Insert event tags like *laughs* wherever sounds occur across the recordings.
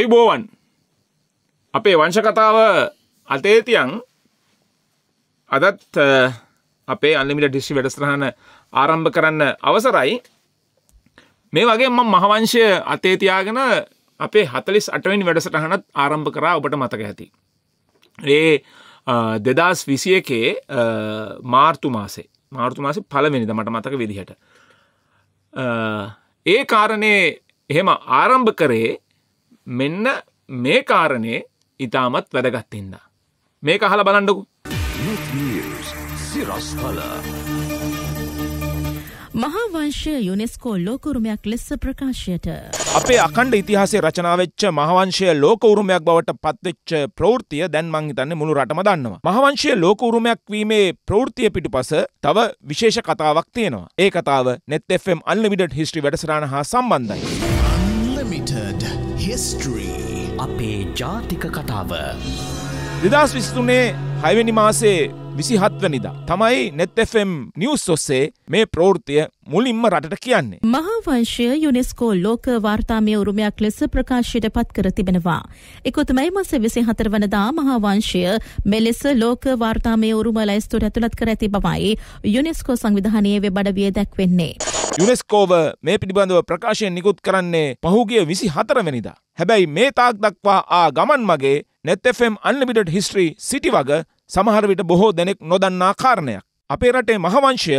අයිබෝවන් අපේ වංශ කතාව අතේතියන් අදත් අ, අපේ අල්ලිමිට ඩිස්ටි වැඩස්ටහන ආරම්භ කරන්න අවසරයි මේ වගේ මම මහවංශය අතේතියාගෙන අපේ හතලිස් අටවෙනි වැඩසටහනත් ආරම්භ කරා ඔබට මතක ඇති. ඒ දෙදස් විසිය එකේ මාර්තු මාසේ මාර්තු මාසේ පලවෙනිද මට මතක විදිහට. අ, ඒ කාරණය එහෙම ආරම්භ කරේ මෙන්න මේ කාරණය ඉතාමත් වැදගත්තින්ද. මේක අහල බලන්ඩකු මහාවංශය යුනෙස්කෝ ලෝකරුමයක් ලෙස ප්‍රකාශයට. අපේ අකණ්ඩ ඉතිහාසේ රචනාවෙච්ච මහවංශය ලෝක උරුමයක් බවට පත්වෙච්ච ප්‍රෘතිය දැන් මංහිතන්න මුළු රටම දන්නවා. මහවංශය ලෝක උරුමයක් වීමේ ප්‍රෘතිය පිටුපස තව විශේෂ කතාවක් තියෙනවා. ඒ කතාව නෙත්Fම් අල්ලවිඩ හිස්ට්‍රි වැඩසරාණ හා සම්බන්ධයි. Unlimited History. අපේ ජාතික කතාව. දෙදස් විස්තුනේ හයවැනි මාසේ විසිහත්වනිදා. තමයි නෙත්Fම් නිවස් ඔස්සේ මේ ප්‍රෘතිය මුලින්ම රටට කියන්නේ. මහාවංශය යුනෙස්කෝ ලෝක වාර්තාමය උරුමයක් ලෙස ප්‍රකාශයට පත් කර තිබෙනවා. එකොතමයි මස විසි හතර වනදා මහාවංශය මෙලෙස ලෝක වාර්තාමය උරුම ලයිස්තුර ඇතුළත් කර ඇති බවයි යුනෙස්කෝ සංවිධානයේ වෙබඩවිය දැක්වෙන්නේ. යුනෙස්කෝව මේ පිළිබඳව ප්‍රකාශයෙන් නිකුත් කරන්නේ පහුගිය විසි හතරවැනිදා. හැබැයි මේ තාක් දක්වා ආ ගමන් මගේ නෙත්Fම් අන්ලිමිටඩ් හිස්ට්‍රී සිටි වග සමහරවිට බොහෝ දෙනෙක් නොදන්නා කාරණයක්. අපේ රටේ මහවංශය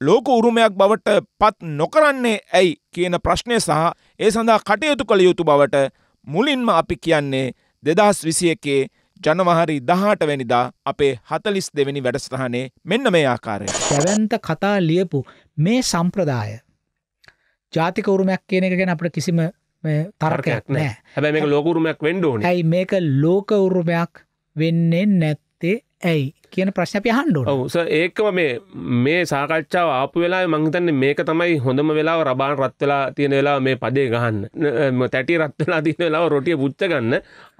ලෝක උරුමයක් බවට පත් නොකරන්නේ ඇයි කියන ප්‍රශ්නය සහ ඒ සඳහා කටයුතු කළ යුතු බවට මුලින්ම අපි කියන්නේ දෙදහස් විසි එකේ ජනවහරි දහට වැනිදා අපේ හතලිස් දෙවැනි වැඩස්ටහනේ මෙන්න මේ ආකාරය. දැවන්ත කතා ලියපු මේ සම්ප්‍රදාය ජාතික උරුමයක් කියන එක ගැන අපට කිසිම මේ තර්කයක් නෑ හැබැ මේක ලෝකරුමයක් වෙන්ඩෝන ඇයි මේක ලෝක උරුමයක් වෙන්නේ නැත්තේ ඇයි කියන ප්‍රශ්නපය හන්ඩුව ඔවුස ඒකම මේ මේ සාකච්ඡාව ආපු වෙලා මංහිතන්නේ මේක තමයි හොඳම වෙලා රබාන් රත්වෙලා තියෙන වෙලා මේ පදේ ගහන්න. ම තැටි රත්වෙලා තියෙන වෙලාව රොටිය පුච්ච ගන්න.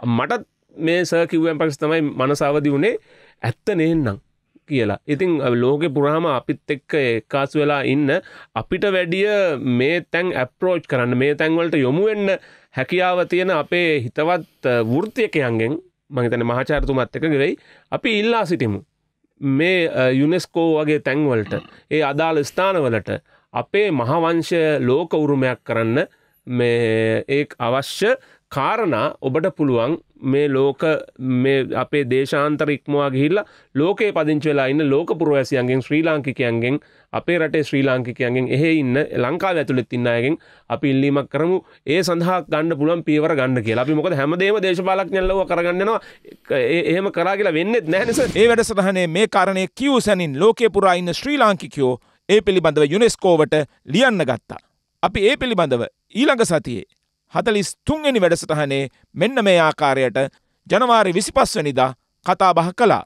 මටත් මේ සර් කිව්වන් පක්ස් තමයි මනසාවදි වුණේ ඇත්ත නේන්නම් කියලා. ඉතිං ලෝක පුරාම අපිත් එක්ක එකාසු වෙලා ඉන්න අපිට වැඩිය මේ තැන් ඇප්‍රෝච් කරන්න මේ තැන්වලට යොමුවෙන්න හැකියාව තියෙන අපේ හිතවත් වෘතියකයන්ගෙන් මහිතන මහාචාරතුමත් එක ගෙවෙයි අපි ඉල්ලා සිටිමු. මේ යුනෙස්කෝ වගේ තැන්වලට ඒ අදාළ ස්ථානවලට අපේ මහවංශය ලෝක උරුමයක් කරන්න මේ ඒ අවශ්‍ය කාරණා ඔබට පුළුවන් මේ ලෝක මේ අපේ දේශාන්තර ඉක්මවා ගිහිල්ලා ලෝකයේ පදිංචි වෙලා ඉන්න ලෝක පුරවැසියන්ගෙන් ශ්‍රී ලාංකිකයන්ගෙන් අපේ රටේ ශ්‍රී ලාංකිකයන්ගෙන් එහෙ ඉන්න ලංකාව ඇතුළෙත් ඉන්න අයගෙන් අපි ඉල්ලීමක් කරමු. ඒ සඳහා ගන්න පුළුවන් පියවර ගන්න කියලා. අපි මොකද හැමදේම දේශපාලඥයන්ලව කරගන්නවා එහෙම කරා කියලා වෙන්නෙත් නැහැ නේද? ඒ වැඩසටහනේ මේ කාරණය කිව් සැනින් ලෝකේ පුරා ඉන්න ශ්‍රී ලාංකිකයෝ ඒ පිළිබඳව යුනෙස්කෝවට ලියන්න ගත්තා. අපි ඒ පිළිබඳව ඊළඟ සතියේ හතලිස් තුන්ගනි වැඩසටහනේ මෙන්න මේ ආකාරයට ජනවාරි විසිපස්වනිදා කතාබහ කලා.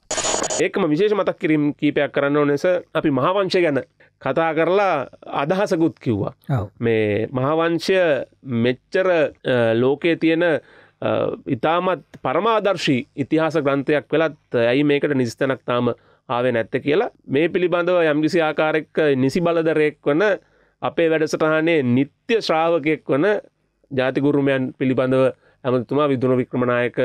ඒකම විශේෂ මතක් කිරීම් කීපයක් කරන්න ඕනෙස අපි මහාවංශය ගැන කතා කරලා අදහසකුත් කිව්වා. මේ මහාවංශය මෙච්චර ලෝකයේ තියෙන ඉතාමත් පරමාදර්ශී ඉතිහාස ග්‍රන්ථයක් වෙලත් ඇයි මේකට නිස්තනක් තාම ආවේ නැත්ත කියලා මේ පිළිබඳව යම්කිසි ආකාරෙක් නිසි බලදරයෙක් වන අපේ වැඩසටහනේ නිත්‍ය ශ්‍රාවකයෙක් වන ජාතිගුරුමයන් පිළිබඳව ඇමතුමා විදුන වික්‍රමණයක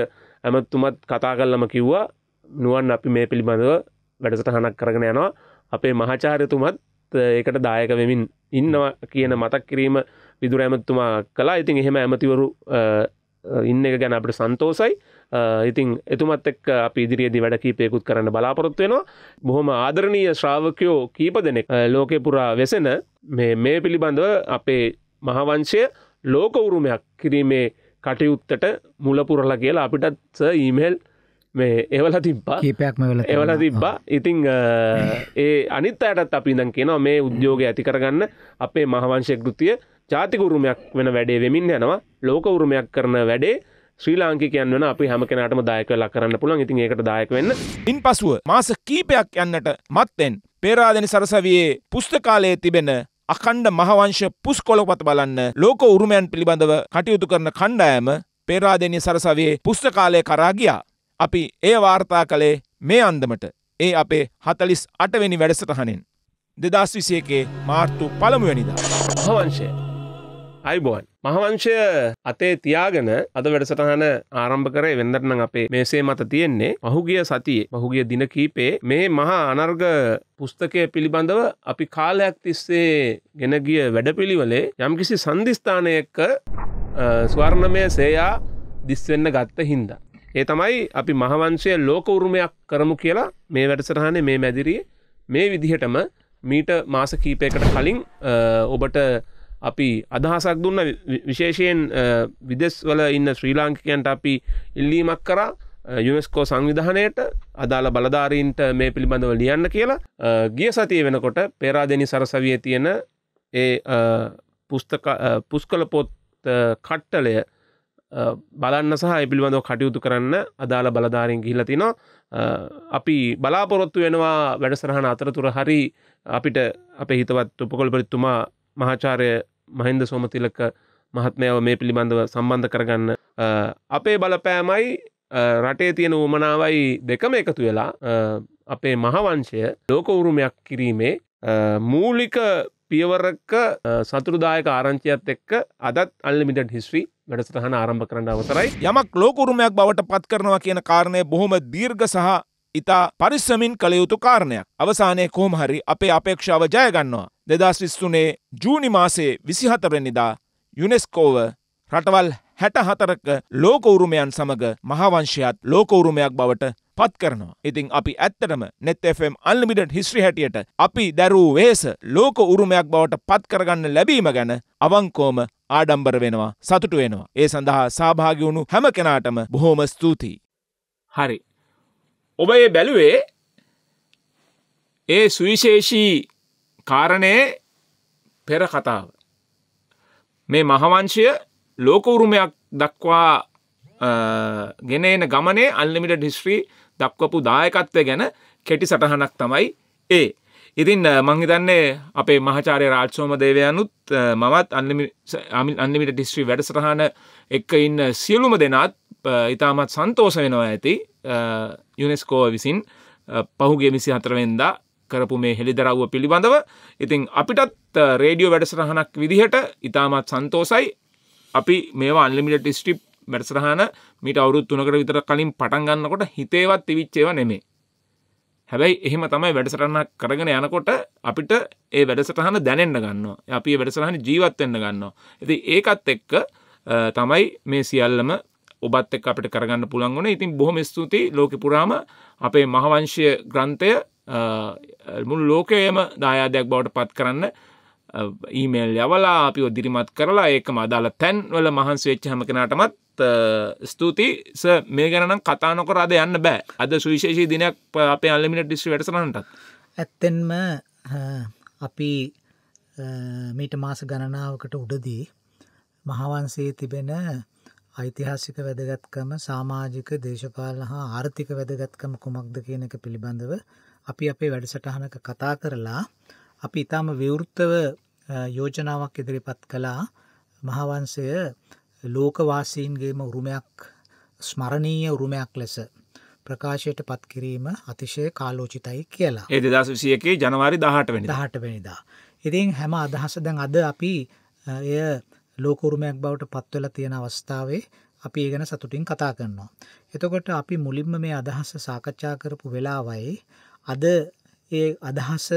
ඇමත්තුමත් කතා කල්ලම කිව්වා නුවන් අපි මේ පිළිබඳව වැඩසටහනක් කරගෙන යනවා. අපේ මහාචාරයතුමත් ඒකට දායක වෙමින් ඉන්නවා කියන මතක් කිරීම විදුර ඇමත්තුමා කලා ඉතින් එහෙම ඇමතිවරු ඉන්න එක ගැන අපට සන්තෝසයි. ඉතින් එතුමත් එක් අප ඉදිරියේදි වැඩ කීපයකුත් කරන්න බලාපොරොත්තු වෙනවා. බොහොම ආදරණීය ශ්‍රාවකයෝ කීප දෙනෙක් ලෝකෙ පුරා වෙසෙන මේ පිළිබඳව අපේ මහවංශය ලෝක උරුමයක් කිරීමේ කටයුත්තට මුලපුරලා කියලා අපිටත් ඊමේල් මේ එවල තිබ්බා. කීපයක්ම වෙල එවල තිබ්බා. ඉතිං *laughs* ඒ අනිත් අයටත් අපි දන් කියනවා මේ උද්‍යෝග ඇති කරගන්න අපේ මහවංශය කෘතිය ජාතිකුරුමයක් වෙන වැඩේ වෙමින් යනවා. ලෝක උරුමයක් කරන වැඩේ ශ්‍රී ලාංකිකයන් වන අපි හැම කෙනටම දායක ලා කරන්න පුළන් ඉතින් ඒකට දායක වෙන්න. ඉන් පසුව මාස කීපයක් යන්නට මත්තෙන් පේරාදනි සරසවයේ පුස්තකාලයේ තිබෙන අකණ්ඩ මහවංශ පුස්කොලොපත බලන්න ලෝක උරුමයන් පිළිබඳව කටයුතු කරන කණ්ඩායම පේරාදනය සරසවයේ පුස්තකාලය කරාගියා. අපි ඒ වාර්තා කළේ මේ අන්දමට ඒ අපේ හතලිස් අටවෙනි වැඩසටහනෙන්. දෙදස් විසේකේ මාර්තු පළමුවැනිදා. මහවංශය අයිබෝන් මහවංශය අතේ තියාගෙන අද වැඩසටහන ආරම්භ කරේ වෙන්දරනම් අපේ මේසේ මත තියෙන්නේ පහුගිය සතියේ පහුගිය දින කීපේ මේ මහා අනර්ග පුස්තකය පිළිබඳව අපි කාලයක් තිස්සේ ගෙනගිය වැඩපිළිවලේ යම්කිසි සන්ධිස්ථානයක්ක ස්වර්ණමය සේයා දිස්වෙන්න ගත්ත හින්දා. ඒ තමයි අපි මහවංශය ලෝක උරුමයක් කරමු කියලා මේ වැඩසටහනේ මේ මැදිරියේ මේ විදිහටම මීට මාස කීපයකට කලින් ඔබට අපි අදහසක් දුන්න විශේෂයෙන් විදෙස් වල ඉන්න ශ්‍රී ලාංකිකයන්ට අපි ඉල්ලීමක් කරා යුනෙස්කෝ සංවිධානයට අදාළ බලධාරීන්ට මේ පිළිබඳව ලියන්න කියලා. ගිය සතිය වෙනකොට පේරාදනි සරසවිය තියෙන ඒ පුස්තක පුස්කල පොත් කට්ටලය බලන්න සහ පිළිබඳව කටයුතු කරන්න අදාළ බලධාරින් ගිහිලතිනවා අපි බලාපොරොත්තු වෙනවා වැඩසරහන අතරතුර හරි අපිට අප හිතවත් උපකොල්පරිත්තුමා මහාචාරය මහින්ද සෝමතිලක මහත්මයාව මේ පිළිබඳව සම්බන්ධ කරගන්න අපේ බලපෑමයි රටේ තියෙන උමනාවයි දෙකම එකතු වෙලා අපේ මහවංශය ලෝක උරුමයක් කිරීමේ මූලික පියවරක සතුරුදායක ආරංචියත් එක්ක අදත් අල්ලිමිට හිස්වී වැඩසටහන ආරම්භ කරන්න අවසරයි යමක් ලෝකුරුමයක් බවට පත් කරනවා කියන කාරණය බොහොම දීර්ඝ සහ ඉතා පරිස්සමින් කළ යුතු කාරණයක්. අවසානයේ කොහොම හරි අපේ අපේක්ෂාව ජයගන්නවා. දෙදස් විස්තුනේ ජූනි මාසේ විසිහතරනිදා යුනෙස්කෝව රටවල් හැට හතරක ලෝකවුරුමයන් සමඟ මහවංශයත් ලෝකවුරුමයක් බවට පත් කරනවා. ඉතිං අපි ඇත්තටම නෙත්Fම් අල්ලිමිට හිස්ත්‍රි හැටියට අපි දැරූ වේස ලෝක උරුමයක් බවට පත් කරගන්න ලැබීම ගැන අවංකෝම ආඩම්බර වෙනවා සතුටු වෙනවා. ඒ සඳහා සභාගි වුණු හැම කෙනාටම බොහෝම ස්තුතියි. හරි ඔබ ඒ බැලුවේ ඒ සුවිශේෂී කාරණය පෙර කතාව. මේ මහවංශය ලෝකවුරුමයක් දක්වා ගෙනන ගමනේ අල්ලිමිට ඩිස්ත්‍රී දක්වපු දායකත්වය ගැන කෙටි සටහනක් තමයි ඒ. ඉතින් මංහිතන්නේ අපේ මහචාරය රාජ්සෝම දේවයනුත් මමත් අන්ලිමිට ඩිස්ත්‍රී වැඩසටහන එක්ක ඉන්න සියලුම දෙනාත් ඉතාමත් සන්තෝස වෙනවා ඇති යුනෙස්කෝ විසින් පහුගේ විසි හතරවෙන්දා කරපු මේ හෙළිදරව්ව පිළිබඳව. ඉතිං අපිටත් රේඩියෝ වැඩසරහනක් විදිහට ඉතාමත් සන්තෝසයි. අපි මේවා අන්ලිමිට ස්ටිප් වැඩසරහන මිට අවුරුත් තුනකට විතර කලින් පටන් ගන්නකොට හිතේවත් තිවිච්චේව නෙමේ. හැබැයි එහෙම තමයි වැඩසටහනක් කරගෙන යනකොට අපිට ඒ වැඩසටහන දැනෙන්න්න ගන්න අපි වැඩසටහන ජීවත්වෙන්න ගන්නවා. ඇති ඒකත් එක්ක තමයි මේ සියල්ලම ඔබත් එක් අපිට කරගන්න පුළන් වන ඉතින් බොහොම ස්තුති ලෝක පුරාම අපේ මහවංශය ග්‍රන්ථය මුළු ලෝකයම දායාදයක් බවට පත් කරන්න ඊමේල් යවලා අපි දිරිමත් කරලා ඒකම අදාල තැන් වල මහන්ස වෙච්ච හැම කෙනටමත් ස්තුතියි. ස මේ ගැනම් කතා නොකර අද යන්න බෑ. අද සුවිශේෂී දිනයක් අපේ අල්ලමිට ඩිස් වැඩසනට ඇත්තෙන්ම අපි මීට මාස ගණනාවකට උඩදී මහවන්සේ තිබෙන ඓතිහාසික වැදගත්කම සාමාජික දේශපාල හා ආර්ථික වැදගත්කම කුමක්ද කියන එක පිළිබඳව අපි අපේ වැඩසටහනක කතා කරලා අපි ඉතාම විවෘත්තව යෝජනාවක් ඉදිරිපත් කළා මහවන්සය ලෝකවාසීන්ගේම උරුමයක් ස්මරණීය උරුමයක් ලෙස ප්‍රකාශයට පත් කිරීම අතිශය කාලෝචිතයි කියලා ඒ දස් විසියකේ ජනවාරි දහට වෙනි දහට වෙනිදා. ඉතින් හැම අදහස දැන් අද අපි එය ලෝකුරුමයක් බවට පත්වල තියෙන අවස්ථාවේ අපි ඒ ගැන සතුටින් කතා කරනවා. එතකොට අපි මුලින්ම මේ අදහස සාකච්ඡා කරපු වෙලාවයි අද ඒ අදහස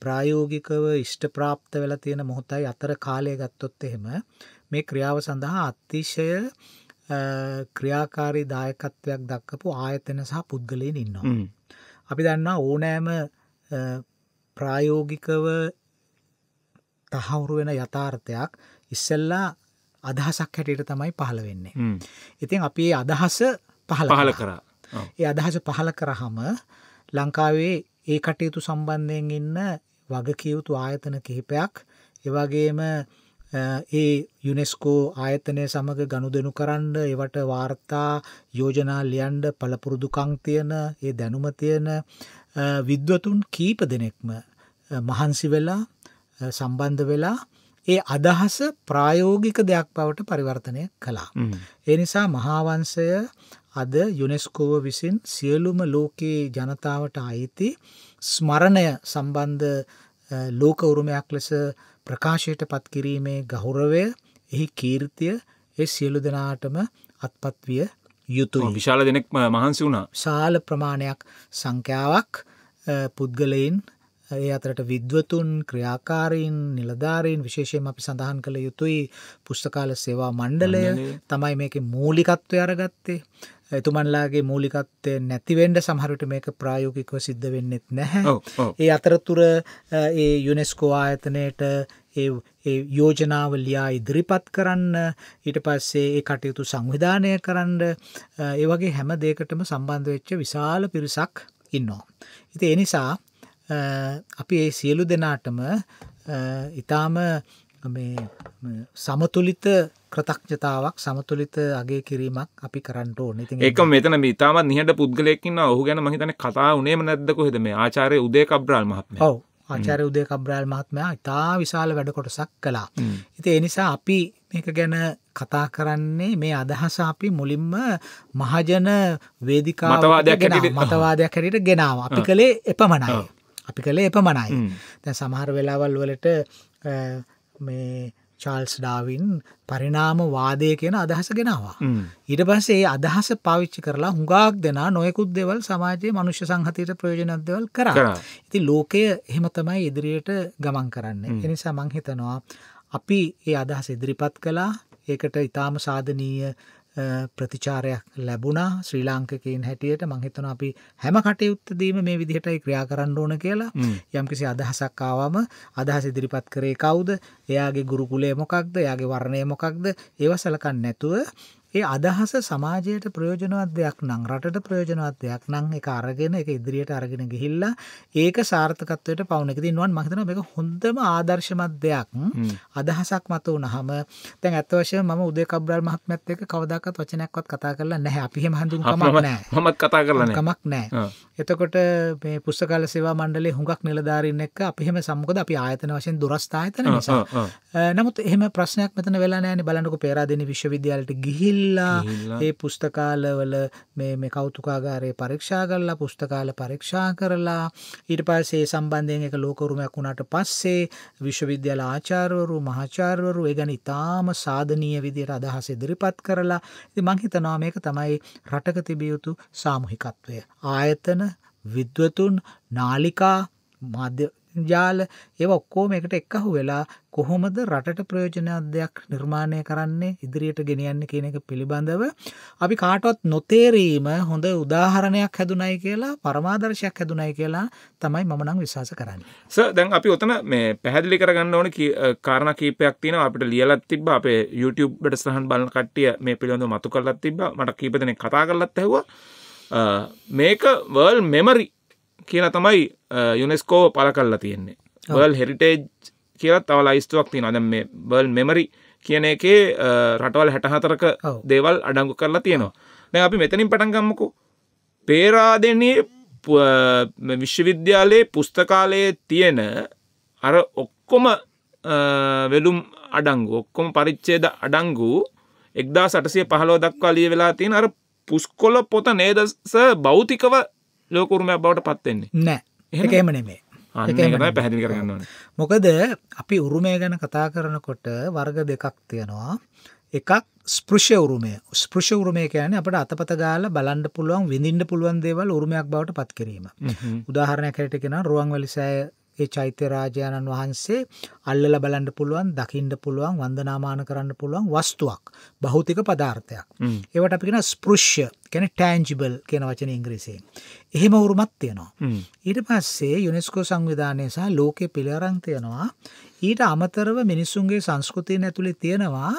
ප්‍රායෝගිකව ඉෂ්ට ප්‍රාප්ත වෙල තියෙන මොහොතයි අතර කාලය ගත්තොත් එහෙම මේ ක්‍රියාව සඳහා අතිශය ක්‍රියාකාරී දායකත්වයක් දක්කපු ආයතන සහ පුද්ගලයෙන් ඉන්නවා. අපි දන්නා ඕනෑම ප්‍රායෝගිකව තහවුරු වෙන යථාර්ථයක් ඉස්සල්ලා අදහසක් හැටියට තමයි පහළ වෙන්නේ. ඉතින් අපි අදහස පහල කරා. ඒ අදහස පහල කරහම ලංකාවේ ඒ කටයුතු සම්බන්ධයෙන් ඉන්න වගකියයුතු ආයතන කිහිපයක් එවගේම ඒ යුනෙස්කෝ ආයතනය සමඟ ගණු දෙනු කරන්න ඒවට වාර්තා යෝජනා ලියන්ඩ පළපුරුදුකං තියෙන ඒ දැනුම තියෙන විද්වතුන් කීප දෙනෙක්ම මහන්සි වෙලා සම්බන්ධ වෙලා ඒ අදහස ප්‍රායෝගික දෙයක් බවට පරිවර්තනය කළා. ඒ නිසා මහාවන්සය අද යුනෙස්කෝව විසින් සියලුම ලෝකයේ ජනතාවට අයිති ස්මරණය සම්බන්ධ ලෝක උරුමයක් ලෙස ප්‍රකාශයට පත් කිරීමේ ගෞරවය එහි කීර්තිය ඒ සියලු දෙනාටම අත්පත් විය යුතුයි. විශාල දෙනෙක් මහන්සි වුණා. ශාල ප්‍රමාණයක් සංඛ්‍යාවක් පුද්ගලයින් ඒ අතරට විද්වතුන් ක්‍රියාකාරීන් නිලධාරීන් විශේෂයෙන් අපි සඳහන් කළ යුතුයි. පුස්තකාල සේවා මණ්ඩලය. තමයි මේක මූලිකත්වය අරගත්තේ එතුමන්ලාගේ මූලිකත්තය නැතිවෙන්ඩ සමහරට මේක ප්‍රායෝගිකව සිද්ධ වෙන්නෙත් නැහැ ඒ අතරතුර ඒ යුනෙස්කෝ ආයතනයට යෝජනාව ලියා ඉදිරිපත් කරන්න ඊට පස්සේ ඒ කටයුතු සංවිධානය කරන්න ඒවගේ හැම දේකටම සම්බන්ධ වෙච්ච විශාල පිරිසක් ඉන්නවා. ඉති එනිසා අපි ඒ සියලු දෙනාටම ඉතාම සමතුලිත ක්‍රතක්ජතාවක් සමතුලිත අගේ කිරීමක් අපි කරන්නට ඕන. ඉති ඒක මෙතන ඉතාමත් නිහට පුද්ගලයකින්න ඔහු ගැන මහිතන කතා උනේම නැද්දක හෙද මේ ආචාරය උදේ කබ්‍රාල් මහත්ම ඔව. ආචාරය උදේ කබ්‍රාල් මහත්මයා ඉතා විශාල වැඩ කොටසක් කලා ඉති එනිසා අපි මේක ගැන කතා කරන්නේ මේ අදහස අපි මුලින්ම මහජන වේදිකා මතවාදයක් හැරිට ගෙනාව. අපි කළේ එපමණයි. අපි කළේ එපමණයි. දැ සමහර වෙලාවල් වලට මේ චාල්ස් ඩාවින් පරිනාම වාදය කියන අදහස ගෙනවා. ඊට පස්සේ අදහස පාවිච්චි කරලා හුඟක් දෙනා නොයකුත් දෙවල් සමාජයේ මනුෂ්‍ය සංහතයට ප්‍රයෝජනත්දවල් කර. ඉති ලෝකය එහෙම තමයි ඉදිරියට ගමන් කරන්න. එනිසා මංහිතනවා අපි ඒ අදහස ඉදිරිපත් කලා ඒකට ඉතාම සාධනීය ප්‍රතිචාරයක් ලැබුණා ශ්‍රී ලාංකකයෙන් හැටියට. මංහිතන අපි හැම කටයුත්තදීම මේ විදිහටයි ක්‍රියා කරන්න ඕන කියලා. යම්කිසි අදහසක් ආවම අදහස ඉදිරිපත් කරේ කවුද? එයාගේ ගුරුකුලේ මොකක්ද? යාගේ වර්ණය මොකක්ද? ඒව සලකන්න නැතුව ඒ අදහස සමාජයට ප්‍රයෝජනවත් දෙයක් නං රටට ප්‍රයෝජනවත් දෙයක් නං එක අරගෙන එක ඉදිරියට අරගෙන ගිහිල්ලා ඒක සාර්ථකත්වයට පවුන එක වන් මහිතන එක හොඳම ආදර්ශමත් දෙයක්. අදහසක් මත වනහම තැන් ඇත්වශය ම උදේ කබ්‍රල් මහත්මත් එක කවදක්ත් වචනයක්වත් කතා කරලා නැහැ. අපි හඳු කමක් නෑ හොමත් කතා කරලන කමක් නෑ එතකොට මේ පුස්තකාල සේවා මණ්ඩලේ හුඟක් නිලධාරන්න එක් අපිහෙම සම්කද අපි ආයතන වශයෙන් දුරස්ථායතන නිසා. නමුත් එහෙම ප්‍රශ්නයක් මෙතන වෙලා නෑන බලන්නක පේරාදනි විශ්වවිද්‍යාලට ගිහිල් ගිහිල්ලා ඒ පුස්තකාලවල මේ කෞතුකාගාරය පරීක්ෂා කරලා පුස්තකාල පරීක්ෂා කරලා ඊට පස්සේ සම්බන්ධයෙන් එක ලෝකරුමයක් වුණට පස්සේ විශ්වවිද්‍යාල ආචාරවරු මහාචාර්වරු ඒ ගැන ඉතාම සාධනීය විදියට අදහස ඉදිරිපත් කරලා ඉති මංහිතනවා මේක තමයි රටක තිබියයුතු සාමුහිකත්වය. ආයතන විද්වතුන් නාලිකා මාධ්‍ය ජාල ඒ ඔක්කෝම එකට එක්කහු වෙලා කොහොමද රටට ප්‍රයෝජනයක් නිර්මාණය කරන්නේ ඉදිරියට ගෙනියන්න කියන එක පිළිබඳව අපි කාටවත් නොතේරීම හොඳ උදාහරණයක් හැදුනයි කියලා පරමාදර්ශයක් හැදුනයි කියලා තමයි මමනං විශවාස කරන්න. ස දැන් අපි ඔතන මේ පැහැදිලි කරගන්න ඕන කාරණ කීපයක් තියෙන අපිට ලියලත් තිබ අපේ YouTube බට සහන් බලන කට්ටිය මේ පිළිබඳ මතු කරලත් තිබ මට කීපදන කතා කරලත් ඇහවා. මේක වර්ල් මෙමරි කියලා තමයි යුනෙස්කෝ පල කල්ලා තියෙන්නේ. බල් හෙරිටේජ් කියලත් තව ලයිස්තුවක් තින අද මේ බල් මෙමරි කියන එකේ රටවල් හැටහතරක දේවල් අඩංගු කරලා තියෙනවා. දැ අපි මෙතනින් පටන්ගම්මකු පේරාදෙන්නේ විශ්වවිද්‍යාලයේ පුස්තකාලයේ තියෙන අර ඔක්කොම වෙලුම් අඩංගු ඔක්කොම පරිච්චේද අඩංගු එක්දා සටසය පහලෝ දක්වා ලිය වෙලා තියෙන අර පුස්කොල පොත නේදස බෞතිකව ලෝකුරුමයක් බවට පත්වෙන්නේ නෑ. එම නෙමේ පැහැදිි කරගන්න මොකද අපි උරුමය ගැන කතා කරනකොට වර්ග දෙකක් තියෙනවා. එකක් ස්පෘෂ උරුමය. ස්පෘෂ උරුමය කියන අපට අතපත ගාල බලන්ඩ පුළුවන් විඳින්ට පුළුවන් දේවල් උරුමයක් බවට පත් කිරීම. උදාහරණය කරට කෙන රුවන් වලිසෑ ඒ චෛත්‍ය රාජාණන් වහන්සේ අල්ලල බලන්ඩ පුළුවන් දකිින්ට පුළුවන් වන්දනාමාන කරන්න පුළුවන් වස්තුවක් බෞතික පදාර්ථයක්. ඒවට අපිෙන ස්පෘෂ්‍ය කැන ටෑන්ජිබල් කියන වචන ඉංග්‍රීසියෙන්. එහෙම උරුමත් තියෙනවා. ඊට පස්සේ යුනෙස්කෝ සංවිධානය සහ ලෝකෙ පිළියරං තියෙනවා. ඊට අමතරව මිනිස්සුන්ගේ සංස්කෘතිය ඇතුළි තියෙනවා.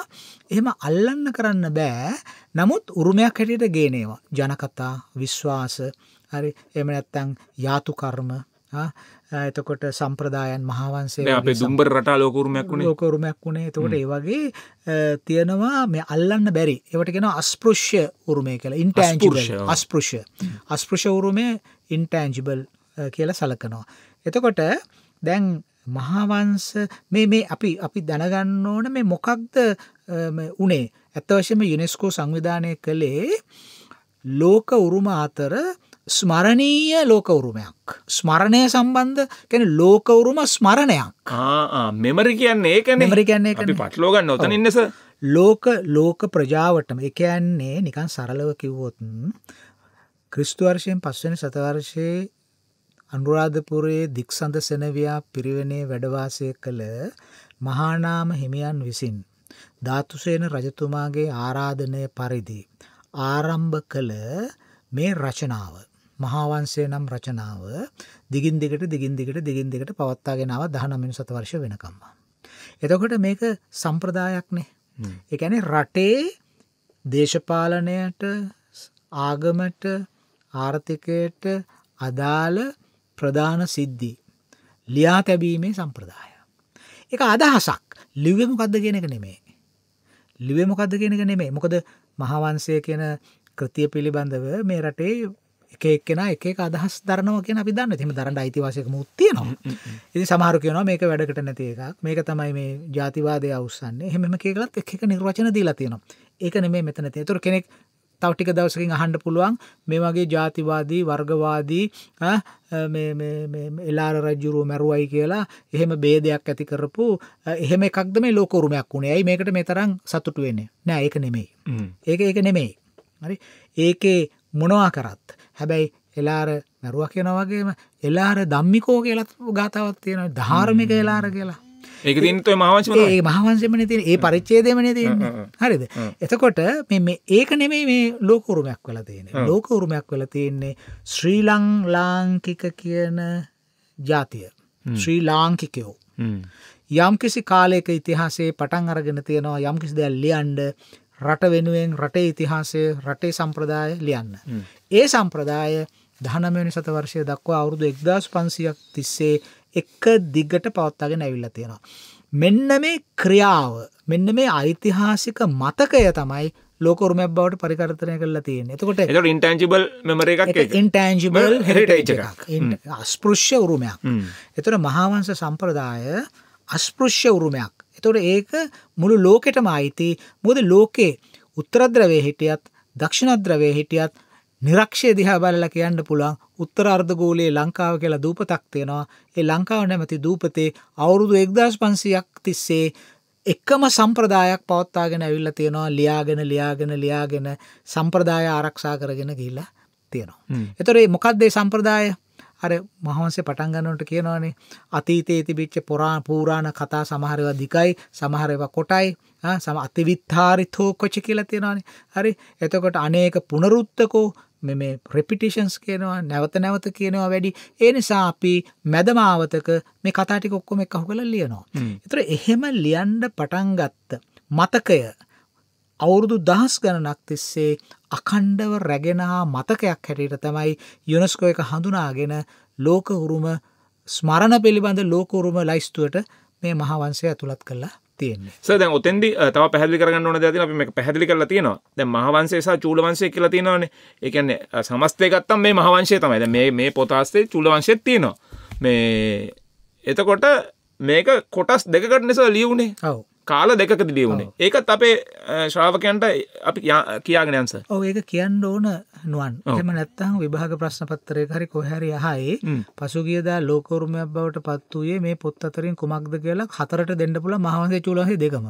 එහෙම අල්ලන්න කරන්න බෑ. නමුත් උරුමයක් හැටියට ගේනේවා. ජනකතා විශ්වාස හරි. එම නැත්තං යාතුකර්ම එතකොට සම්ප්‍රදායන් මහාවන්සේ අපේ දුම්බර රටා ලෝකරුමයක් වුණේ ලෝකරුමයක් වුණේ එතකොට ඒ වගේ තියෙනවා මේ අල්ලන්න බැරි. ඒවටගෙන අස්පෘෂ්‍ය උරුමය කියලා. ඉන්ටෑන්ජිබල් අස්පෘෂ්‍ය අස්පෘෂ උරුමය ඉන්ටෑන්ජිබල් කියලා සලකනවා. එතකොට දැන් මහාවන්ස මේ මේ අපි අපි දැනගන්න ඕන මේ මොකක්ද උනේ. ඇත්තවශම යුනෙස්කෝ සංවිධානය කළේ ලෝක උරුම අතර ස්මරණීය ලෝක උරුමයක්. ස්මරණය සම්බන්ධ කැන ලෝක උරුම ස්මරණයක් මෙමරි කියන්නේ ඒකන මෙමරි කියන්නේ අපි. පටලෝගන්න ඔතන ඉන්නස ලෝක ලෝක ප්‍රජාවටම එකයන්නේ නිකන් සරලව කිව්වොත්න් ක්‍රිස්තුවර්ශයෙන් පස්වන සතවර්ශයේ අනුරාධපුරයේ දික්සඳ සෙනවයා පිරිවෙනේ වැඩවාසය කළ මහානාම හිමියන් විසින්. ධාතුසේන රජතුමාගේ ආරාධනය පරිදි. ආරම්භ කළ මේ රචනාව. මහාවන්සේ නම් රචනාව දිගින් දිගට දිගින් දිගට දිගින් දිගට පවත්තාගෙනාව දහනමින් සත වර්ෂ වෙනකම්ම. එතකොට මේක සම්ප්‍රදායක්නේ එකැන රටේ දේශපාලනයට ආගමට ආර්ථිකයට අදාළ ප්‍රධාන සිද්ධි ලියා තැබීමේ සම්ප්‍රදාය. එක අදහසක් ලිවෙ මොකක්ද කියන එක නෙමේ. ලිවෙ මොකක්ද කියන එක නෙමේ මොකද මහාවන්සය කියන කෘතිය පිළිබඳව මේ රටේ එක එක්කෙන එක අදහස් දරනව කියෙන අපි දන්න තිම දරට අයිතිවාසයක මුත්තියනවා ඉති සමහරු කියනවා මේක වැඩකට නැති එකක්. මේක තමයි මේ ජාතිවාදය අවසන්නේ හෙම කියලත් එක නිර්වචන දීලා තියෙනවා. ඒක නෙමේ මෙතන තුර කෙනෙක් තවටික දවසකින් අහන්ඩ පුළුවන්. මේ වගේ ජාතිවාදී වර්ගවාදී මේ- මේ- මේ- මේ එලාර රජ්ජුරුව මැරුවයි කියලා එහෙම බේදයක් ඇති කරපු එහෙම එකක්ද මේ ලෝකරුමයක් වුණේ? ඇයි මේකට මේ තරම් සතුටු වෙන්නේ? නෑ ඒක නෙමෙයි. ඒක ඒක නෙමෙයි. හරි? ඒකේ මොනවා කරත් හැබැයි එලාර මැරුව කියන වගේම එලාර දම්මිකෝ කියලත් ගාතාවත් තියෙන ධාර්මික එලාර කියලා. ඒක තින්තව මහවංශම ඒ මහවන්සමන තින ඒ පරිච්චේදමන තියන්න. හරිද? එතකොට මේ- ඒක නෙමේ මේ ලෝකරුමයක් වෙලා තියෙන ලෝකරුමයක් වෙලා තියෙන්නේ ශ්‍රී ලං ලාංකික කියන ජාතිය. ශ්‍රී ලාංකිකයෝ. යම්කිසි කාලයක ඉතිහාසේ පටන් අරගෙන තියෙනවා යම්කිසි දැල් ලියන්ඩ රට වෙනුවෙන් රටේ ඉතිහාසය රටේ සම්ප්‍රදාය ලියන්න. ඒ සම්ප්‍රදාය දහනමනි සත වර්ෂය දක්වා අවුරුදු එක්දස් පන්සියක් තිස්සේ එක්ක දිගට පවත්තාගෙන ඇවිල්ල තියෙනවා. මෙන්න මේ ක්‍රියාව මෙන්න මේ ඓතිහාසික මතකය තමයි ලෝකරුමැක් බවට පරිකර්තනය කරලා තියෙන එතකොට ඉන්ටන්ජිබල් මෙමර එකක්. ඉන්ටන්ජිබල් එකක්. අස්පෘශ්‍ය උරුමයක්. එතොට මහාවංස සම්ප්‍රදාය අස්පෘශ්‍ය උරුමයක්. එතොට ඒක මුළු ලෝකෙටම අයිති. මුද ලෝකේ උත්තරද්‍රවේ හිටියත් දක්ෂිණද්‍රවේ හිටියත් නිරක්ෂය දිහා බලල කියන්න පුළන් උත්තර අර්ධගෝලයේ ලංකාව කියලා දූපතක් තියෙනවා. ඒ ලංකාව නැමති දූපතේ අවුරුදු එක්දස් පන්සියක් තිස්සේ එක්කම සම්ප්‍රදායක් පවත්තාගෙන ඇවිල්ල තියෙනවා. ලියාගෙන ලියාගෙන ලියාගෙන සම්ප්‍රදාය ආරක්ෂා කරගෙන ගිල්ලා තියෙනවා. එතොරේ මොකක්දේ සම්ප්‍රදාය? අර මහන්සේ පටන්ගන්නට කියනවානේ. අතීතයේ තිබිච්ච පොරා පූරාණ කතා සමහරව දිකයි සමහරව කොටයි. ආ, සම අතිවිත්හාරිතෝ කොච්ච කියලා තියෙනවානේ. හරි. එතකොට අනේක පුනරුත්තකෝ මෙ ප්‍රපිටිෂන්ස් කියනවා නැවත නැවත කියනවා වැඩි. ඒ නිසා අපි මැදමාවතක මේ කතාටික ඔක්කොම එක හොකල ලියනවා. එතර එහෙම ලියන්ඩ පටන්ගත්ත මතකය අවුරුදු දහස් ගණනක් තිස්සේ අකණ්ඩව රැගෙනහා මතකයක් හැටියට තමයි යුනස්කෝ එක හඳුනාගෙන ලෝක උරුම ස්මරණ පිළිබඳ ලෝකරුම ලයිස්තුවට මේ මහාවන්සය ඇතුළත් කරලා තියෙන්නේ. සද ඔතෙන්දි තව පැහදිලි කරගන්න ඕන දෙයක් තියෙනවා. අපි මේක පැහැදිලි කරලා තියෙනවා. දැන් මහවංශය සහ චූලවංශය කියලා තියෙනවානේ. ඒ කියන්නේ සමස්තය ගත්තම් මේ මහවංශය තමයි. දැන් මේ මේ පොත ආස්තේ චූලවංශෙත් තියෙනවා. මේ එතකොට මේක කොටස් දෙකකට නිසා ලියවුනේ ඔව කාල දෙකකද ලියවුණේ ඒකත් අපේ ශ්‍රාවකයන්ට අපි යා- කියාගෙන යන්ස ඔව ඒක කියන්න ඕන නුවන්. එම නැත්තං විභාග ප්‍රශ්නපත්තරය හරි කොහැරි යහයි. පසුගියදා ලෝකෝරුමයක් බවට පත් වූයේ මේ පොත් අතරින් කුමක්ද කියලා හතරට දෙන්න පුල මහන්සේ චුලහහි දෙකම.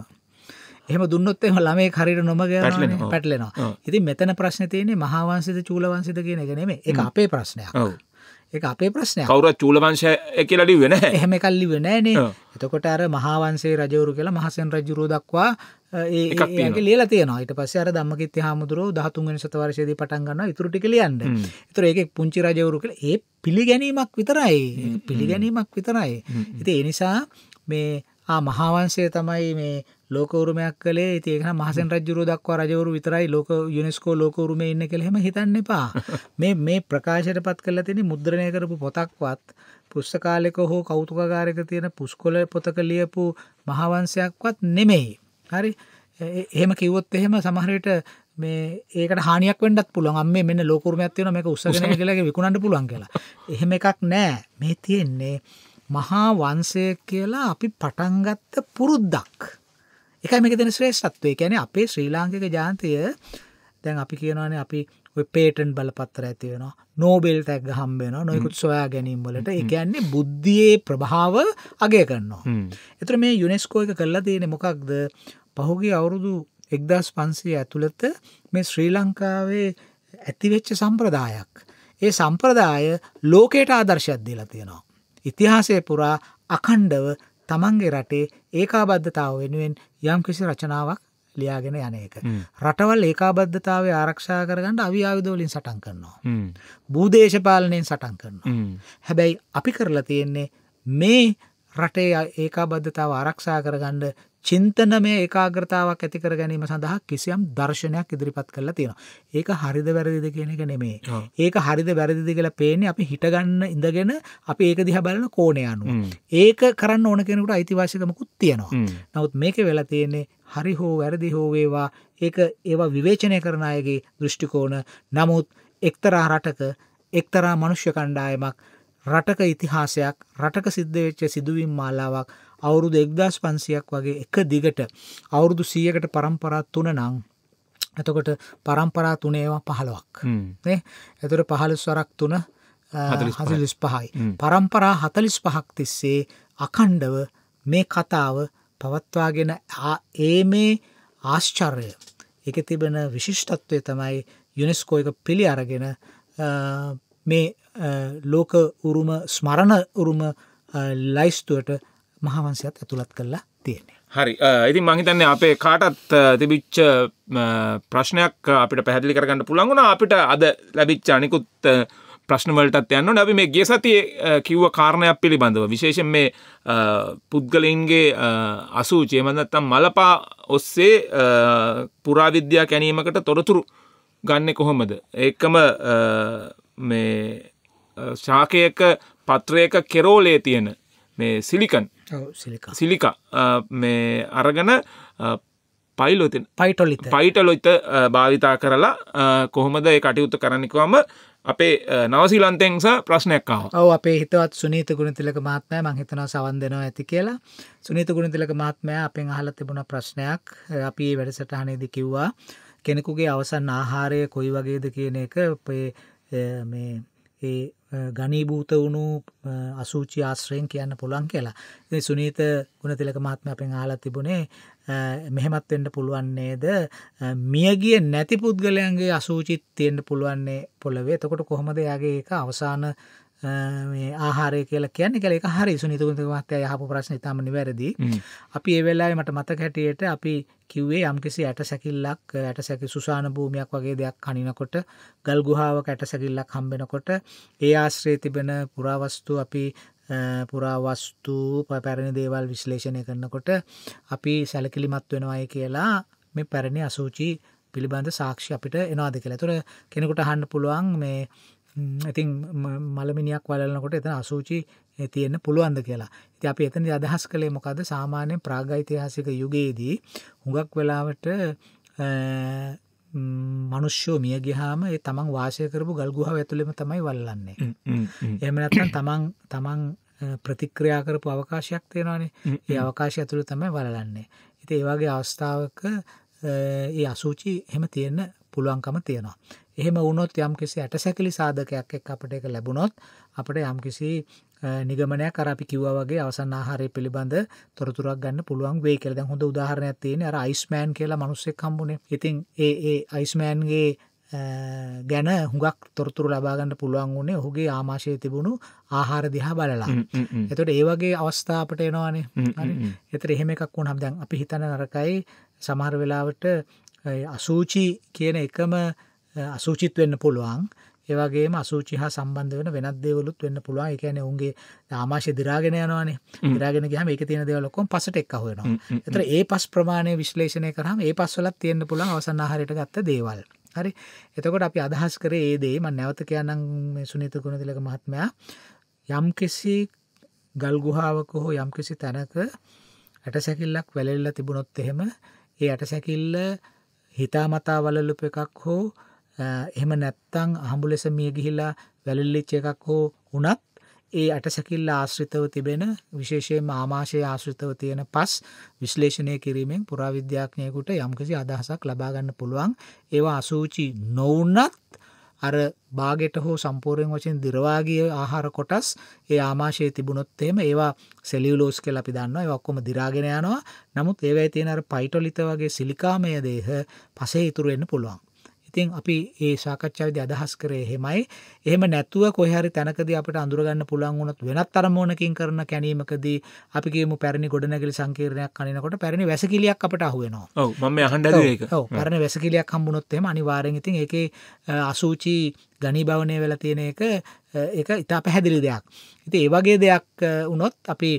එහම දුන්නොත් එම ළමේ හරිට නොමග පැටලෙනවා. ඉති මෙතන ප්‍රශ්න තියන්නේ මහාවන්සිත චූලවන්සිත කියන එක නෙමේ එක අපේ ප්‍රශ්නයක් එක අපේ ප්‍රශ්නයක්. කවුරත් චූලවංශය කියලා ලිව්වේ නැහැ. එහෙම කල්ලි වෙනෑනේ ඔව්. එතකොට අර මහාවන්සේ රජවරු කියලා මහසෙන් රජුරුව දක්වා ඒ එකක් තියෙනවා. ලියල තියන ට පස අර දම්මකිත හාමුදුරුව දහතුන්ගෙන සතවර්ශයද පටන්ගන්න ඉතුරටි කලියන්න එතුර ඒක පුංචි රජවරු කළ ඒ පිළිගැනීමක් විතරයි. ඒක පිළිගැනීමක් විතරයි. ඉති එනිසා මේ ආ මහාවන්සේ තමයි මේ ලෝකවරුමයක් කළේ. ඒක මහසන් රජරුව දක්වා රජවරු විතරයි ලෝක යුනෙස්කෝ ලෝකවරුම ඉන්න කෙළෙම හිතන්න එපා. *laughs* මේ මේ ප්‍රකාශයට පත් කල තිනි මුද්‍රණය කරපු පොතක්වත් පුස්්ටකාලෙක හෝ කෞතුකාරක තියෙන පුස්කොල පොතක ලියපු මහාවන්සයක්වත් නෙමෙයි. හරි? එහෙම කිව්වොත් එහෙම සමහරයට මේ ඒකට හානියක් වෙන්ඩත් පුළුවන්. අම්ම මෙන්න ලෝකරම ඇතිවන මේක උත්සගෙන කියලගේ විකුණට පුළුවන් කියලා. එහෙම එකක් නෑ. මේ තියෙන්නේ මහා වන්සය කියලා අපි පටන්ගත්ත පුරුද්දක් එකයි මේක දෙන ශ්‍රේෂ්ත්වය කැන අපේ ශ්‍රී ලාංකික ජාන්තය දැන් අපි කියනවානේ අපි පේටන් බලපත්තර ඇති වෙන නෝබෙල් තැක් හම්බෙන නොයකුත් සොයා ගැනීම් වලට එකන්නේ බුද්ධියයේ ප්‍රභාව අගය කරනවා. එතර මේ යුනෙස්කෝ එක කරලා තියෙන මොකක්ද පහුගේ අවුරුදු එක්දස් පන්සේ ඇතුළත මේ ශ්‍රී ලංකාවේ ඇතිවෙච්ච සම්ප්‍රදායක්. ඒ සම්ප්‍රදාය ලෝකයට ආදර්ශයක් දීලා තියෙනවා. ඉතිහාසය පුරා අකණ්ඩව තමන්ගේ රටේ ඒකාබද්ධතාව වෙනුවෙන් යම් කිසි රචනාවක් ලියාගෙන යන එක. රටවල් ඒකාබද්ධතාව ආරක්ෂා කරගන්නට අවි ආවිදෝලින් සටන් කරනවා. භූදේශපාලනයෙන් සටන් කරනවා. හැබැයි අපි කරලා තියෙන්නේ මේ රටේ ඒකාබද්ධතාව ආරක්ෂා කරගණ්ඩ චින්තනමය ඒකාග්‍රතාවක් ඇතිකර ගැනීම සඳහා කිසියම් දර්ශනයක් ඉදිරිපත් කරලා තියෙනවා. ඒක හරිද වැරදිද කියන එක නෙමේ. ඒක හරිද වැරදිදි කියලා පේන්නේ අපි හිටගන්න ඉඳගෙන අපි ඒක දිහා බලන කෝණය අනුව. ඒක කරන්න ඕන කෙනෙකුට අයිතිවාසිකමකුත් තියෙනවා. නමුත් මේක වෙලා තියෙන්නේ හරි හෝ වැරදි හෝ වේවා ඒක ඒවා විවේචනය කරන අයගේ දෘෂ්ටිකෝණ නමුත් එක්තරා රටක එක්තරා මනුෂ්‍ය කණ්ඩායමක් රටක ඉතිහාසයක් රටක සිද්ධ වෙච්ච සිදුවීම් මාලාවක් අවුරුදු එක්දස් පන්සියක් වගේ එක දිගට අවුරුදු සීයකට පරම්පරා තුන නං එතකොට පරම්පරා තුනේවා පහළවක්. එතුර පහළස් වරක් තුන හසලිස් පහයි. පරම්පරා හතලිස් පහක් තිස්සේ අකණ්ඩව මේ කතාව පවත්වාගෙන ඒ මේ ආශ්චර්ය. එක තිබෙන විශිෂ්ටත්වය තමයි යුනෙස්කෝ එක පිළි අරගෙන මේ ලෝක උරුම ස්මරණ උරුම ලයිස්තුවට මහවන්සයත් ඇතුළත් කරලා තියෙන්නේ. හරි. ඉතින් මහිතන්නේ අපේ කාටත් තිබිච්ච ප්‍රශ්නයක් අපිට පැහැදිලි කරගන්න පුළන්ගුණ අපිට අද ලැබිච්ච අනිකුත් ප්‍රශ්නවලටත් යන්න නැබි මේ ගේ සතිය කිව්ව කාරණයක් පිළිබඳව. විශේෂෙන් මේ පුද්ගලින්ගේ අසූචය මදත්තම් මලපා ඔස්සේ පුරාවිද්‍යා කැනීමකට තොරතුරු ගන්න කොහොමද? ඒකම මේ ශාකයක පත්‍රයක කෙරෝලේ තියෙන මේ සිලිකන් සිලික. මේ අරගන පයිලොතින් පයිටොලිත. පයිටලොයිත භාවිතා කරලා කොහොමද ඒ කටයුත්ත කරන්නිකවම අපේ නවසිලන්තෙන්ස ප්‍රශ්නයක්කාව ඔව අපේ හිතවත් සුනීත ගුණතිලක මාත්මය මංහිතනව සවන් දෙනවා ඇති කියලා. සුනීත ගුණතිලක මාත්මය අපෙන් අහල තිබුණ ප්‍රශ්නයක් අපි වැඩසටහනේද කිව්වා කෙනෙකුගේ අවසන් ආහාරය කොයි වගේද කියන එක මේ ඒ ගනීභූත වුණු අසූචි ආශ්‍රයෙන් කියන්න පුළන් කියලා. සුනීත ගුණතිලක මහත්ම අපෙන් ආලා තිබුණේ මෙහෙමත්වෙන්ට පුළුවන්නේද මියගිය නැති පුද්ගලයන්ගේ අසූචිත් තියෙන්ට පුළුවන්නේ පොළවේ. තකොට කොහොමද යාගේ එක අවසාන ආහාරය කියලා කියන්න කල හරි සුනිතුකුන්ත මත්තය යහපු ප්‍රශ්න ඉතාම නිවැරදි. අපි ඒ වෙලායි මට මතක හැටියට අපි කිව්වේ යම්කිසි ඇට සැකිල්ලක් ඇට සැකි සුසාන භූමයක් වගේ දෙයක් කනිනකොට ගල් ගුහාාවක ඇට සැකිල්ලක් හම්බෙනකොට ඒ ආශ්‍රය තිබෙන පුරාවස්තු අපි පුරාවස්තු පැරණි දේවල් විශ්ලේෂණය කරනකොට අපි සැලකිලිමත් වෙනවායි කියලා මේ පැරණි අසූචි පිළිබඳ සාක්ෂි අපිට එනවාද කියලා. තුර කෙනෙකුට හන්න පුළුවන් මේ ඉතින් මළමිනියක් වලනකොට එතන අසූචි තියෙන්න පුළුවන්ද කියලා. ති අපි එතන අදහස් කළේ මොකද සාමාන්‍ය ප්‍රාගයිතිහාසික යුගයේදී හුඟක් වෙලාවට මනුෂ්‍යෝ මිය ගිහාම ඒ තමන් වාසය කරපු ගල්ගුහ ඇතුළෙම තමයි වල්ලන්නේ එමනත්තන් තමන් තමන් ප්‍රතික්‍රියා කරපු අවකාශයක් තියෙනවානේ. ඒ අවකාශය ඇතුළ තමයි වලන්නේ ඉති ඒවාගේ අවස්ථාවක ඒ අසූචි හෙම තියෙන්න පුළුවන්කම තියෙනවා. එහෙම වුණොත් යම් කිසි ඇට සැකිලි සාධකයක් එක් අපට එක ලැබුණොත් අපට යම් කිසි නිගමනයක් කරපි කිව්ව වගේ අවසන් ආහාරය පිළිබඳ තොරතුරක් ගන්න පුළුවන් වේ කියලා. දැන් හොඳ උදාහරණයක් තියෙන අර අයිස්මෑන් කියලා මිනිස්සෙක් හම්බුනේ. ඉතින් ඒ ඒ අයිස්මෑන්ගේ ගැන හුඟක් තොරතුරු ලබාගන්න පුළුවන් වුණේ ඔහුගේ ආමාශය තිබුණු ආහාර දිහා බලලා. එතොට ඒවගේ අවස්ථාපට එනවානේ. එතර එහෙම එකක් වුණ හම් දැන් අපි හිතන නරකයි. සමහර වෙලාවට අසූචි කියන එකම අසූචිත් වෙන්න පුළුවන්. ඒවගේම අසූචි හා සම්බන්ධ වෙන වෙනත් දේවලුත් වෙන්න පුළුවන්. එකන උන්ගේ ආමාශය දිරාගෙන යනවානේ. දිරාගෙන ගහම එක තියෙන දෙවලොකොම් පසට එක් හොෙනවා එතර ඒ පස් ප්‍රමාණය විශ්ලේෂණය කරම ඒ පස්වලත් තියෙන්න්න පුළන් අවසන්නහරයට ගත්ත දේවල්. හරි? එතකොට අපි අදහස් කර ඒ දේම නැවත කියනම් සුනිත ගුණ තිලක මහත්මයා යම්කිසි ගල්ගුහාාවක හෝ යම්කිසි තැනක ඇට සැකිල්ලක් වැලෙල්ල තිබුණොත් එහෙම ඒ ඇට සැකිල්ල හිතාමතා වලලුප එකක් හෝ එහෙම නැත්තං අහඹු ලෙස මිය ගිහිල්ලා වැලල්ලිච්ච එකක් හෝ වනත් ඒ අට සැකිල්ල ආශ්‍රිතව තිබෙන විශේෂයෙන් ආමාශය ආශ්‍රිතව තියෙන පස් විශ්ලේෂණය කිරීමෙන් පුරාවිද්‍යාඥයකුට යම්කිසි අදහසක් ලබාගන්න පුළුවන්. ඒවා අසූචි නොවන්නත් අර බාගෙට හෝ සම්පූරයෙන් වචෙන් දිරවාගිය ආහාර කොටස් ඒ ආමාශය තිබුණොත්තේම ඒවා සෙලියලෝස් කෙල අපි දන්න ඔක්කොම දිරාගෙන යනවා. නමුත් ඒවයි තියෙන අර පයිටොලිත වගේ සිලිකාමය දේහ පසේ ඉතුරුවෙන්න පුළුවන්. ඉතින් අපි ඒ සාකච්ඡාවද අදහස් කරේ හෙමයි එහෙම නැතුව කොහරි තැනකද අපට අඳුරගන්න පුළන් වුණත් වෙනත් තරමෝනකින් කරන කැනීමකදී අපිගේම පැරණි ගොඩනැගලි සංකීරණයක් කනකොට පැරණි වැසකිලියක් අපට අහුවෙනවා මම අහන්ඩ පැරණ වැසකිලියක් හම්බුණොත්තෙම අනිවාරෙන් ඉතින් එක අසූචි ගනී භවනය වෙල තියෙන එක එක ඉතා පැහැදිලි දෙයක්. ඉති ඒවගේ දෙයක් වනොත් අපි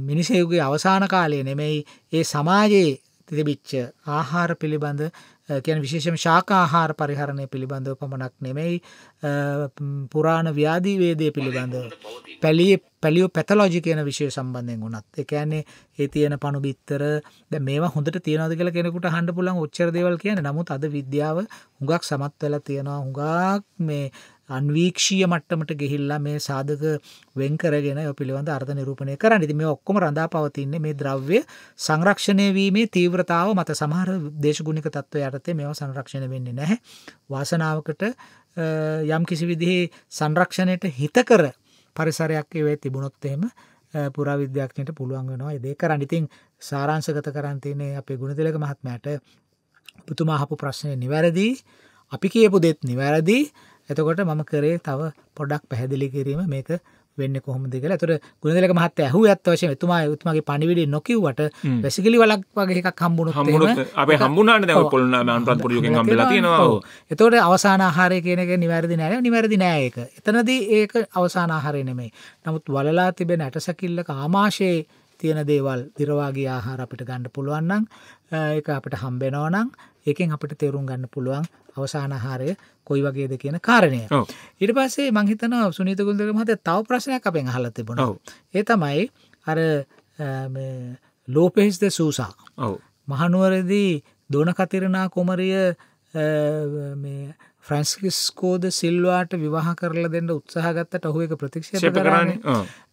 මිනිසයුගේ අවසාන කාලය නෙමෙයි ඒ සමාජයේ තිබිච්ච ආහාර පිළිබඳ කියන විශේෂම ශාකාහාර පරිහරණය පිළිබඳව පමණක් නෙමෙයි පුරාණ ව්‍යාධීවේදය පිළිබඳව. පැලිය පැලියෝ පැතලෝජි කියන විශය සම්බන්ධයෙන් වුණත්. එකන්නේ ඒ තියෙන පණු බිත්තර ද මේවා හොඳට තියෙනද කියල කෙනෙකුට හන්ඩ පුලන් ඔච්චර දෙවල් කියන නමුත් අද විද්‍යාව හුඟක් සමත් වෙලා තියෙනවා. හුඟක් මේ අන්වීක්ෂීය මට්ටමට ගෙහිල්ලා මේ සාධක වෙන් කරගෙන පිළිබඳ අර්ථ නිරූපණය කරන්න. ඉති මේ ඔක්කොම රඳා පවතින්නේ මේ ද්‍රව්‍ය සංරක්ෂණය වීමේ තීව්‍රතාව මත. සමහර දේශගුණික තත්ව යටතේ මෙව සංරක්ෂණ වෙන්නේ නැහැ. වාසනාවකට යම් කිසි විදිහේ සංරක්ෂණයට හිතකර පරිසරයක් වේ තිබුණොත්තේම පුරාවිද්‍යාඥයට පුළුවන් වෙනවා ඒ කරන්න. ඉතින් සාරංශගත කරන්තිනේ අපේ ගුණතිලක මහත්මයට පුතුමාහපු ප්‍රශ්නය නිවැරදිී අපි කියපු දෙත් නිවැරදිී. එතකොට මම කරේ තව පොඩක් පැහැදිලි කිරීම මේක වෙන්න කොහොමද කියලා. තුර ගුණදලක මහත් ඇහු ඇත් වශය තුමා උතුමගේ පනිවිඩි නොකිවට වැසිගලි වලක් වගේ එකක් හම්බුණු අප හම්බුණට දැව පොලන අන්පත්පුරයගෙන් හම්බලා තියෙනවා. එතකොට අවසාන ආහාරය කියනක නිවැරදි නෑ නිවැරදි නෑයක එතනදී ඒක අවසාන ආහාරය නෙමේ නමුත් වලලා තිබෙන ඇටසැකිල්ලක ආමාශයේ තියෙන දේවල් දිරවාගේ ආහාර අපිට ගණඩ පුළුවන්නම් එක අපට හම්බෙනවනම් ඒකෙන් අපිට තේරුම් ගන්න පුළුවන් අවසානහාරය කොයි වගේද කියන කාරණය. ඉට පස්සේ මංහිතන සුනීතකුල්දක මත තව ප්‍රශ්නයක් අපෙන් හල තිබුණ. ඒ තමයි අර ලෝපෙහිස්ද සූසා. මහනුවරදී දෝන කතිරනා කොමරිය ෆ්‍රන්ස්කිස්කෝද සිල්වාට විවාහ කරලා දෙන්න උත්සාහගත්තට ඔහු එක ප්‍රතික්ෂේප කරන්න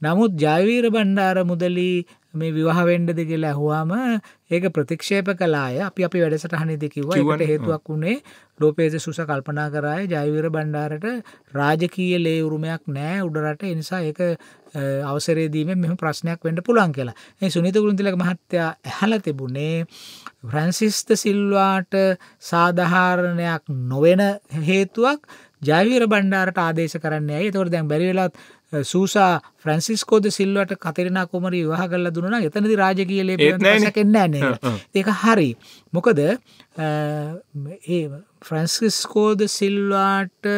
නමුත් ජයවීර බණ්ඩාර මුදලී මේ විවාහවෙන්ඩද කියලා ඇහවාම ඒක ප්‍රතික්ෂේප කලාය අපි අපි වැඩසට හනිදි කිව්වට හේතුවක් වුණේ ලෝපේද සුස කල්පනා කරාය ජයවීර බණ්ඩාරට රාජකීය ලේ උරුමයක් නෑ උඩරට. එනිසා ඒක අවසරේදීම මෙම ප්‍රශ්නයක් වෙන්ඩ පුළන් කියලා. ඒ සුනිත ගුරුන්තිලක මහත්තයා ඇහල තිබුණේ ෆ්‍රැන්සිස්ත සිල්වාට සාධහාරණයක් නොවෙන හේතුවක් ජයවීර බණ්ඩාරට ආදේශ කරන්න ඇයි? තොර දැන් බැරිවෙලත් සූසා ෆ්‍රන්සිස්කෝද සිල්වට කතරිනා කොමරි විවාහ කල්ල දුන්න එතනති රාජකීලේ කෙන්න න්නේ. ඒක. හරි. මොකද ඒ ෆ්‍රන්සිස්කෝද සිල්වාට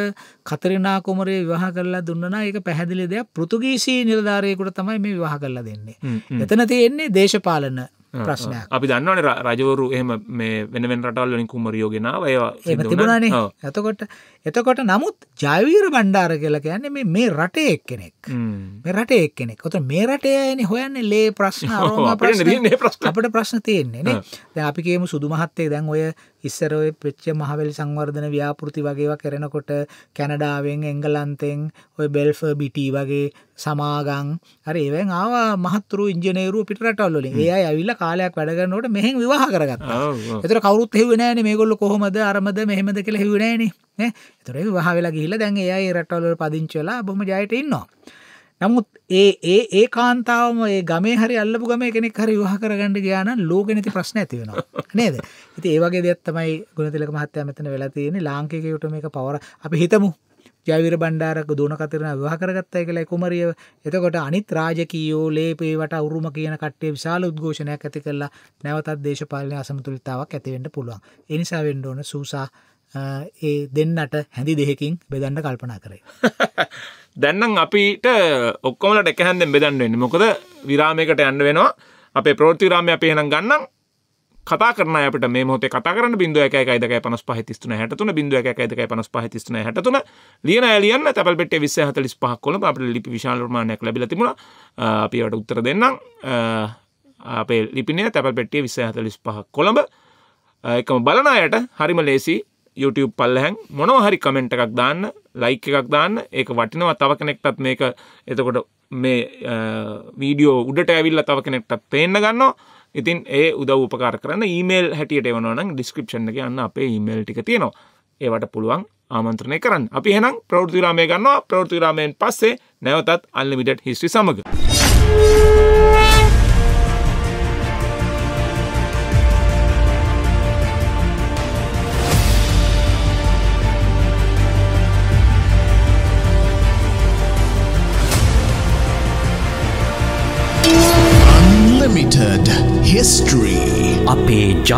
කතරිනා කොමරේ විවාහ කරලා දුන්නන එක පැහැදිලි දෙයක්. පෘතුගීසී නිලධාරයකුට තමයි මේ විවාහ කරලා දෙන්නේ. එතන තියෙන්නේ දේශපාලන ප්‍රශ්නයක්. අපි දන්නවන රජවරු එහම මේ වෙනවෙන් රටල් වලින් කුමරියෝගෙනාව තිබුණනේ. එතකොට එතකොට නමුත් ජයවීර බණ්ඩාර කියලා කියන්නේ මේ මේ රටේ එක් කෙනෙක් මේ රටේ එක් කෙනෙක් ොත මේ රටයන හොයන්නේ? ලේ ප්‍රශ්න *laughs* අපට ප්‍රශ්න. තියෙන්නේ නේ. අපි කියමු සුදු මහත්තේ දැන් ඔය පෙච්ච මහවැලි සංවර්ධන ව්‍යාපෘති වගේව කරනකොට කැනඩාවෙන් එංගලන්තෙන් ඔය බෙල්ෆ බිටී වගේ සමාගං හර ඒවෙන් ආවා මහතුරු ඉංජනේරු පිටරටල්ලින් ඒ ඇවිල්ල කාලයක් වැඩගන්නට මෙහෙන් විවාහ කරගත් එතර කවරුත් හෙවනෑන මේගොල්ල කොහොමද අරමද මෙහෙමද කියල හෙවනෑන එතර විවාහ වෙලා ගිහිල දැන් ඒ රටවල පදිංචලා බොම ජයට ඉන්නවා නමුත් ඒ ඒ ඒ කාන්තාවම ඒ ගමේ හරි අල්ලපු ගම කෙනෙක් හරි විවාහ කරගන්න ගයාන ලෝකනති ප්‍රශ්න ඇති වෙනවා. *laughs* නේද? ඉති ඒවගේ දෙත් තමයි ගුණතිලක මහත්තය මෙතන වෙලා තියෙන ලාංකිකයට මේක පවර අපි හිතමු. ජයවිර බණ්ඩාරක දුන කතරන විවාහ කරගත්තය කියලා කුමරිය. එතකොට අනිත් රාජකීයෝ ලේපේවට අවුරුම කියන කට්ටේ විශාල උද්ඝෝෂණයක් ඇති කරලා නැවතත් දේශපාලනය අසමතුලිතාවක් ඇතිවෙන්ට පුළුවන්. එනිසා වෙන්ඩෝන සූසා ඒ දෙන්නට හැඳි දෙහෙකින් බෙදන්න කල්පනා කරේ. *laughs* දැන්නම් අපිට ඔක්කොමලට එක හැන්දෙන් බෙදන්න වෙන්න. මොකද විරාමයකට යන්න වෙනවා. අපේ ප්‍රෝතිරාමය අපේ නම් ගන්නම්. කතා කරන අපට මේ මොත කතා කරන බින්දුව එක එකයිදක පනස් පහතිස්තුන හැටතුන බින්දුව එක එකයිදක පනස් පහතිස්තුන හැටතුන. ලියන ඇලියන්න තැපල් පෙට විස්ස හතලිස් පහක් කොළ අපට ලිපි විශාලර්මාණයක් ලැබිල තිබුණ. අපිට උත්තර දෙන්නම්. අපේ ලිපිනේ තැපල් පෙටිය විස්ස හතලිස් පහක් කොළඹ එකම බලනායට හරිම ලේසි YouTube පල්ලහැන් මොනව හරි කමෙන්ට් එකක් දාන්න ලයික් එකක් දාන්න. ඒක වටිනවා තව කෙනෙක්ටත් මේක. එතකොට මේ වීඩියෝ උඩට ඇවිල්ල තව කෙනෙක්ටත් පේන්න ගන්නවා. ඉතින් ඒ උදව උපකාර කරන්න ඊමේල් හැටියට එවනනම් ඩිස්ක්‍රපෂන් එක යන්න අපේ ඊමේල් ටික තියෙනවා. ඒවට පුළුවන් ආමන්ත්‍රණය කරන්න. අපි හෙනම් ප්‍රෘතිරාමය ගන්නවා. ප්‍රෘතිරාමයෙන් පස්සේ නැවතත් අල්ලිමිටඩ් හිස්ටි සමඟ.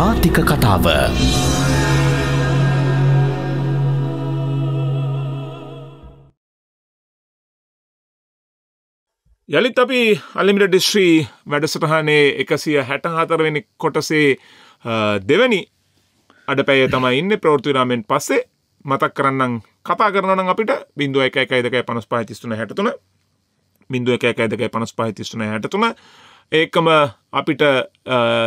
ජාතික කතාව. යළිත් අපි අලිමිට ඩිස්ශ්‍රී වැඩසටහනේ එකසිය හැට හතරවෙනි කොටසේ අ, දෙවැනි අඩ පැය තමයි ඉන්න. ප්‍රෘතිරාමෙන් පස්සේ මතක් කරන්නම් කතා කරනන අපිට බින්දුව එක එකයි දෙකයි පනස් පහතිස්තුන හැටතුන. බින්දුව එක එකයි දෙකයි පනස් පහතිස්තුන හැටතුන. ඒකම අපිට අ,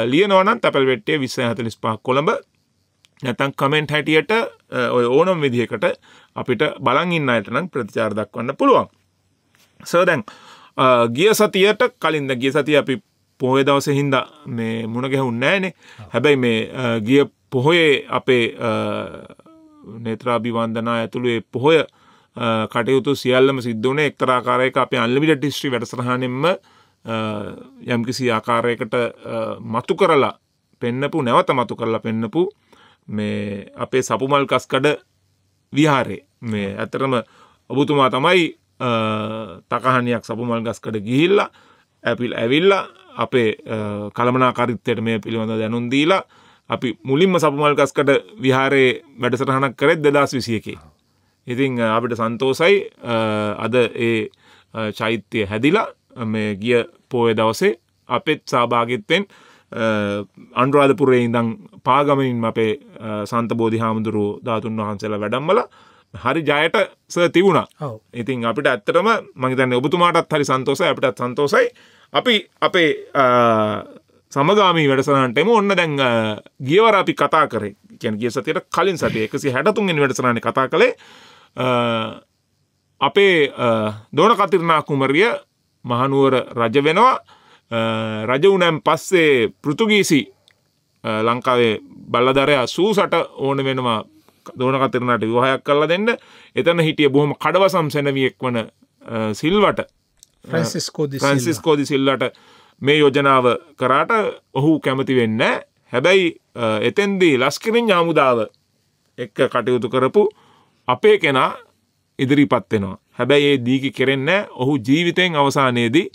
ලියනවනන් තැපල් වෙට්ටේ විස්සය හතලිස් පහ කොළඹ. නැතන් කමෙන්ට් හැටියට ඔය ඕනම් විදිහකට අපිට බලන් ඉන්න අයටනම් ප්‍රතිචාර දක්වන්න පුළුවන්. සර්දැන් ගිය සතියට කලින්ද ගිය සතිය අපි පොහොය දවස හින්ද මේ මුණගැහුන් නෑනේ හැබැයි මේ ගිය පොහොයේ අපේ නේත්‍රාභිවන්දනා ඇතුළුවේ පොහොය කටයුතු සියල්ලම සිද්ධ වනේ එක්තරාකාරයක අප අල්ලිමිට ටිස්ට්‍රි වැඩසරහනෙන්ම යම්කිසි ආකාරයකට අ, මතු කරලා පෙන්නපු නැවත මතු කරලා පෙන්නපු මේ අපේ සපුමල් කස්කඩ විහාරේ මේ ඇතරම ඔබතුමා තමයි අ, තකහනියක් සපුමල් ගස්කඩ ගිහිල්ල ඇපිල් ඇවිල්ලා අපේ අ, කළමනාකරිත්තයට මේ පිළිබඳ දැනුන්දීලා අපි මුලින්ම සපුමල් ගස්කට විහාරයේ වැඩසටහනක් කරෙත් දෙදස් විසියකි. ඉතිං අ, අපිට සන්තෝසයි අ, අද ඒ අ, චෛත්‍යය හැදිලා මේ ගිය පෝය දවසේ අපෙත් සභාගිත්වෙන් අන්රාධපුරේ ඉඳං පාගමනින් අපේ සන්ත බෝධි හාමුදුරුව ධාතුන් වහන්සේලා වැඩම්මල හරි ජයට ස තිවුණා. ඉතින් අපිට ඇත්තටම මහිතන්න ඔබතුමාටත් හරි සන්තෝසයි අපිටත් සන්තෝසයි අපි අපේ සමගාමී වැඩසනටම ඔන්න දැන් ගියවර අපි කතා කරේ. කියන ගිය සතියට කලින් සතිය එකසි හැටතුන්ගෙන් වැඩසනන කතා කළේ. අපේ දෝන කතිරනා කුමරිය මහනුවර රජ වෙනවා. රජ වුනැම් පස්සේ පෘතුගීසි ලංකාවේ බල්ලදරය සූසට ඕන වෙනවා දෝනකතරනට විවාහයක් කරලා දෙන්න. එතන හිටිය බොහොම කඩවසම් සැනවියෙක් වන සිල්වට ෆ්‍රන්සිස්කෝදි සිල්ලට මේ යෝජනාව කරාට ඔහු කැමති වෙන්න හැබැයි එතෙන්දී ලස්කිරින් ඥාමුදාව එක්ක කටයුතු කරපු අපේ කෙනා ඉදිරිපත් වෙනවා හැබැයි ඒ දීකි කෙරෙන්න ඔහු ජීවිතයෙන් අවසානයේදී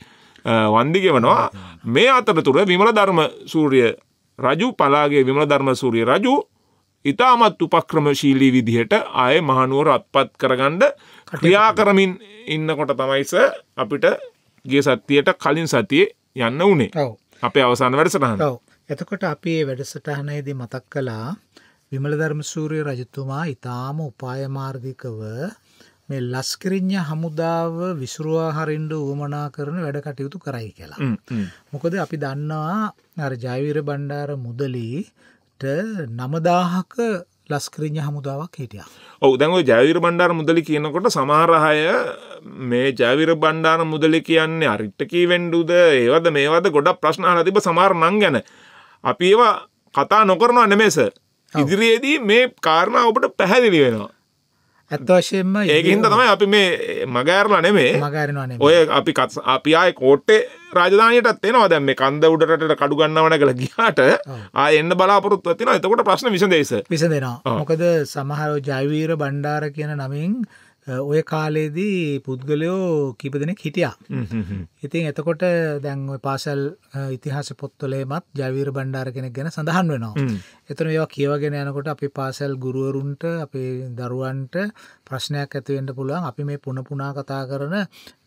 වන්දිගෙවනවා. මේ අතරතුර විමල ධර්ම සූරිය රජු පලාගේ විමල ධර්ම සූරිය රජු ඉතාමත් උපක්‍රමශීලී විදිහට ආය මහනුවර අත්පත් කරගණ්ඩ ක්‍රියා කරමින් ඉන්නකොට තමයිස අපිට ගේ සත්තියට කලින් සතියේ යන්න වනේ අපේ අවසාන වැඩසටහන. එතකොට අපි වැඩසටහනයේදී මතක් කළා විමල ධර්මසූරිය රජතුමා ඉතාම උපායමාර්ගිකව මේ ලස්කරිඥ හමුදාව විසුරුවා හරින්ඩ උවමනා කරන වැඩ කටයුතු කරයි කියලා. මොකද අපි දන්නවා ජයවීර බණ්ඩාර මුදලීට නමදාහක ලස්කරිඥ හමුදාවක් හිටියා. ඔව දැන්ව ජයවිර බණ්ඩාර මුදලි කියනකොට සමහරහය මේ ජයවිර බණ්ඩාන මුදලි කියන්නේ අරිට්ටකී වෙන්ඩුද ඒවද මේවද ගොඩක් ප්‍රශ්නාල තිබ සමාර නං ගැන. අපි ඒවා කතා නොකරනවා නෙමේස ඉදිරියේදී මේ කාරණ ඔබට පැහැදිලි වෙනවා ඇත්වශයෙන්ම ඒකහින්ද තමයි අපි මේ මගෑරලා නෙමේ මගරනවා ඔය අපි කත් අපි ආය කෝට්ටේ රාජධානයටත් එනවා. දැම් මේ කන්ද උඩට කඩු ගන්නවන කළ ගියාට ආය එන්න බලාපොරොත්තු තින එතකොට ප්‍රශ්න විසදේශ විස දෙනවා මොකද සමහරෝ ජයවීර බණ්ඩාර කියන නමින් ඔය කාලේදී පුද්ගලයෝ කීප දෙනෙක් හිටියා. ඉතින් එතකොට දැන් පාසල් ඉතිහාස පොත්තොලේමත් ජයවීර බණ්ඩාර කෙනෙක් ගැන සඳහන් වෙනවා. එතන ඒවා කියවගෙන යනකොට අපි පාසල් ගුරුවරුන්ට අපේ දරුවන්ට ප්‍රශ්නයක් ඇතිවෙන්ට පුළුවන් අපි මේ පුන පුනා කතා කරන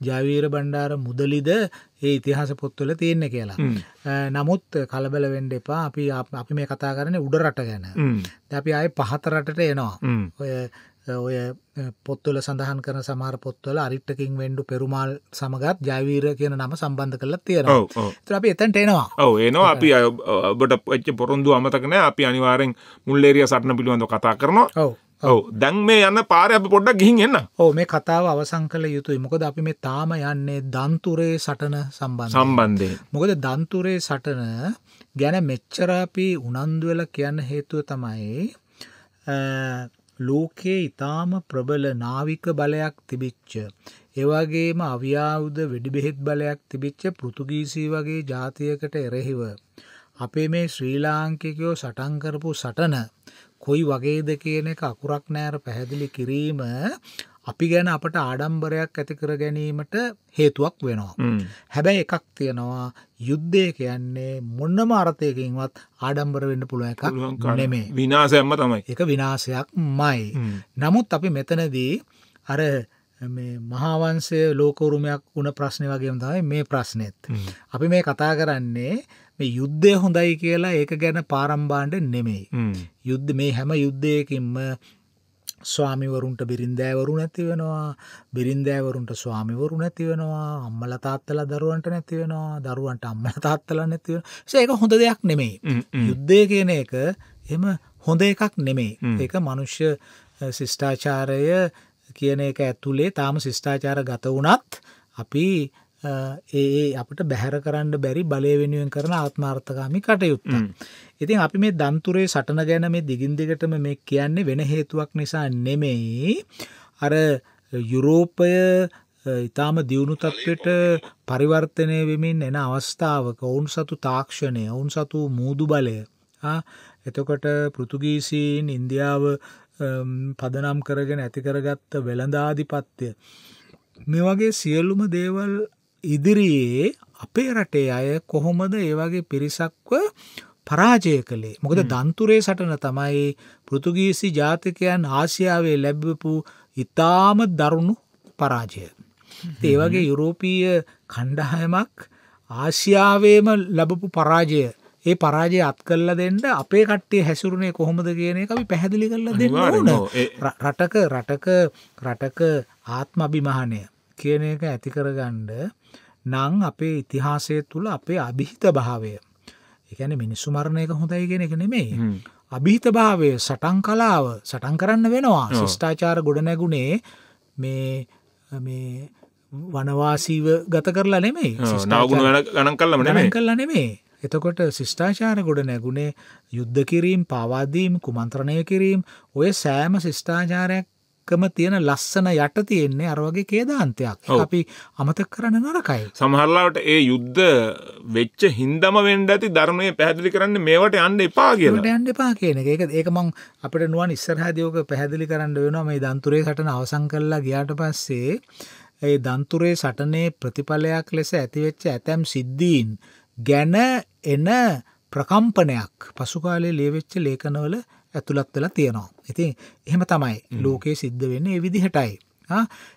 ජයවීර බණ්ඩාර මුදලිද ඒ ඉතිහාස පොත්වල තියෙන්නේ කියලා. නමුත් කලබල වෙන්ඩ එපා අපි අප- මේ කතා කරන උඩ රට ගැන. දැන් අපි ආය පහත රටට එනවා. ඔය ඔය පොත්වල සඳහන් කරන සමහර පොත්වල අරිට්ටකින් වෙන්ඩු පෙරුමාල් සමගත් ජයවීර කියන නම සම්බන්ධ කරලා තියෙනවා. අපි එතැන්ට එනවා. ඔව ඒනවා අපි ඔබට පච්ච පොරොන්දු අමතකනෑ අපි අනිවාරෙන් මුල්ලේරිය සටන පිළිබඳ කතා කරනවා. ඔව්. දැන් මේ යන්න පාර අපි පොඩ්ඩක් ගිහින් එන්න. ඕ මේ කතාව අවසං කළ යුතුයි. මොකද අපි මේ තාම යන්නේ දන්තුරේ සටන සම්බන්ධ. සම්බන්ධය මොකද දන්තුරේ සටන ගැන මෙච්චරාපි උනන්දුවල කියන්න හේතුව තමයි ලෝකයේ ඉතාම ප්‍රබල නාවික බලයක් තිබිච්ච. ඒවගේම අව්‍යාවුද වෙඩිබෙහෙත් බලයක් තිබිච්ච පෘතුගීසී වගේ ජාතියකට එරෙහිව. අපේ මේ ශ්‍රී ලාංකිකයෝ සටන්කරපු සටන කොයි වගේද කියන එක අකුරක් නෑර පැහැදිලි කිරීම අපි ගැන අපට ආඩම්බරයක් ඇති කර ගැනීමට හේතුවක් වෙනවා. හැබැයි එකක් තියෙනවා යුද්ධය කියන්නේ මොන්නම අර්ථයකින්වත් ආඩම්බර වෙන්න පුළුව එකක් නෙමේ විනාසයම්ම තමයි එක විනාසයක් මයි. නමුත් අපි මෙතනදී අර මහාවන්සය ලෝකවරුමයක් වුණ ප්‍රශ්නය වගේම තමයි මේ ප්‍රශ්නෙත්. අපි මේ කතා කරන්නේ මේ යුද්ධය හොඳයි කියලා ඒක ගැන පාරම්බාණ්ඩ නෙමෙයි. යුද්ධ මේ හැම යුද්ධයකින්ම ස්වාමිවරුන්ට බිරින්දෑවරු නැති වෙනවා බිරින්දෑවරුන්ට ස්වාමිවරු නැති වෙනවා අම්මල තාත්තල දරුවන්ට නැති වෙනවා දරුවන්ට අම්මල තාත්තල නැතිව ඒක හොඳ දෙයක් නෙමෙයි. යුද්ධය කියන එක එම හොඳ එකක් නෙමෙයි. ඒක මනුෂ්‍ය ශිෂ්ඨාචාරය කියන එක ඇතුළේ තාම ශිෂ්ඨාචාර ගත වුණත් අපි ඒ අපට බැහැර කරන්න බැරි බලය වෙනුවෙන් කරන ආත්මාර්ථකාමි කටයුත්ත. ඉතින් අපි මේ දන්තුරේ සටන ගැන මේ දිගින්දිගටම මේ කියන්නේ වෙන හේතුවක් නිසා නෙමෙයි. අර යුරෝපය ඉතාම දියුණු තත්වට පරිවර්තනය වෙමින් එන අවස්ථාවක ඔවුන් සතු තාක්ෂණය ඔවුන් සතු මූදු බලය එතකොට පෘතුගීසීන් ඉන්දියාව පදනම් කරගෙන ඇතිකරගත්ත වෙළඳාධිපත්ය. මේ වගේ සියල්ලුම දේවල් ඉදිරියේ අපේ රටේ අය කොහොමද ඒවගේ පිරිසක්ව පරාජය කළේ? මොකද දන්තුරේ සටන තමයි පෘතුගීසි ජාතිකයන් ආසියාවේ ලැබ්වපු ඉතාම දරුණු පරාජය. ඒවගේ යුරෝපීය කණ්ඩහයමක් ආසියාවේම ලැබපු පරාජය ඒ පරාජය අත් කල්ල දෙන්න අපේ කට්ටේ හැසුරුණේ කොහොමද කියන එක අපි පැහැදිලි කරල දෙන්න ඕන. රටක රටක රටක ආත්ම අභිමහනය කියන එක ඇතිකරගණ්ඩ නං අපේ ඉතිහාසය තුළ අපේ අභිහිත භාවය. එකන මිනිස්සු මරණයක හොඳයි ගෙන එක නෙමෙයි. අභිහිත භාවය සටන් කලාව සටන් කරන්න වෙනවා. ශිෂ්ඨාචාර ගොඩ නැගුණේ මේ මේ වනවාසීව ගත කරලා නෙමේ ගණන් කල්ලම නෙමේ කල්ලා නෙමේ එතකොට ශිෂ්ඨාචාර ගොඩ නැගුණේ යුද්ධ කිරීම් පවාදීම් කුමන්ත්‍රණය කිරීම් ඔය සෑම ශිෂ්ඨාචාරයක් ක්කම තියෙන ලස්සන යට තියෙන්නේ අරවගේ කේදාන්තයක්. අපි අමතක් කරන්න නරකයි. සමහරලාට ඒ යුද්ධ වෙච්ච හින්දම වෙන්ඩ ඇති ධර්මය පැහැදිලි කරන්න මේවට අන්න එපා කියලා. යන්න එපා කියන එක. ඒක මං අපට නුවන් ඉස්සරහදයෝක පැහැදිලි කරන්න වෙනවා. මේ දන්තුරේ සටන අවසං කරලා ගියාට පස්සේ ඒ දන්තුරේ සටනේ ප්‍රතිඵලයක් ලෙස ඇතිවෙච්ච ඇතැම් සිද්ධීන් ගැන එන ප්‍රකම්පනයක් පසුකාලේ ලේවෙච්ච ලේකනවල ඇතුළත් වෙලා තියෙනවා. ඉතින් එහෙම තමයි ලෝකයේ සිද්ධ වෙන්නේ විදිහටයි.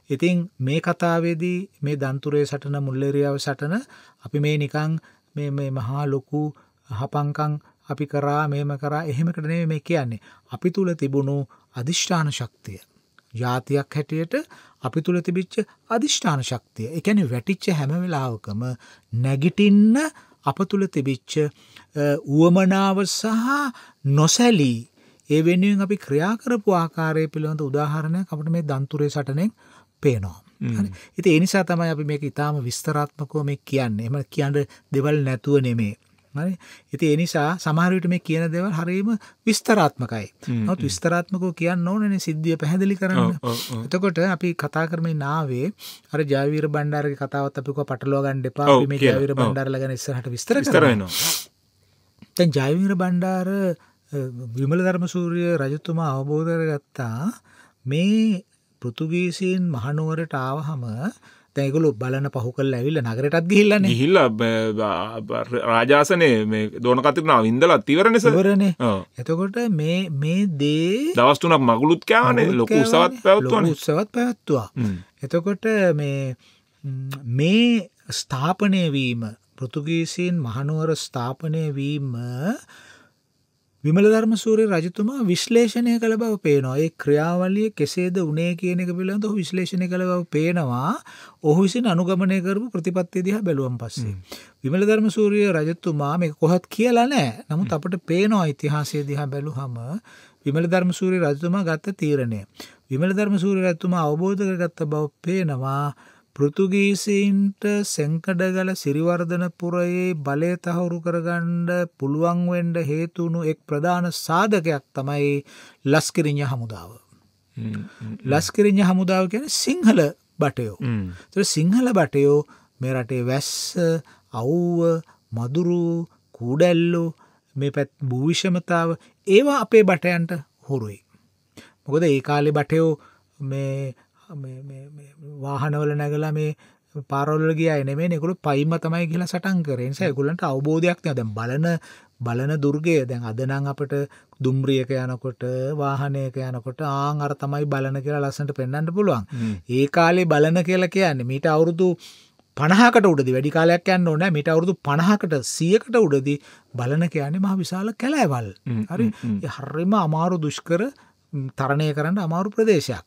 ඉතින් මේ කතාවේදී මේ දන්තුරේ සටන මුල්ලෙරියාව සටන අපි මේ නිකං මේ මහා ලොකු හපංකං අපි කරා මේම කරා එහෙමකටනේ මේ කියන්නේ. අපි තුළ තිබුණු අධිෂ්ඨාන ශක්තිය. ජාතියක් හැටියට අපි තුළ තිබිච්ච අධිෂ්ඨාන ශක්තිය එකැන වැටිච්ච හැම වෙලාවකම නැගිටින්න අප තුළ තිබිච්ච උවමනාව සහ නොසැලී ඒ වෙනුවෙන් අපි ක්‍රියාකරපු ආකාරය පිළිබඳ උදාහරණයක් අපට මේ දන්තුරේ සටනෙන් පේනවා. ඉති එනිසා තමයි අපි මේක ඉතාම විස්තරාත්මකෝ මේ කියන්න. එම කියන්න දෙවල් නැතුව නෙමේ. ඉති එනිසා සමහරවිට මේ කියන දෙවල් හරීම විස්තරාත්මකයි. නොත් විස්තරාත්මකෝ කියන්න ඕනන සිද්ධිය පැහැදිලි කරන්න. එතකොට අපි කතා කරම නාවේ අර ජාවීර බණ්ඩාරග කතාවත් අපික පටලෝගන් දෙපා මේ ජාවීර බණ්ඩාරලගන ඉස්සහට විස්තර කරනවා. ජයවීර බණ්ඩාර විමල ධර්මසූරිය රජතුමා අවබෝධර ගත්තා මේ පෘතුගීසීන් මහනුවරට ආවහම තැගුලු බලන පහු කල් ඇවිල්ල නගරටත් ගිහිල්ලන හිල්ල රාජාසනය දෝනකතිරනාව ඉන්දලත් තිවරණ සවරණය එතකොට මේ මේ දේ දවස්තුනක් මගුලුත් කෑවනේ ලොක උසවත් පැවත්වන උත්සවත් පැවත්තුවා. එතකොට මේ මේ ස්ථාපනයවීම පෘතුගීසීන් මහනුවර ස්ථාපනය වීම විමල ධර්මසූරය රජතුමා විශ්ලේෂණය කළ බව පේනවා. ඒ ක්‍රියාවලිය කෙසේද උනේ කියන එක පිළිබඳ විශ්ලේෂණය කළ බව පේනවා. ඔහු විසින් අනුගමනය කරපු ප්‍රතිපත්තිය දිහා බැලුවම් පස්සේ. විමල ධර්මසූරිය රජතුමා මේ කොහත් කියලා නෑ නමුත් අපට පේනවා ඉතිහාසය දිහා බැලුහම විමල ධර්මසූරී රජතුමා ගත්ත තීරණය. විමල ධර්මසූරී රජතුමා අවබෝධ කරගත්ත බව පේනවා පෘතුගීසීන්ට සැංකඩගල සිරිවර්ධනපුරයේ බලය තහවුරු කරගණ්ඩ පුළුවන්වෙන්ඩ හේතුුණු එක් ප්‍රධාන සාධකයක් තමයි ලස්කිරිං්ඥ හමුදාව. ලස්කිරිඥ හමුදාව කියන සිංහල බටයෝ තර සිංහල බටයෝ මේ රටේ වැස්ස අව්ව මදුරු කූඩැල්ලු මේ පැත් භූවිෂමතාව ඒවා අපේ බටයන්ට හොරුයි. මොකද ඒ කාලෙ බටයෝ මේ වාහනවල නැගලා මේ පාරොල්ල ගිය එනෙමේ එකුළු පයිම තමයි කියලා සටන් කරෙන්ස ඇකුලන්ට අවබෝධයක් නැ දැම් බලන බලන දුර්ගේ දැන් අදනං අපට දුම්රියක යනකොට වාහනයක යනකොට ආං අර තමයි බලන කියලා ලස්සට පෙන්න්නට පුළුවන්. ඒ කාලේ බලන කියලා කියන්නේ මීට අවුරුදු පණහකට උඩදි වැඩි කාලයක් යන්න ඕනෑ මිට අවුරුදු පණහකට සියකට උඩදි බලන කියන්නේ මහ විශාල කැලෑවල්. හරි? හරිම අමාරු දුෂ්කර තරණය කරන්න අමාරු ප්‍රදේශයක්.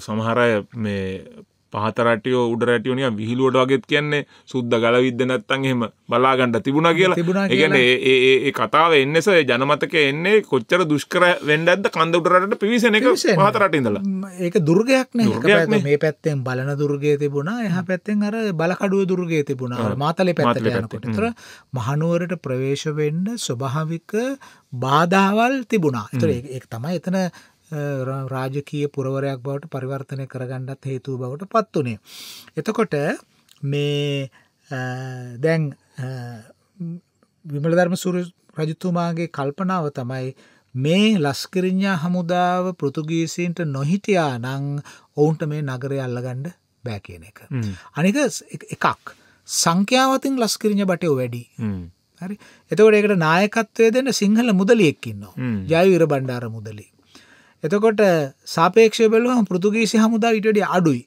සමහරය මේ පහතරටයෝ උඩරැටියෝනිය විහිලුවට වගෙත් කියන්නේ සුද්ද ගල විද්ද නැත්තන් එහෙම බලාගණ්ඩ තිබුණ කියලා. තිබුණා ඒගැන ඒ කතාව එන්නස ජනමතක එන්නේ කොච්චර දුෂ්කර වෙන්ඩ කන්ද උඩරට පිවිසන එක. පහතරට ඉඳලා. ඒක දුර්ගයක් නේ. මේ පැත්තෙන් බලන දුර්ගේ තිබුණා. එහ පැත්තෙන් අර බලකඩුව දුර්ගේ තිබුණා. මාතලේ පැත්තට යනකොට. පැත්තේ, තර මහනුවරට ප්‍රවේශ වෙන්ඩ ස්වභාවික බාධාවල් තිබුණා. එතර ඒ තමයි එතන රාජකීය පුරවරයක් බවට පරිවර්තනය කරගන්නත් හේතුව බවට පත් වනේ. එතකොට මේ දැන් අ, විමල ධර්ම සුර රජතුමාගේ කල්පනාව තමයි මේ ලස්කරිඥා හමුදාව පෘතුගීසීන්ට නොහිටියා නං ඔවුන්ට මේ නගරය අල්ලගණ්ඩ බෑ කියන එක. අනික එකක් සංඛ්‍යාවතින් ලස්කරිඥ බටයෝ වැඩි. හරි එතකොට ඒකට නායකත්වය දෙන්න සිංහල මුදලියෙක්කින්නවා. ජයවිර බණ්ඩාර මුදලි. එතකොට සාපේක්ෂ බැලුවම පෘතුගීසි හමුදා ඉටඩිය අඩුයි.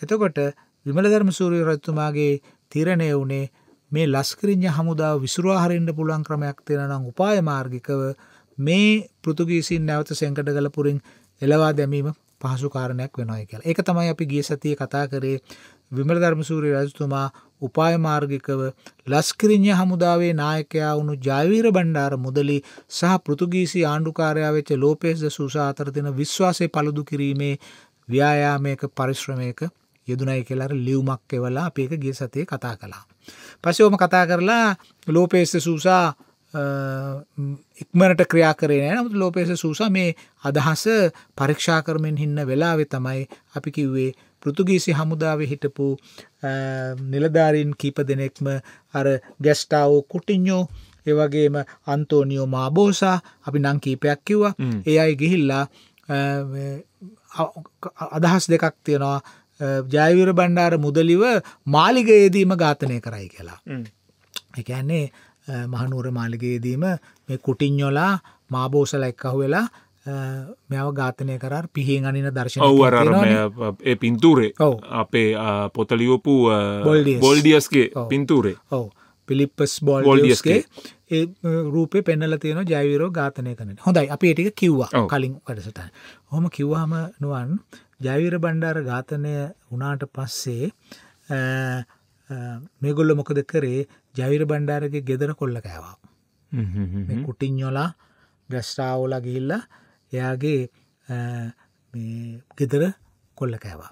එතකොට විමලධර්ම සූරිය රත්තුමාගේ තිරණය වුණේ මේ ලස්කරිඥ හමුදාව විසුරවාහරෙන්ට පුළන් ක්‍රමයක් තියෙනනම් උපාය මාර්ගිකව මේ පෘතුගීසින් නැවත සැංකට ගලපුරින් එලවා දැමීම පහසු කාරණයක් වෙනයි කියලා එක තමයි අපි ගිය සතිය කතා කරේ විමල ධර්මසූරී රජතුමා උපාය මාර්ගිකව ලස්කිරිඥ හමුදාවේ නායකයා වුණු ජයවීර බණ්ඩාර මුදලි සහ පෘතුගීසි ආණ්ඩුකාරයාවෙච්ච ලෝපේස්ද සූසා අතරතින විශ්වාසය පළුදු කිරීමේ ව්‍යයාමයක පරිශ්‍රමයක යෙදුනයි කියලාර ලියවමක් එවලා අප ඒක ගේ සතය කතා කලා. පසෝම කතා කරලා ලෝපේස්ත සූසා අ, ම්, ඉක්මනට ක්‍රියා කරේ නෑ නමුත් ලෝපේස සූසා මේ අදහස පරීක්ෂා කරමෙන් හින්න වෙලාවෙ තමයි අපි කිව්වේ පෘතුගීසි හමුදාව හිටපු නිලධාරීන් කීප දෙනෙක්ම අර ගැස්ටාවෝ කුටිඥෝ ඒවගේම අන්තෝනියෝ මාබෝසා අපි නං කීපයක් කිව්වා. ඒ අයි ගිහිල්ලා අදහස් දෙකක් තියෙනවා. ජයවිර බණ්ඩාර මුදලිව මාලිගයේදීම ඝාතනය කරයි කියලා. එකන්නේ මහනුවර මාලිගයේදීම මේ කුටිං්ඥොලා මාබෝසල එක්කහු වෙලා මෙව ඝාතනය කරර පිහින් අනින දර්ශන ඔව්වර ඒ පින්තූරේ. අපේ පොතලියෝපු බොල්ඩියස්. බොල්ඩියස්ගේ. පින්තූරේ ඔව පිලිපස් බෝල්ඩියස්ගේ. ඒ රූපේ පෙන්නල තියෙන ජයවිරෝ ඝාතනය කන හොඳයි අපි ඒටික කිව්වා. කලින් වැඩසට හොම කිව්වාම නුවන් ජයවිර බණ්ඩාර ඝාතනය වනාට පස්සේ මේගොල්ල මොකද කරේ ජවිර බණ්ඩාරගේ ගෙදර කොල්ල කෑවා මේ කුටිං්ඥොලා ගැස්ටාවෝල ගිහිල්ල එයාගේ ගෙදර කොල්ල කෑවා.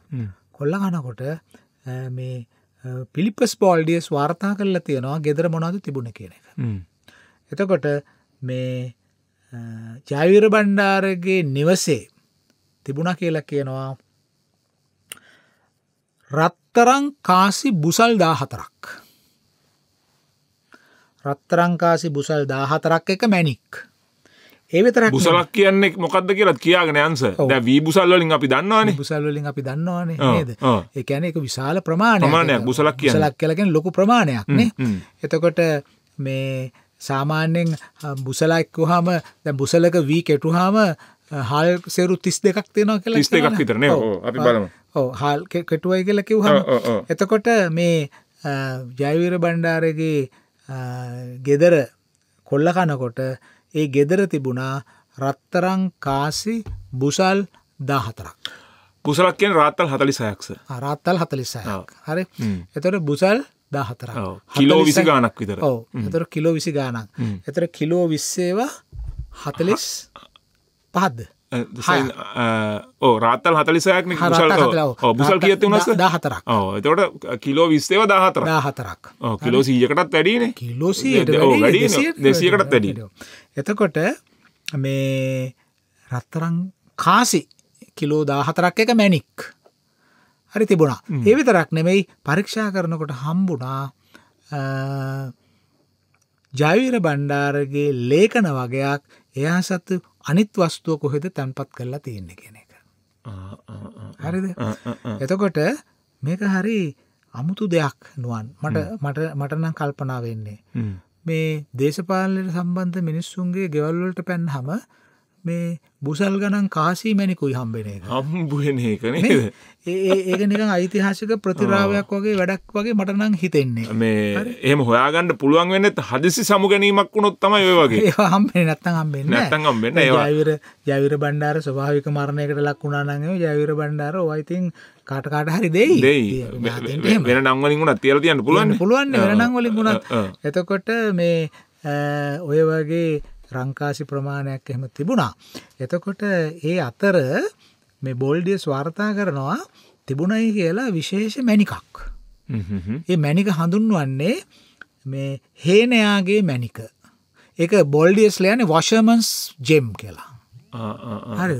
කොල්ල කනකොට අ, මේ පිලිපස් බෝල්ඩියස් වාර්තා කරලා තියෙනවා ගෙදර මොනාද තිබුණ කියන එක. එතකොට මේ ජයවිර බණ්ඩාරගේ නිවසේ තිබුණ කියලා කියනවා රත්තරං කාසි බුසල් දාහතරක්. රත්තරංකාසි බුසල් දාහතරක් එක මැනික් ඒ විතරක් බුසලක් කියන්නේ මොකක්ද කියලත් කියාගෙන අන්ස දැ වී බුසල්ලින් අපි දන්නවානේ බුසල්වලින් අපි දන්නවානේ නේද. එකන එක විශාල ප්‍රමාණයක් බුසලක් කියන්නේ. බුසලක් කියලගෙන ලොකු ප්‍රමාණයක් නේ. එතකොට මේ සාමාන්‍යෙන් බුසලක්කුහම දැ බුසලක වී කෙටුහාම හල් සෙරු තිස් දෙකක් තියෙනවා කියලා 32ක් විතර නේ. ඔව්, අපි බලමු. ඕ හල් කෙටුවයි කියලා කිව්හම. එතකොට මේ ජයවීර බණ්ඩාරගේ ගෙදර කොල්ල කනකොට ඒ ගෙදර තිබුණා රත්තරං කාසි බුසල් දාහතරක්. බුසලක් කියන රාත්තල් හතලිසයක්ස රත්තල් හතලිස්සයක් ඔව්. හරි. එතොට බුසල් දාහතර. කිලෝ විසි ගානක් විතර. එතර කිලෝ විසි ගානක් එතර කිලෝ විස්සේවා හතලිස් පහද්ද ඕ රාත්තල් හතලිසයක් හරත්තල් බුසල් කියත වනස දාහතරක්. එතකොට කිලෝ විස්තේව දාහතර දාහතරක්. කිලෝ සීයකටත් වැඩීනේ වැඩිනේ. දෙසියකටත් වැඩි. එතකොට මේ රත්තරං කාසි කිලෝ දාහතරක් එක මැනික් හරි තිබුණා. ඒ විතරක් නෙමෙයි පරීක්ෂා කරනකොට හම්බුණා ජයවීර බණ්ඩාරගේ ලේකන වගයක් එයා සත්තු අනිත් වස්තුව කොහෙද තැන්පත් කරලා තියෙන්නේ කෙන එක. හරිද? එතකොට මේක හරි අමුතු දෙයක් නුවන්. මට මට මටනම් කල්පනා වෙන්නේ. මේ දේශපාලට සම්බන්ධ මිනිස්සුන්ගේ ගෙවල්වලට පැන් හම මේ බුසල් ගණන් කාසී මැනිකුයි හම්බෙන එක. හම්බුවෙන එකන ඒක නික යිතිහාසික ප්‍රතිරාවයක් වගේ වැඩක් වගේ මටනං හිතෙන්නේ. මේ එහම හොයාගන්න පුළුවන් වෙන්නත් හදිසි සමු ගැනීමක් වුණොත් තම ඔය වගේ. ඒ හම්බේ නැත්තන් හම්බෙන්න නැත්තන් හම්බෙන්න ජයවිර ජයවිර බණ්ඩාර ස්වභාවික මරණයකට ලක්ුණානගේ ජයවිර බණ්ඩාර ඔයිතින් කාටකාට හරි දෙයි. දෙයි. වෙන නංවලින් වුණත් තියල තියන්න පුළුවන් පුළුවන් වෙනනංවලින් වුණත්. එතකොට මේ ඔය වගේ රංකාසි ප්‍රමාණයක් එහෙම තිබුණා. එතකොට ඒ අතර මේ බොල්ඩිය ස්වාර්තා කරනවා තිබුණයි කියලා විශේෂ මැනිකක්. ඒ මැනික හඳුන්වන්නේ මේ හේනයාගේ මැනික. එක බොල්ඩියස් ලයන වශමන්ස් ජෙම් කියලා. හරි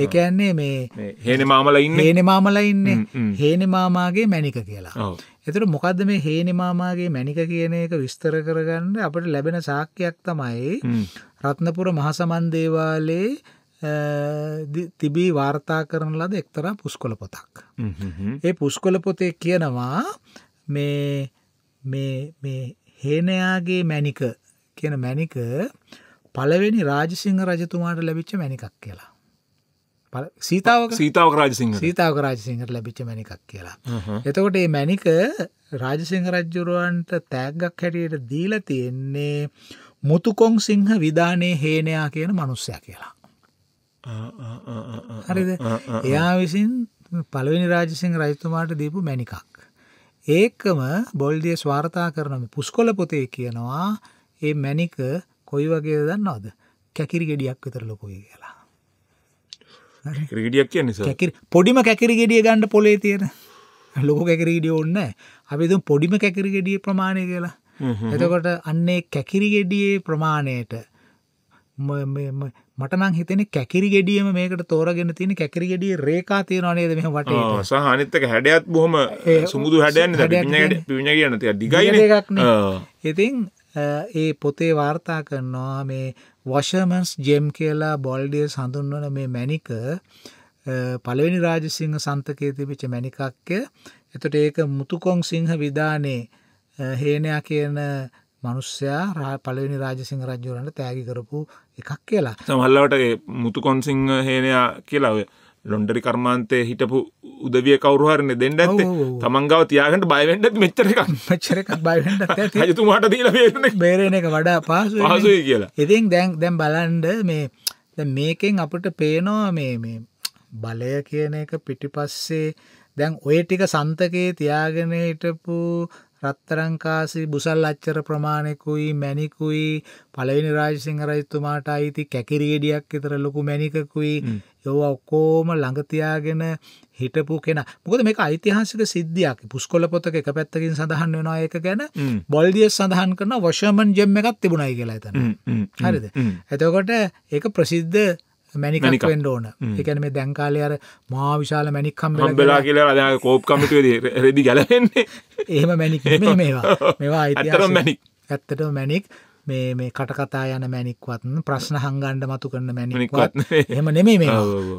එකන්නේ මේ හේන මාමල ඉන්න හේන මාමල ඉන්න හේන මාමාගේ මැනික කියලා. එතුට මොකක්ද මේ හේනි මාමාගේ මැනික කියන එක විස්තර කරගන්න අපට ලැබෙන සාක්‍යයක් තමයි රත්නපුර මහසමන්දේවාලේ තිබී වාර්තා කරන ලද එක්තර පුස්කොල පොතක්. ඒ පුස්කොල පොතේ කියනවා මේ හේනයාගේ මැනික කියන මැනික පළවෙනි රාජසිංහ රජතුමාට ලැබිච්ච මැනිකක් කියලා. සීතාවක සීතාවක රාජසිංහ සීතාවක රාජසිංහට ලැබිච්ච මැනිකක් කියලා. එතකොට ඒ මැනික රාජසිංහ රජ්ජුරුවන්ට තෑග්ගක් හැටියට දීල තියෙන්නේ මුතුකොං සිංහ විධානය හේනයා කියන මනුස්සය කියලා. හරිද එයා විසින් පළවෙනි රාජසිංහ රජතුමාට දීපු මැනිකක්. ඒකම බොල්දිය ස්වාර්තා කරනම පුස්කොල පොතේ කියනවා ඒ මැනික කොයි වගේ දන්නවද කැකිරි ගෙඩියක් විතර ලොකොයි කියලා. ක්‍රඩියක් කිය නිසා කැකිරි පොඩිම කැකිරි ගෙඩිය ගණඩ පොලේ තියෙන. ලොක කැකිරීඩිය ඔන්න අපි පොඩිම කැකිරි ගෙඩිය ප්‍රමාණය කියලා. එතකොට අන්නේ කැකිරි ගෙඩියේ ප්‍රමාණයට මටනං හිතන කැකිරි ගෙඩියම මේකට තෝරගෙන තින කැකිරි ගෙඩිය රේකා තියෙනවනේද මෙ වට සහනිත්තක හැඩයත් බොහොම සුමුදු හැඩයන්න පිවිණ කියන දිගයි එකක්න ඉතින් ඒ පොතේ වාර්තා කරනවා මේ වශමන්ස් ජෙම් කියලා බොල්ඩිය සඳුන්වන මේ මැනික පළවෙනි රාජසිංහ සන්තකයේ තිබිච්ච මැනිකක්ය එතට ඒක මුතුකොං සිංහ විධානේ හේනයා කියන මනුස්්‍යයා රා පලවෙනි රාජසිංහ රජ්‍යවරන්ට තෑගි කරපු එකක් කියලා. සමහල්ලවට මුතුකොන්සිංහ හේනයා කියලාව ලොන්ඩරි කර්මාන්තය හිටපු උදවිය කවරුහරන දෙන්නට ඇත තමන්ගව තියාගට බයිවෙන්ඩත් මෙච්චර එකක්. මච්චරක් බයිවෙන්ට හතුමාට *laughs* දීල බේරෙන එක වඩා පාසු පහසුයි කියලා. ඉතින් දැන් දැම් බලන්ඩ මේ මේකෙන් අපට පේනවා මේ මේ බලය කියන එක පිටිපස්සේ දැන් ඔය ටික සන්තකයේ තියාගෙන හිටපු රත්තරංකාසි බුසල් අච්චර ප්‍රමාණයකුයි මැනිකුයි පලවිනි රාජසිංහ රජතුමාට අයිති කැකිරිගෙඩියක් එතර ලොකු මැනිකකුයි යෝ ඔක්කෝම ළඟතියාගෙන හිටපු කෙන. මොකද මේ යිතිහාසික සිද්ධියක්. පුස්කොල පොතක එක පැත්තකින් සඳහන් වෙනවා එක ගැන. බොල්දිය සඳහන් කරන වශමන් ජෙම්ම එකත් තිබුණයි කියලා ඇතන හරිද? එතකොට ඒක ප්‍රසිද්ධ මැනිකනික වෙන්ඩ ඕන. එකන මේ දැන්කාලය අර මා විශාල මැනික්කම් බෙලා කියලා. අද කෝප් කමිටුවද රෙදි ගැලවෙන්නේ. එහෙම මැනික් මේවා. *laughs* මේවා අයිතර මැනික් ඇත්තට මැනික් මේ මේ කටකතා යන මැනික්වත් ප්‍රශ්න හංගන්ඩ මතු කරන මැනික්වත් එහම නෙමේ මේ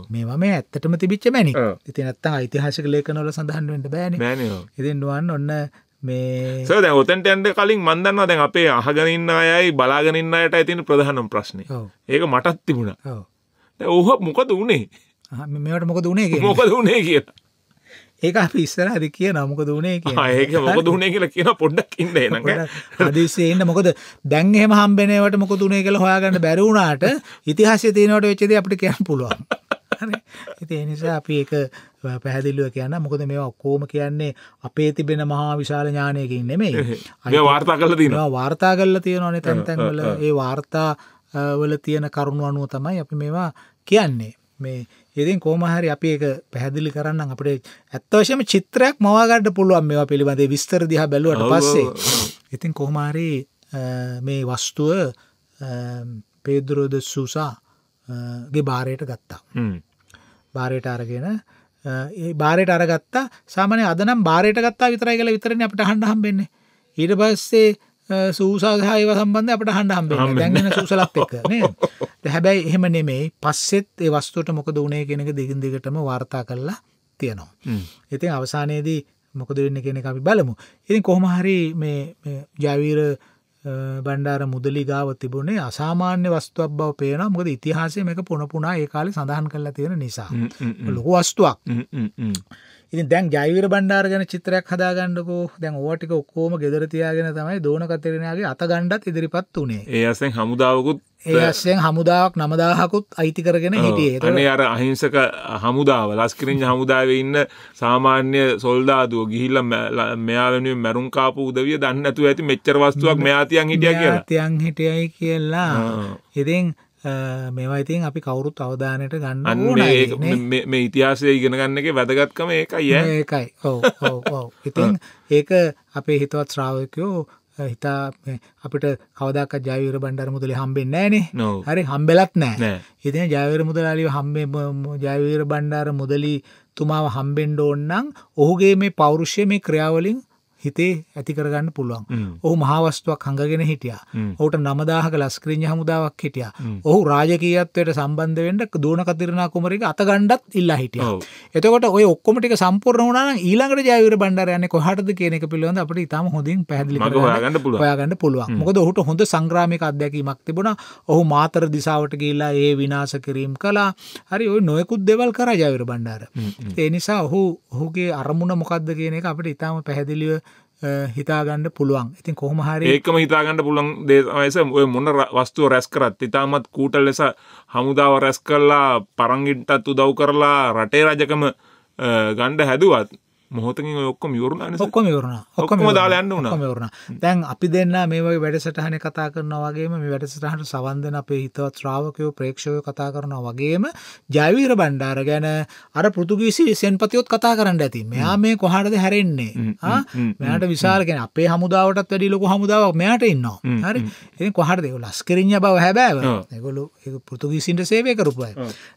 මේවා මේ ඇත්තටම තිබිච්ච මැනික් ඉති නැත්ත යිතිහාසික ලේකනොල සඳහන්වට බෑන. ඉතින් නුවන් ඔන්න මේ සද ඔතැන්ට ඇන්ට කලින් මන්දන්නවා දැන් අපේ අහගනින්න අයයි බලාගනින්න අයට ඇතින ප්‍රධානම් ප්‍රශ්නය ඒක මටත් තිබුණා. ඔහ මොකද වනේ මෙට මොකද වනේ මොකද වනේ කියලා ඒක අපි ඉස්සර හරි කිය නමක දුණේ කිය ඒක මොක දුණේ කියලා කියන පොඩ්ඩක් ඉන්න නඟ හදිස්සේන්න මොකද දැන්හෙම හම්බෙනවට මොක දුණේ කළ හොයාගන්න බැරවුණාට ඉතිහාසය තියෙනවට වෙච්චද අපට කියන්න පුළුවන්. ඉති නිසා අපි ඒක පැහැදිල්ලුව කියන්න. මොකද මේ ඔක්කෝම කියන්නේ අපේ තිබෙන මහා විශාල ඥානයකින් නෙමෙයි. *laughs* අය වාර්තා කල තිනවා වාර්තා කල්ල තියෙනවන තැන්තැන්වල *laughs* ඒ වාර්තා වල තියෙන කරුණු අනුව තමයි අපි මේවා කියන්නේ. මේ ඉතින් කෝමහරි අපි එක පැහැදිලි කරන්න අපට ඇත්තවශයම චිත්‍රයක් මවාගඩ පුළුවන් මේවා පිළිබඳේ. විස්තර දිහ බැලුවට පස්සේ. ඉතින් කොහමාරි මේ වස්තුව පේදුරෝද සූසා ගේ භාරයට ගත්තා. බාරයට අරගෙන ඒ බාරයට අරගත්තා. සාමනය අදනම් බාරයට ගත්තා විතරයි කළ විතරන අපට හන්ඩ හම්බෙන්නේ. ඊට පස්සේ සූසාහයව සම්බන්ධ අපට හන්ඩ හම්බෙන්න දැන්ගෙන සූසලත් එක්ක නේ හැබැයි එහෙම නෙමෙයි. පස්සෙත් ඒ වස්තුවට මොකද වනේ කෙනෙක දෙගින් දෙකටම වාර්තා කරලා තියෙනවා. ඉතින් අවසානයේදී මොකද වෙන්න කෙනෙ අපි බලමු. ඉතින් කොහොමහරි මේ ජාවීර බණ්ඩාර මුදලි ගාව තිබුණේ අසාමාන්‍ය වස්තුවක් බව පේන මොකද ඉතිහාසය මේක පුනපුනා ඒ කාලි සඳහන් කරලා තියෙන නිසා. ලොකු වස්තුවක් ඉතින් දැන් ජෛවර බණ්ඩාර ගැන චිත්‍රයක් හදාගන්නකෝ. දැන් ඕටික ඔක්කෝම ගෙදරතියාගෙන තමයි දෝන කතරනයාගේ අත ගණ්ඩත් ඉදිරිපත් වනේ. ඒ අසෙන් හමුදාවකුත් ඒස්සෙන් හමුදාවක් නමදාහකුත් අයිති කරගෙන හිටියේ. තනේ අර අහිංසක හමුදාව ලස්කරිං හමුදාව ඉන්න සාමාන්‍ය සොල්දාදුව ගිහිල්ල මෙයා වෙනුවෙන් මැරුම් කාපු උදවිය දන්න ඇතු ඇති මෙච්චර වස්තුවක් මෙයාතියන් හිටිය කියලා. තියන් හිටියයි කියලා. ඉතින් මේවා ඉතින් අපි කවුරුත් අවධානයට ගන්න මේ ඉතිහාසය ඉගෙන ගන්න එක වැදගත්කම ඒකයි ඒකයි ඔව ඉතින් ඒක අපේ හිතවත් ශ්‍රාවකයෝ හිතා අපිට කවදක් ජයවර බණ්ඩර මුදලි හම්බෙන් නෑනේ හරි හම්බෙලත් නෑ. ඉතින ජයවර මුදලාලිව හම්බේ ජයවීර බණ්ඩාර මුදලී තුමාව හම්බෙන්ඩ ඕන්නම් ඔහුගේ මේ පෞරුෂය මේ ක්‍රියාවලින් හිතේ ඇති කරගන්න පුළුවන්. ඔහු මහාවස්තුවක් හඟගෙන හිටිය. ඔහුට නමදාහක ලස්ක්‍රීඥ හමුදාවක් හිටිය. ඔහු රාජකීයත්වයට සම්බන්ධ වෙන්ඩ දූන කතිරනා කුමරික අත ගණ්ඩත් ඉල්ලා හිටිය. එතකොට ඔය ඔක්කොමටික සම්පූර්ණ වන ඊළඟට ජයවර බණ්ඩරයන්න කොහටද කියනක පිළිබඳ අපට ඉතාම හොඳින් පැදිලි ගන්න ඔයාගන්න පුළුවන්. මොකද ඔහුට හොඳ සංග්‍රාමික අත්දැකීමක් තිබුණ. ඔහු මාතර දිසාවට ගේලා ඒ විනාස කිරීම් කලා හරි ඔය නොයකුත් දෙවල් කර ජයවර බණ්ඩාර. ඒ නිසා ඔහු ඔහුගේ අරමුණ මොකක්ද කියන එක අපට ඉතාම පැහැදිලිව හිතාගණ්ඩ පුළුවන්. ඉතින් කොහොම හරි ඒකම හිතාගන්න පුළන් දේවස ඔය මොන්න වස්තුව රැස් කරත් ඉතාමත් කූටල් ලෙස හමුදාව රැස් කරලා පරංගින්ටත් උදව් කරලා රටේ රජකම ගණ්ඩ හැදුවත් මොහොතකින් ඔක්කොම යවරුණ ඔක්කොම වරුණ ඔක්කොම දාලා යන්න උනා වරුණ දැන් අපි දෙන්න මේ වගේ වැඩසටහන කතා කරන වගේම මේ වැඩසටහට සවන්දන අපේ හිතවත් ශ්‍රාවකයෝ ප්‍රේක්ෂය කතා කරන වගේම ජයවීර බණ්ඩාර ගැන අර පෘතුගීසි සෙන්පතියොත් කතා කරන්න ඇති. මෙයා මේ කොහටද හැරෙන්නේ? මෙයාට විශාලගෙන අපේ හමුදාවටත් වැඩි ලොකු හමුදාවක් මෙයාට ඉන්නවා. හරි? ඒ කොහට දෙව ලස්කරින්ය බව හැබෑව. එගොලු පෘතුගීසින්ට සේවය කරපුය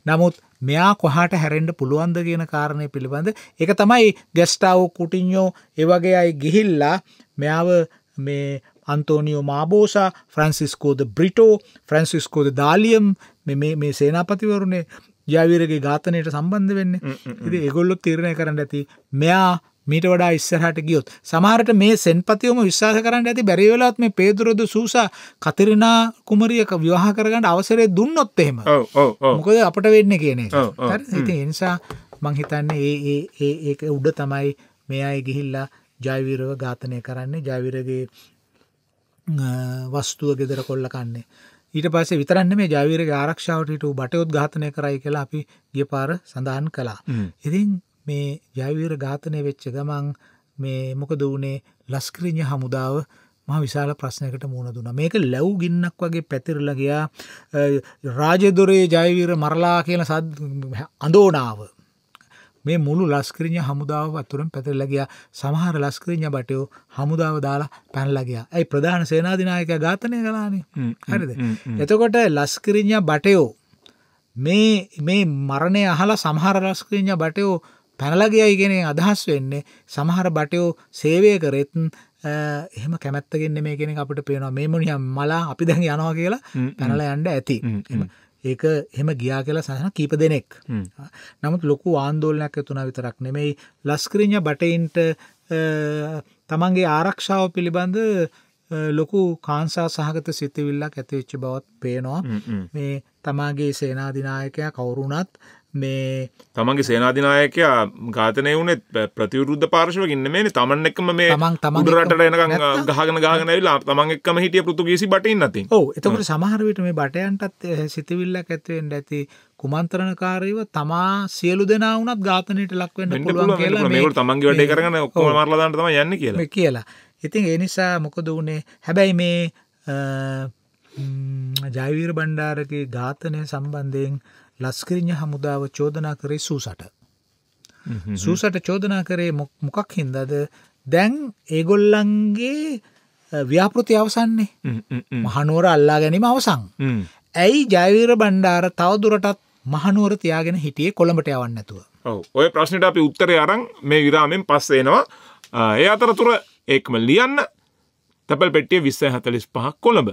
නමුත් මෙයා කොහට හැරෙන්ඩ පුළුවන්ද කියන කාරණය පිළිබඳ. එක තමයි ගැස්ටාව කුටින්යෝ ඒවගේ අයි ගිහිල්ලා මෙයාව මේ අන්තෝනියෝ මාබෝසා ෆ්‍රන්සිස්කෝද බ්‍රිටෝ ෆ්‍රන්සිස්කෝද දාලියම් මේ සේනාපතිවරුණේ ජයවිරගේ ඝාතනයට සම්බන්ධ වෙන්න. ඉති එගොල්ලොත් තීරණය කරන්න ඇති මෙයා මීට වඩා ඉස්සරහට ගියොත්. සමහරට මේ සෙන්පතියම විශ්වාස කරන්න ඇති බැරිවෙලත් මේ පේදුරද සූසා කතරිනා කුමරියක විවාහ කරගන්න අවසරය දුන්නොත් එහෙම. මොකද අපට වෙන්න කියන ඉති එනිසා මංහිතන්නේ ඒ ඒ ඒක උඩ තමයි මේ අය ගිහිල්ලා ජයවිරව ඝාතනය කරන්නේ. ජයවිරගේ වස්තුව ගෙදර කොල්ල කන්නේ ඊට පස්සේ විතරන්න මේ ජයවීරගේ ආරක්ෂාවටට බටයොත් ඝාතනය කරයි කියලා අපි ගිය පාර සඳහන් කලා ඉතින් මේ ජයවීර ඝාතනය වෙච්ච ගමන් මේ මොකද වනේ? ලස්කරිඥ හමුදාව මහ විශාල ප්‍රශ්නයකට මුණ දුන මේක ලැව් ගින්නක් වගේ පැතිරලගයා රාජදොරේ ජයවීර මරලා කියන සද් අඳෝනාව. මේ මුළු ලස්කරිඥ හමුදාව අතුරෙන් පැතිරලගයා සමහර ලස්කරිඥ බටයෝ හමුදාව දාලා පැන්ලගයා ඇයි ප්‍රධාන සේනාධනායක ඝාතනය කලානේ හරිද? එතකොට ලස්කරිඥ බටයෝ මේ මේ මරණය අහලා සමහර ලස්කරිඥ බටයෝ පැනලගයයි ගෙන අදහස් වෙන්නේ සමහර බටයෝ සේවය කරෙත් එහෙම කැමැත්තගෙන්න්න මේ කෙනෙ අපට පේනවා. මේ මුනිියම් මලා අපි දැන් යනවා කියලා පැනල යන්ඩ ඇති. ඒක එහෙම ගියා කියලා සහන කීප දෙනෙක්. නමුත් ලොකු ආන්දෝලනයක් තුන විතරක් නෙමෙයි. ලස්කරිඥ බටයින්ට තමන්ගේ ආරක්ෂාව පිළිබඳ ලොකු කාන්සා සහගත සිතවිල්ලක් ඇතිවෙච්ච බවත් පේනවා. මේ තමාගේ සේනාධනායකයා කවුරුනත් මේ තමන්ගේ සේනාධනායකයා ඝාතනය වුණෙත් ප්‍රතිවරුද්ධ පාර්ශව ඉන්න මේ තමන් එක්ම මේ තමන්රට එනක ගහගෙන ගහන වෙලා තමන් එක්ම හිටිය පෘතුගේසි බටයින් නති ඕ එතකට සමහරවිට මේ බටයන්ටත් සිතිවිල්ලක් ඇත්වෙන් ඇති කුමන්ත්‍රණකාරීව තමා සියලු දෙනා වුනත් ඝාතනයට ලක්වෙන්න පුළුවන් කියලා මේ තමන්ගේ වැඩේ කරන ඔක්කොම මරලාදන්න තම යන්න කියලා. කියලා. ඉතින් ඒ නිසා මොකද වුණේ හැබැයි මේ ජයවීර බණ්ඩාරගේ ඝාතනය සම්බන්ධයෙන් ලස්කරිඥ හමුදාව චෝදනා කරේ සූසට. සූසට චෝදනා කරේ මොකක් හින්දද? දැන් ඒගොල්ලන්ගේ ව්‍යාපෘති අවසන්නේ. මහනුවර අල්ලා ගැනීම අවසං ඇයි ජයවීර බණ්ඩාර තවදුරටත් මහනුවර තියාගෙන හිටියේ කොළඹට යවන්න. ඔව්. ඔය ප්‍රශ්නයට අපි උත්තරය අරං මේ විරාමෙන් පස්සේනවා ඒ අතරතුර ඒක්ම ලියන්න. තැපල් පෙටිය විස්ස හතලිස් පහක් කොළඹ.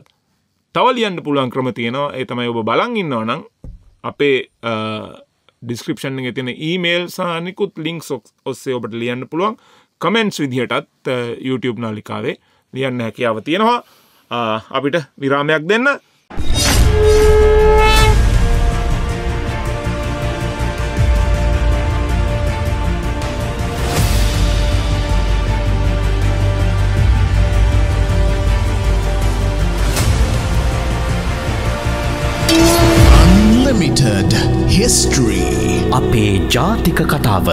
තව ලියන්න පුළුවන් ක්‍රම තියෙනවා. ඒ තමයි ඔබ බලන් ඉන්නවා නම් අපේ ඩිස්ක්‍රපෂන් එක තින ඊමේල් සානිකුත් ලිින්ක් සොක් ඔස්සේ ඔබට ලියන්න පුළුවන්. කමෙන්ට්ස් විදිහටත් YouTube නාලිකාවේ ලියන්න හැකියාව තියෙනවා. අපිට විරාමයක් දෙන්න. Unlimited History. අපේ ජාතික කතාව.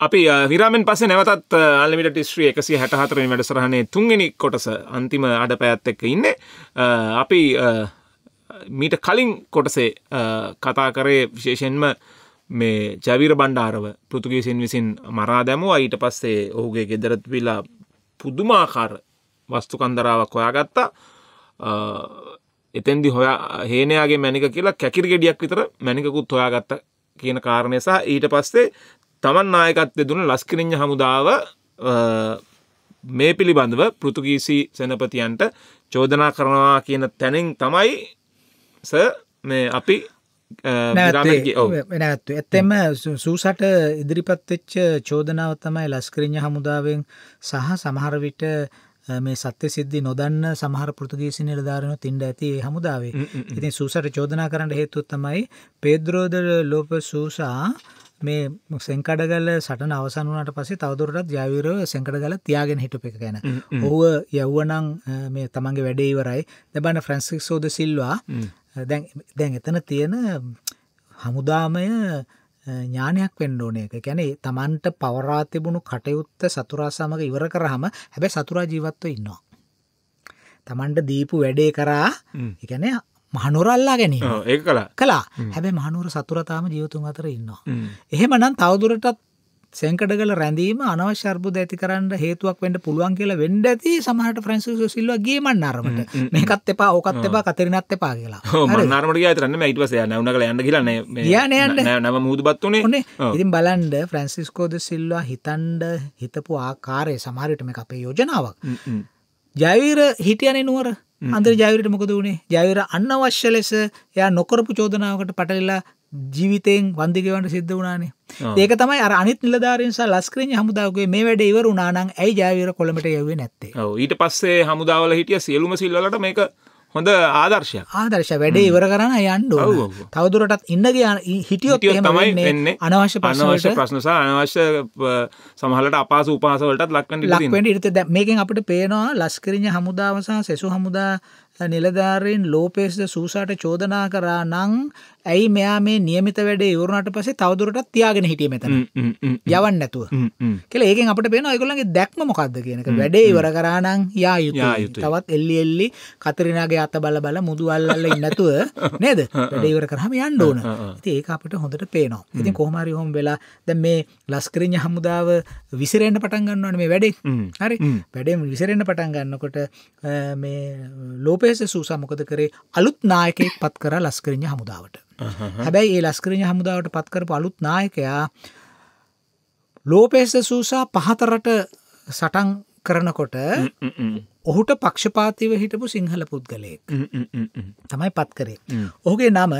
අපි විරාමෙන් පස නැවතත් අල්මිට ටිස්ත්‍රී එකසි හැටහතරෙන් වැඩසරහනේ තුන්ගෙන කොටස අන්තිම අඩ පැත් එක්ක ඉන්න. අපි මීට කලින් කොටසේ කතා කරේ විශේෂෙන්ම මේ ජවිර බණ්ඩාරව පෘතුගේසින් විසින් මරා දැමුව. ඊට පස්සේ ඔහුගේ ගෙදරත් විලා පුදුමාකාර වස්තු කන්දරාවක් හොයාගත්තා එතැන්දි හොයා හේනයාගේ මැනික කියලා කැකිරි ගෙඩියක් විතර මැනිකකුත් හොයාගත්ත කියන කාරණය සහ ඊට පස්සේ තමන් නායකත්වය දුන ලස්කිරිං්ඥ හමුදාව මේ පිළිබඳව පෘතුගීසි සැනපතියන්ට චෝදනා කරනවා කියන තැනින් තමයි ස මේ අපි නැත්තු ඇත්තෙම සූසට ඉදිරිපත් වෙච්ච චෝදනාව තමයි ලස්කරිං්ඥ හමුදාවෙන් සහ සමහර විට මේ සත්‍ය සිද්ධි නොදන්න සමහර පෘතුගීසි නිලධාරන තින්ඩ ඇති හමුදාවේ. ඉතින් සූසට චෝදනා කරන්න හේතුත් තමයි පේද්‍රෝද ලෝප සූසා මේ සෙංකඩගල සටන අවසන් වනට පසේ තවදුරටත් ජයවිරව සෙංකඩගල තියාගෙන හිටප එක ගැන. ඔහුව යව්වනං මේ තමන්ගේ වැඩේ ඉවරයි. දැබන්න ෆ්‍රන්සික් සෝද සිල්වා. දැන් එතන තියෙන හමුදාමය ඥානයක් වෙන්න ඕනේ. එක කැනෙ තමන්ට පවරා තිබුණු කටයුත්ත සතුරා සමඟ ඉවර කරහම හැබැ සතුරා ජීවත්ව ඉන්නවා. තමන්ට දීපු වැඩේ කරා එකැන මහනුරල්ලා ගැනීම. ඒ කලා කලා හැබැ මහනුවර සතුරතාම ජීවතුන් අතර ඉන්නවා. එහෙමනම් තවදුරටත් සැංකඩගල රැඳීම අනවශර්බුද ඇති කරන්න හේතුවක් වෙන්ට පුළුවන් කියලා වෙන්ඩ ඇති සමහට ෆ්‍රන්සිස් සිල්ව ගේමන් අරමට මේකත් එපා ඕකත් එපා කතරිනත් එපා කියලා. නර්මට අතරන්න මයිටවසය නවන කළ යන්න කියලන යනයන්න නම මුදබත්වනේ ඕනේ ඉතින් බලන්ඩ ෆ්‍රන්සිස්කෝද සිල්වා හිතන්ඩ හිතපු ආකාරය සමහරිටම අපේ යෝජනාවක්. ජයවීර හිටියනෙ නුවර. අන්දර ජයවරට මොකද වුණේ ජයවර අන්නවශ්‍ය ලෙස යා නොකරපු චෝදනාවකට පටලිලා ජීවිතයෙන් වන්දිගවන්ට සිද්ධ වනානේ ඒක තමයි අර අනිත් නිලධාරෙන්සා ලස්ක්‍රීන් හමුදාවගේ මේ වැඩ ඉවර උනානං ඇයි ජයවර කොළමට යවේ නැත්තේ? ඊට පස්සේ හමුදාවල හිටිය සියලුම සිල්ලට මේක හොඳ ආදර්ශය ආදර්ශ වැඩේ ඉවර කරන්න යන්ඩ තවදුරටත් ඉන්නගේ හිටියොත් තමයි අනවශ්‍ය අනවශ්‍ය ප්‍රශ්නසා අනවශ්‍ය සමහලට අපාස උපාසවලටත් ලක්වන්න ලක්වට ඉරිත මේකින් අපට පේනවා ලස්කරිඥ හමුදාවසා සෙසු හමුදා නිලධාරයෙන් ලෝපේස්ද සූසාට චෝදනා කරා නං ඇයි මෙයා මේ නියමිත වැඩේ ඉවරුණට පසේ තවදුරටත් තියාගෙන හිටිය මෙතන? යවන්න නැතුව. කෙල ඒකෙන් අපට පේන ඔයගොලගේ දැක්ම මොකක්ද කියනක වැඩේ ඉවර කරානං යා යුතු තවත් එල්ලි එල්ලි කතරිනාගේ අත බල බල මුදු අල්ල ඉන්නතුව *laughs* නේද? වැඩේවර කරහම යන්න ඕන. ඒක අපට හොඳට පේනවා. ඉතින් කොහමරි හොම් වෙලා දැ මේ ලස්කරිඥ හමුදාව විසිරෙන්න්න පටන් ගන්නවන මේ වැඩේ. හරි? වැඩේ විසිරෙන්න්න පටන් ගන්නකොට මේ ලෝපේස සූසා මොකද කරේ? අලුත් නායකෙක් පත් කර ලස්කරිඥ හමුදාවට හැබැයි ඒ ලස්කරජ හමුදාවට පත්කරපු අලුත් නායකයා ලෝපේස සූසා පහතරට සටන් කරනකොට ඔහුට පක්ෂපාතිව හිටපු සිංහල පුද්ගලයෙක් තමයි පත් කරේ. ඔහුගේ නම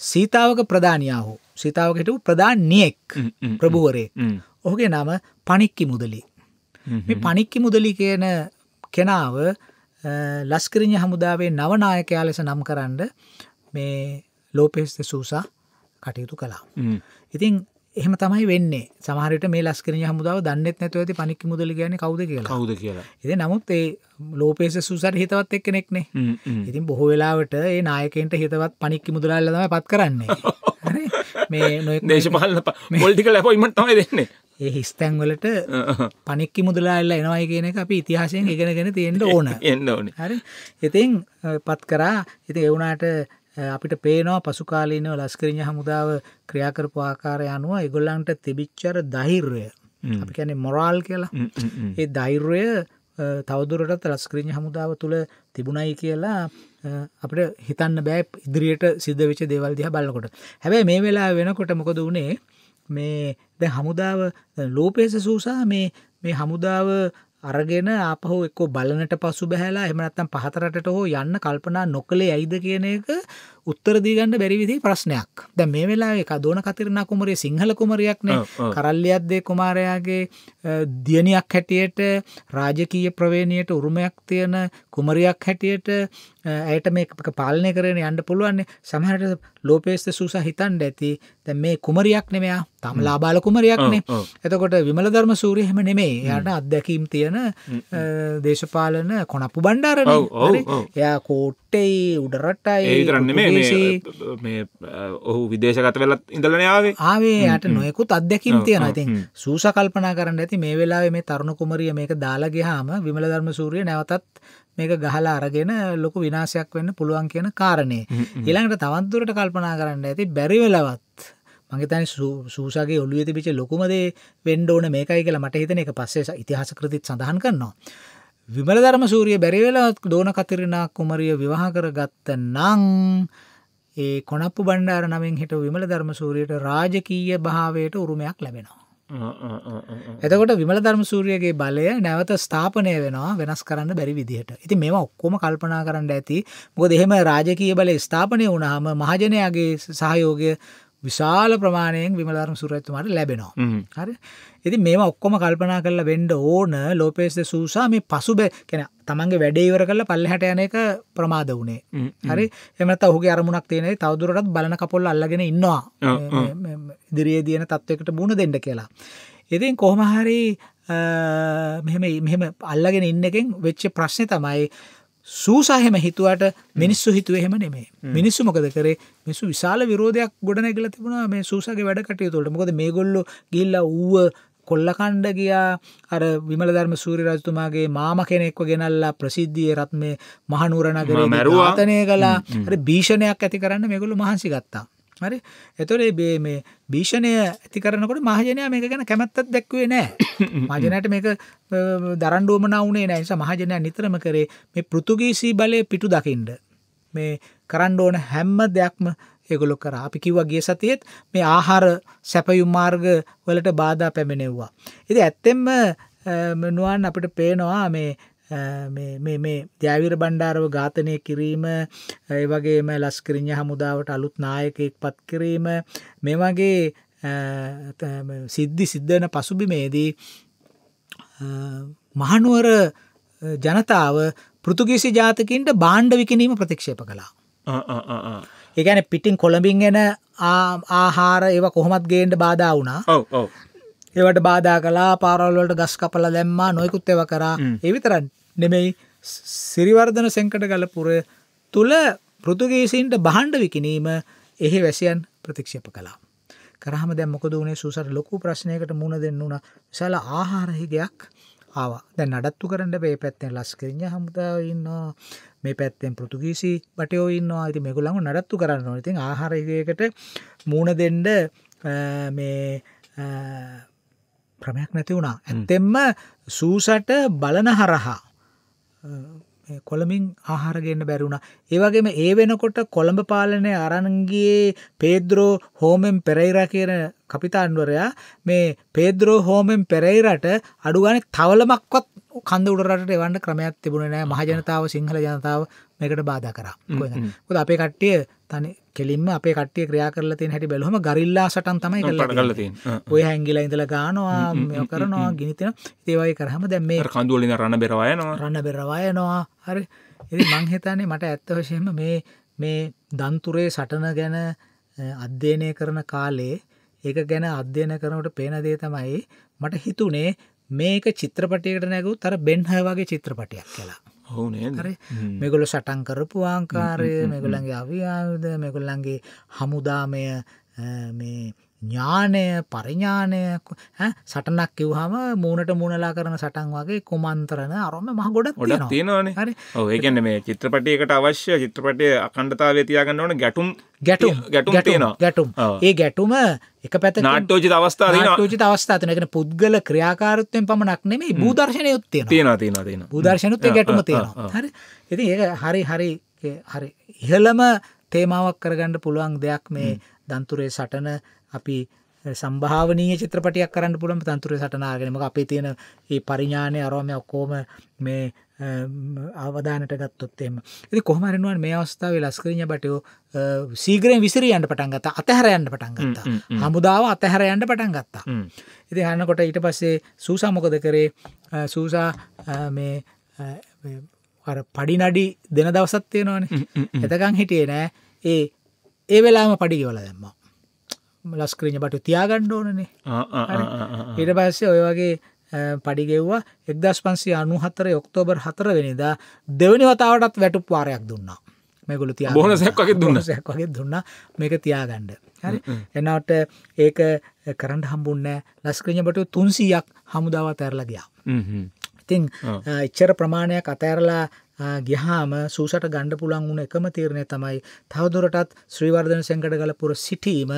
සීතාවක ප්‍රධානයාහු සීතාවක හිටපු ප්‍රධානියෙක් ප්‍රභුවරේ. ඔහුගේ නම පනික්කි මුදලි. මේ පනික්කි මුදලි කියන කෙනාව ලස්කරිඥ හමුදාවේ නවනායකයා ලෙස නම් කරන්න මේ ලෝපෙස්ද සූසා කටයුතු කලා. ඉතින් එහම තමයි වෙන්නේ. සමහරට මේ ලස්කරන හමුදාව දන්නෙත් නැතුව ඇති පනික් මුදල කියන කවද කියලා. කවුද කියලා? එති නමුත් ඒ ලෝපේස සුසට හිතවත් එක් කෙනෙක්නේ ඉතින් බොහෝ වෙලාවට ඒ නායකෙන්ට හිතවත් පනික්කි මුදරල්ලම පත් කරන්නේ. *laughs* මේ දේශපහල පොල්ටික ලැපොයිමට තමයි දෙන්නේ. ඒ හිස්තැන්වලට පනික්කි මුදලාල්ල එනවයි කියන එක අපි ඉතිහාසයෙන් ඉගෙනගෙන තියෙන්ට ඕන. *laughs* එන්න ඕන. හරි? ඉතින් පත් කරා. ඉති එවුනාට අපිට පේනවා පසුකාලීනව ලස්කරිඥ හමුදාව ක්‍රියාකරපු ආකාරය අනුව එගොල්ලන්ට තිබිච්චර දහිර්ය අපි කැනෙ මොරාල් කියලා. ඒ දෛර්ය තවදුරට ලස්ක්‍රීඥ හමුදාව තුළ තිබුණයි කියලා අපට හිතන්න බෑ ඉදිරියට සිද්ධ වෙච දේවල් දිහ බලකොට හැබැයි මේ වෙලා වෙනකොට මොකද වනේ? මේ ද හමුදාව ලෝපේස සූසා මේ මේ හමුදාව අරගෙන ආපහු එක්ක බලනට පසු බැහලා එමනත්තම් පහතරට හෝ යන්න කල්පනා නොකළේ ඇයිද කියන එක උත්තර දීගන්න බැරිවිදි ප්‍රශ්නයක්. ද මේ වෙලා එක දෝන කතිරනා කුමරේ සිංහල කුමරයක්න කරල්ලියද්දේ කුමාරයාගේ දියනියක් හැටියට රාජකීය ප්‍රවේණයට උරුමයක් තියෙන කුමරයක් හැටියට ඇයට මේ පාලනය කරන යන්න පුළුවන්නේ සමහට ලෝපේස්ත සූසා හිතන්ඩ ඇති. දැ මේ කුමරයක් නෙමයා තම ලාබාල කුමරයක්නේ එතකොට විමල ධර්ම සූරිය හෙම. නෙමේ යට අත්දැකීම් තියෙන දේශපාලන කොනපපු බණ්ඩාරන. එයා කෝට්ටෙයි උඩරට්ටයි මේ ඔහු විදේශගත වෙලත් ඉඳලනාවේ ආවේ. යට නොයකුත් අත්දැකින් තියෙන ඉතින් සූස කල්පනා කරන්න ඇති මේ වෙලාවේ මේ තරුණ කුමරිය මේක දාලාගේහාම විමල ධර්ම සූරිය නැවතත් මේක ගහලා අරගෙන ලොකු විනාශයක් වෙන්න පුළුවන් කියන කාරණය. ඊළඟට තවන්තුරට කල්පනා කරන්න ඇති බැරිවෙලවත් මගේතන සූසගේ ඔල්ුව තිබිච ලොකුමදේ වෙන්ඩ ඕන මේකයි කියලා මට හිතන එක පස්සේ ඉතිහාස කෘතිත් සඳහන් කරනවා. විමල ධර්ම සූරිය බැරිවෙලා දෝන කතිරනා කුමරිය විවාහ කර ගත්ත නං ඒ කොනපපු බණ්ඩාර නමින් හිට විමල ධර්ම සූරියට රාජකීය භාවයට උරුමයක් ලැබෙනවා. එතකොට විමල ධර්ම සූරියගේ බලය නැවත ස්ථාපනය වෙනවා වෙනස් කරන්න බැරි විදිහට. ඉති මෙම ඔක්කොම කල්පනා කරන්න ඇති. මොක දෙහෙම රාජකීය බල ස්ථාපනය වුණහම මහජනයාගේ සහයෝගය විශාල ප්‍රමාණයෙන් විමලාරම සුරඇතුමාට ලැබෙනවා. හරි ඉති මේම ඔක්කොම කල්පනා කරලා වෙන්ඩ ඕන. ලෝපේස්ද සූසා මේ පසුබ කෙන තමන්ගේ වැඩේවර කල පල්ල හැට යන එක ප්‍රමාද වනේ හරි? එමත ඔහුගේ අරමුණක් තියෙනෙ තවදුරටත් බලන කපොල් අල්ලගෙන ඉන්නවා. දිරිය දියන තත්වකට බුණ දෙන්න කියලා. ඉතින් කොහොමහරි මෙහෙම මෙහෙම අල්ලගෙන ඉන්න එකෙන් වෙච්ච ප්‍රශ්නය තමයි සූසාහෙම හිතුවට මිනිස්සු හිතුව එහෙම නෙමේ මිනිස්සු මොකද කරේ? මිසු විශාල විරෝධයක් ගොඩන ගල තිබුණා මේ සූසගේ වැඩ කටයුතුට මොකද මේ ගොල්ලො ගිල්ල ඌව කොල්ලකණ්ඩ ගියා. අර විමල ධර්ම සූරි රජතුමාගේ මාම කෙනෙක්ව ගෙනල්ලා ප්‍රසිද්ධිය රත්මේ මහනුවරණගර මැරුවාතනය කලා භීෂණයක් ඇති කරන්න මෙගොලු මහන්සි ගත්තා. හරි එතොරේ බේ මේ භීෂණය ඇති කරනකොට මහජනය මේක ගැන කැමැත්තත් දැක්වේ නෑ *coughs* මජනයට මේක දරන්ඩුවම නවනේ නෑනිස මහජනය නිතරම කරේ මේ පෘතුගීසී බලය පිටු දකිින්ඩ මේ කරන්න ඕන හැම්ම දෙයක්ම ඒගොලො කර. අපි කිව්ව ගිය සතියත් මේ ආහාර සැපයුම් මාර්ග වලට බාධා පැමිණෙව්වා. ඉති ඇත්තෙම්ම නුවන් අපිට පේනවා මේ මේ ජයවිර බණ්ඩාරව ඝාතනය කිරීම ඒ වගේම ලස්කරිඥ හමුදාවට අලුත් නායකෙක් පත් කිරීම මේ වගේ සිද්ධි සිද්ධන පසුබිමේදී මහනුවර ජනතාව පෘතුගිසි ජාතකින්ට බාණ්ඩ විකිනීම ප්‍රතික්ෂේප කලා ඒගැන පිටින් කොළඹින් එන ආහාර ඒව කොහොමත් ගේන්ට බාධා වුණා. ඒවට බාධා කලා පාරල්වලට ගස් කපල දැම්මා නොයකුත් එව කරා. එවිතරන් නෙමෙයි සිරිවර්ධන සෙංකට ගලපුර තුළ පෘතුගේසින්ට බහන්්ඩ විකිනීම එහි වැසියන් ප්‍රතික්ෂප කලා කරහම දැ මොකද වනේ? සුසට ලොකු ප්‍රශ්නයකට මුණ දෙන්න වුණ විශාල ආහාරහිගයක් ආවා. දැ නඩත්තු කරන්න පේ පැත්තෙන් ලස්කරඥ හමුතාව ඉන්නවා මේ පැත්තෙන් පෘතුගීසි බටයෝ ඉන්නවා. ඇති මෙකුළඟු නඩත්තු කරන්න ඉතින් ආහාරයකට මූුණ දෙන්ඩ මේ ප්‍රමයක් නැති වුණා. ඇත්තෙම්ම සූසට බලන හරහා කොළමින් ආහාරගන්න බැරුණ ඒවගේම ඒ වෙනකොට කොළඹ පාලනය අරන්ගේ පේද්‍රෝ හෝමෙන් පෙරයිර කියන කපිතාන්වරයා මේ පේද්‍රෝ හෝමෙන් පෙරයිරට අඩුගන තවලමක්වත් කන්ද උඩරට එවන්න ක්‍රමයක් තිබුණ නෑ. මහජනතාව සිංහල ජනතාව මේකට බාධ කර. ොද අපේ කට්ටිය තනි කෙලින්ම අපේ කට්ටිය ක්‍රියා කරල තින් හැටි බැලහම ගරිල්ලා සටන් තමයි කල ඔය හැංගිලා ඉඳල ගානවා මෙ කරනවා ගිනිතන ඒවයි කරහම දැම් මේ කඳුවලින් රන්න බෙරවායනවා රන්න බෙරවායනවා හරි. මංහිතනේ මට ඇත්ත වශයෙන්ම මේ මේ දන්තුරේ සටන ගැන අධ්‍යයනය කරන කාලේ ඒක ගැන අධ්‍යයන කරනට පේනදේ තමයි මට හිතුනේ මේක චිත්‍රපටයකට නැගු තර බෙන්හ වගේ චිත්‍රපටයක් කියලා. හරි? මෙගොල සටන් කරපු ආංකාරය මෙගොලන්ගේ අවියායුද මෙගොල්ලන්ගේ හමුදාමය මේ ඥානය පරිඥානය සටනක් කිව්හම මූනට මුණලා කරන සටන් වගේ කුමන්තරන අරොම මහ ගොඩක් ගොඩක් තියෙනවානේ. හරි. ඒකන්න මේ චිත්‍රපටයකට අවශ්‍ය චිත්‍රපටය අකණ්ඩතාව තියාගන්න ඕන ගැටුම් ගැටුම්. ගැටුම් තියෙනවා. ගැටුම්. ඒ ගැටුම එක පැත නාට්‍යෝචිත අවස්ථා නාටෝචිත අවස්ථාතනකන පුද්ගල ක්‍රියාකාරත්වයෙන් පමණක් නෙමේ තියෙනවා. තියෙනවා තියෙනවා බුදර්ශනුත් ආ, ගැටුම තියෙනවා. හරි. ඉති ඒ හරි හරි හරි ඉහළම තේමාවක් කරගන්න පුළුවන් දෙයක් මේ දන්තුරේ සටන අපි සම්භාවනීය චිත්‍රපටයක් කරන්න පුළුවන් තන්තුරේ සටනාගෙනම අපේ තියෙන ඒ පරිඥානය අරෝම ඔක්කෝම මේ අවධානට ගත්තොත්තෙම ඉති කොහමරෙනුවන් මේ අවස්ථාව ලස්කරඥ බටයෝ සීග්‍රයෙන් විසිරියන්ට පටන් ගත්තා. අතහැරයන්ට පටන් ගත්තා. හමුදාව අතහැරයන්ට පටන් ගත්තා. ඉති හන්නකොට ඊට පස්සේ සූසා මොකද කරේ? සූසා මේ පඩිනඩි දෙන දවසත් තියෙනවාන. එතකං හිටියේ නෑ. ඒ ඒ වෙලාම පඩිගවල දැම්ම ලස්ක්‍රීඥ බටු තියාගණ්ඩ ඕනනේ. ඊට පස්සේ ඔය වගේ පඩිගෙව්වා එක්දස් පන්සේ අනු හතර ඔක්තෝබර් හතර වෙනිදා දෙවනි වතාවටත් වැටුප් වාරයක් දුන්නා. මෙගුලු තියා බෝනසයක් වගේ දුන්නා. බෝනසයක් වගේ දුන්න. මේක තියාගණ්ඩ හරි? එනවට ඒක කරන්ට හම්බුන්නෑ ලස්ක්‍රඥ බටු තුන්සීයක් හමුදාව තැරල ගියා. හ්ම්, හ්ම්. ඉතිං. එච්චර ප්‍රමාණයක් අතෑරලා ගිහාම සූසට ගණ්ඩ පුළන් වුණ එකම තීරණය තමයි තවදුරටත් ශ්‍රීවර්ධන සැංකට ගලපුර සිටීම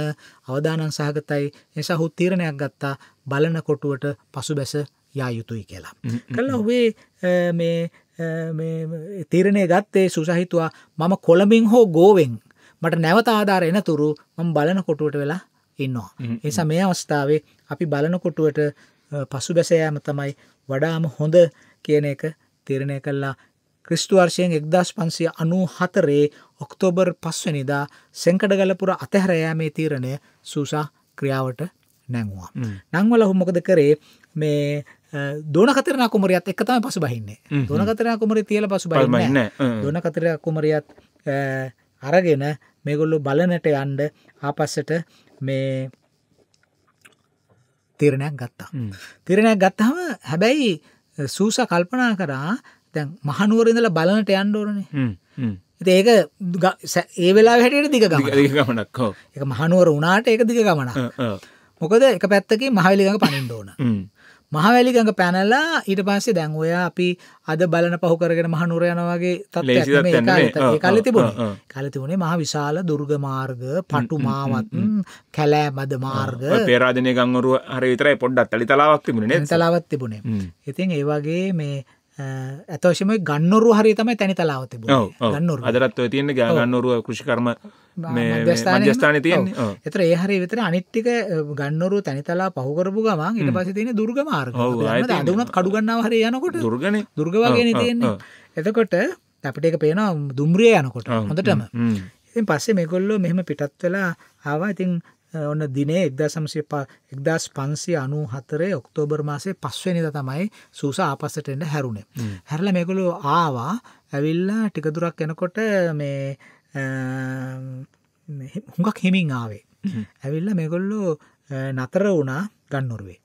අවදානන් සහගතයි එසහු තීරණයක් ගත්තා බලන කොටුවට පසු බැස යා යුතුයි කියලා. කල්ල ඔවේ මේ තීරණය ගත්තේ සුසහිතුවා මම කොළඹින් හෝ ගෝවෙන් මට නැවත ආධාර එන තුරු මම බලන කොටුවට වෙලා ඉන්නවා. එසා මේ අවස්ථාවේ අපි බලන කොටුවට පසු බැසයෑම තමයි වඩාම හොඳ කියන එක තීරණය කල්ලා ක්‍රිස්තුවර්ශයෙන් එක්දස් පන්සිය අනු හතරේ ඔක්තෝබර් පස්වනිදා සැංකඩ ගලපුර අතහැරයෑමේ තීරණය සූසා ක්‍රියාවට නැංවා. නංවල හුමොකද කරේ? මේ දෝන කතරන කුමරියත් එක තම පසු බහින්නේ. දොන කතරන කුමරි තියල පසු බහින්න. දොන කතර කුමරියත් අරගෙන මේගොල්ලු බලනට යන්ඩ ආපස්සට මේ තීරණයක් ගත්තා. තිරණයක් ගත්තහම හැබැයි සූස කල්පනා කරා දැන් මහනුවරඉඳල බලනට යන්ඩෝරනේ හ්ම්, හ්ම්. ඒක ඒ වෙලා හැටියට දිග ගම දිග ගමනක් එක මහනුවර වනාට එක දිග ගමන මොකද එක පැත්තකින් මහවැලිගඟ පනින්ඩෝන මහවැලිගඟ පැනලා ඊට පස්සේ දැන් ඔය අපි අද බලන පහු කරගෙන මහනුවර යනවාගේ ලේසි තත්ත්වයක්. ඔව්, කල තිබුණ. කල තිබුණේ මහ විශාල දුර්ග මාර්ග පටු මාවත් කැලෑ මද මාර්ග. පේරාධනය ගංවරුව හර විතරයි පොඩ්ඩත් අලි තලාවක් තිබුණ නෙ තලාවත් තිබුණේ. ඉතින් ඒ වගේ මේ ඇතවශම ගන්නොරු හරි තමයි තැනි තලාව තිබුණ ගන්නොරු අදරත් ඔය තියන්නේ ගෑ ගන්නරුව කෘෂිකර්ම තියෙන්නේ. ඔව්. එතර ඒ හරි විතර අනිට්ටික ගන්නොරු තැනිතලා පහුකරපු ගමන් ඉට පස තියෙන දුර්ග මාර්ග. අදුනත් කඩුගන්නාව හරි යනකොට දුර්ගනේ. දුර්ගවාගෙන තියෙන්නේ. එතකොට අපිට එක පේන දුම්රිය යනකොට හොඳටම. ඉතින් පස්සේ මෙගොල්ලෝ මෙහෙම පිටත් වෙලා ආවා. ඉතින් ඔන්න දිනේ එක්දා සම්සය එක්දස් පන්සි අනු හතරේ ඔක්තෝබර් මාසේ පස්වනිද තමයි සූස ආපස්සටෙන්ට හැරුණේ. හැරල මෙගොලු ආවා. ඇවිල්ලා ටිකදුරක් එනකොට මේ හුඟක් හිමින් ආවේ. ඇවිල්ල මෙගොල්ලෝ නතර වුණා ගන්නොරුවේ.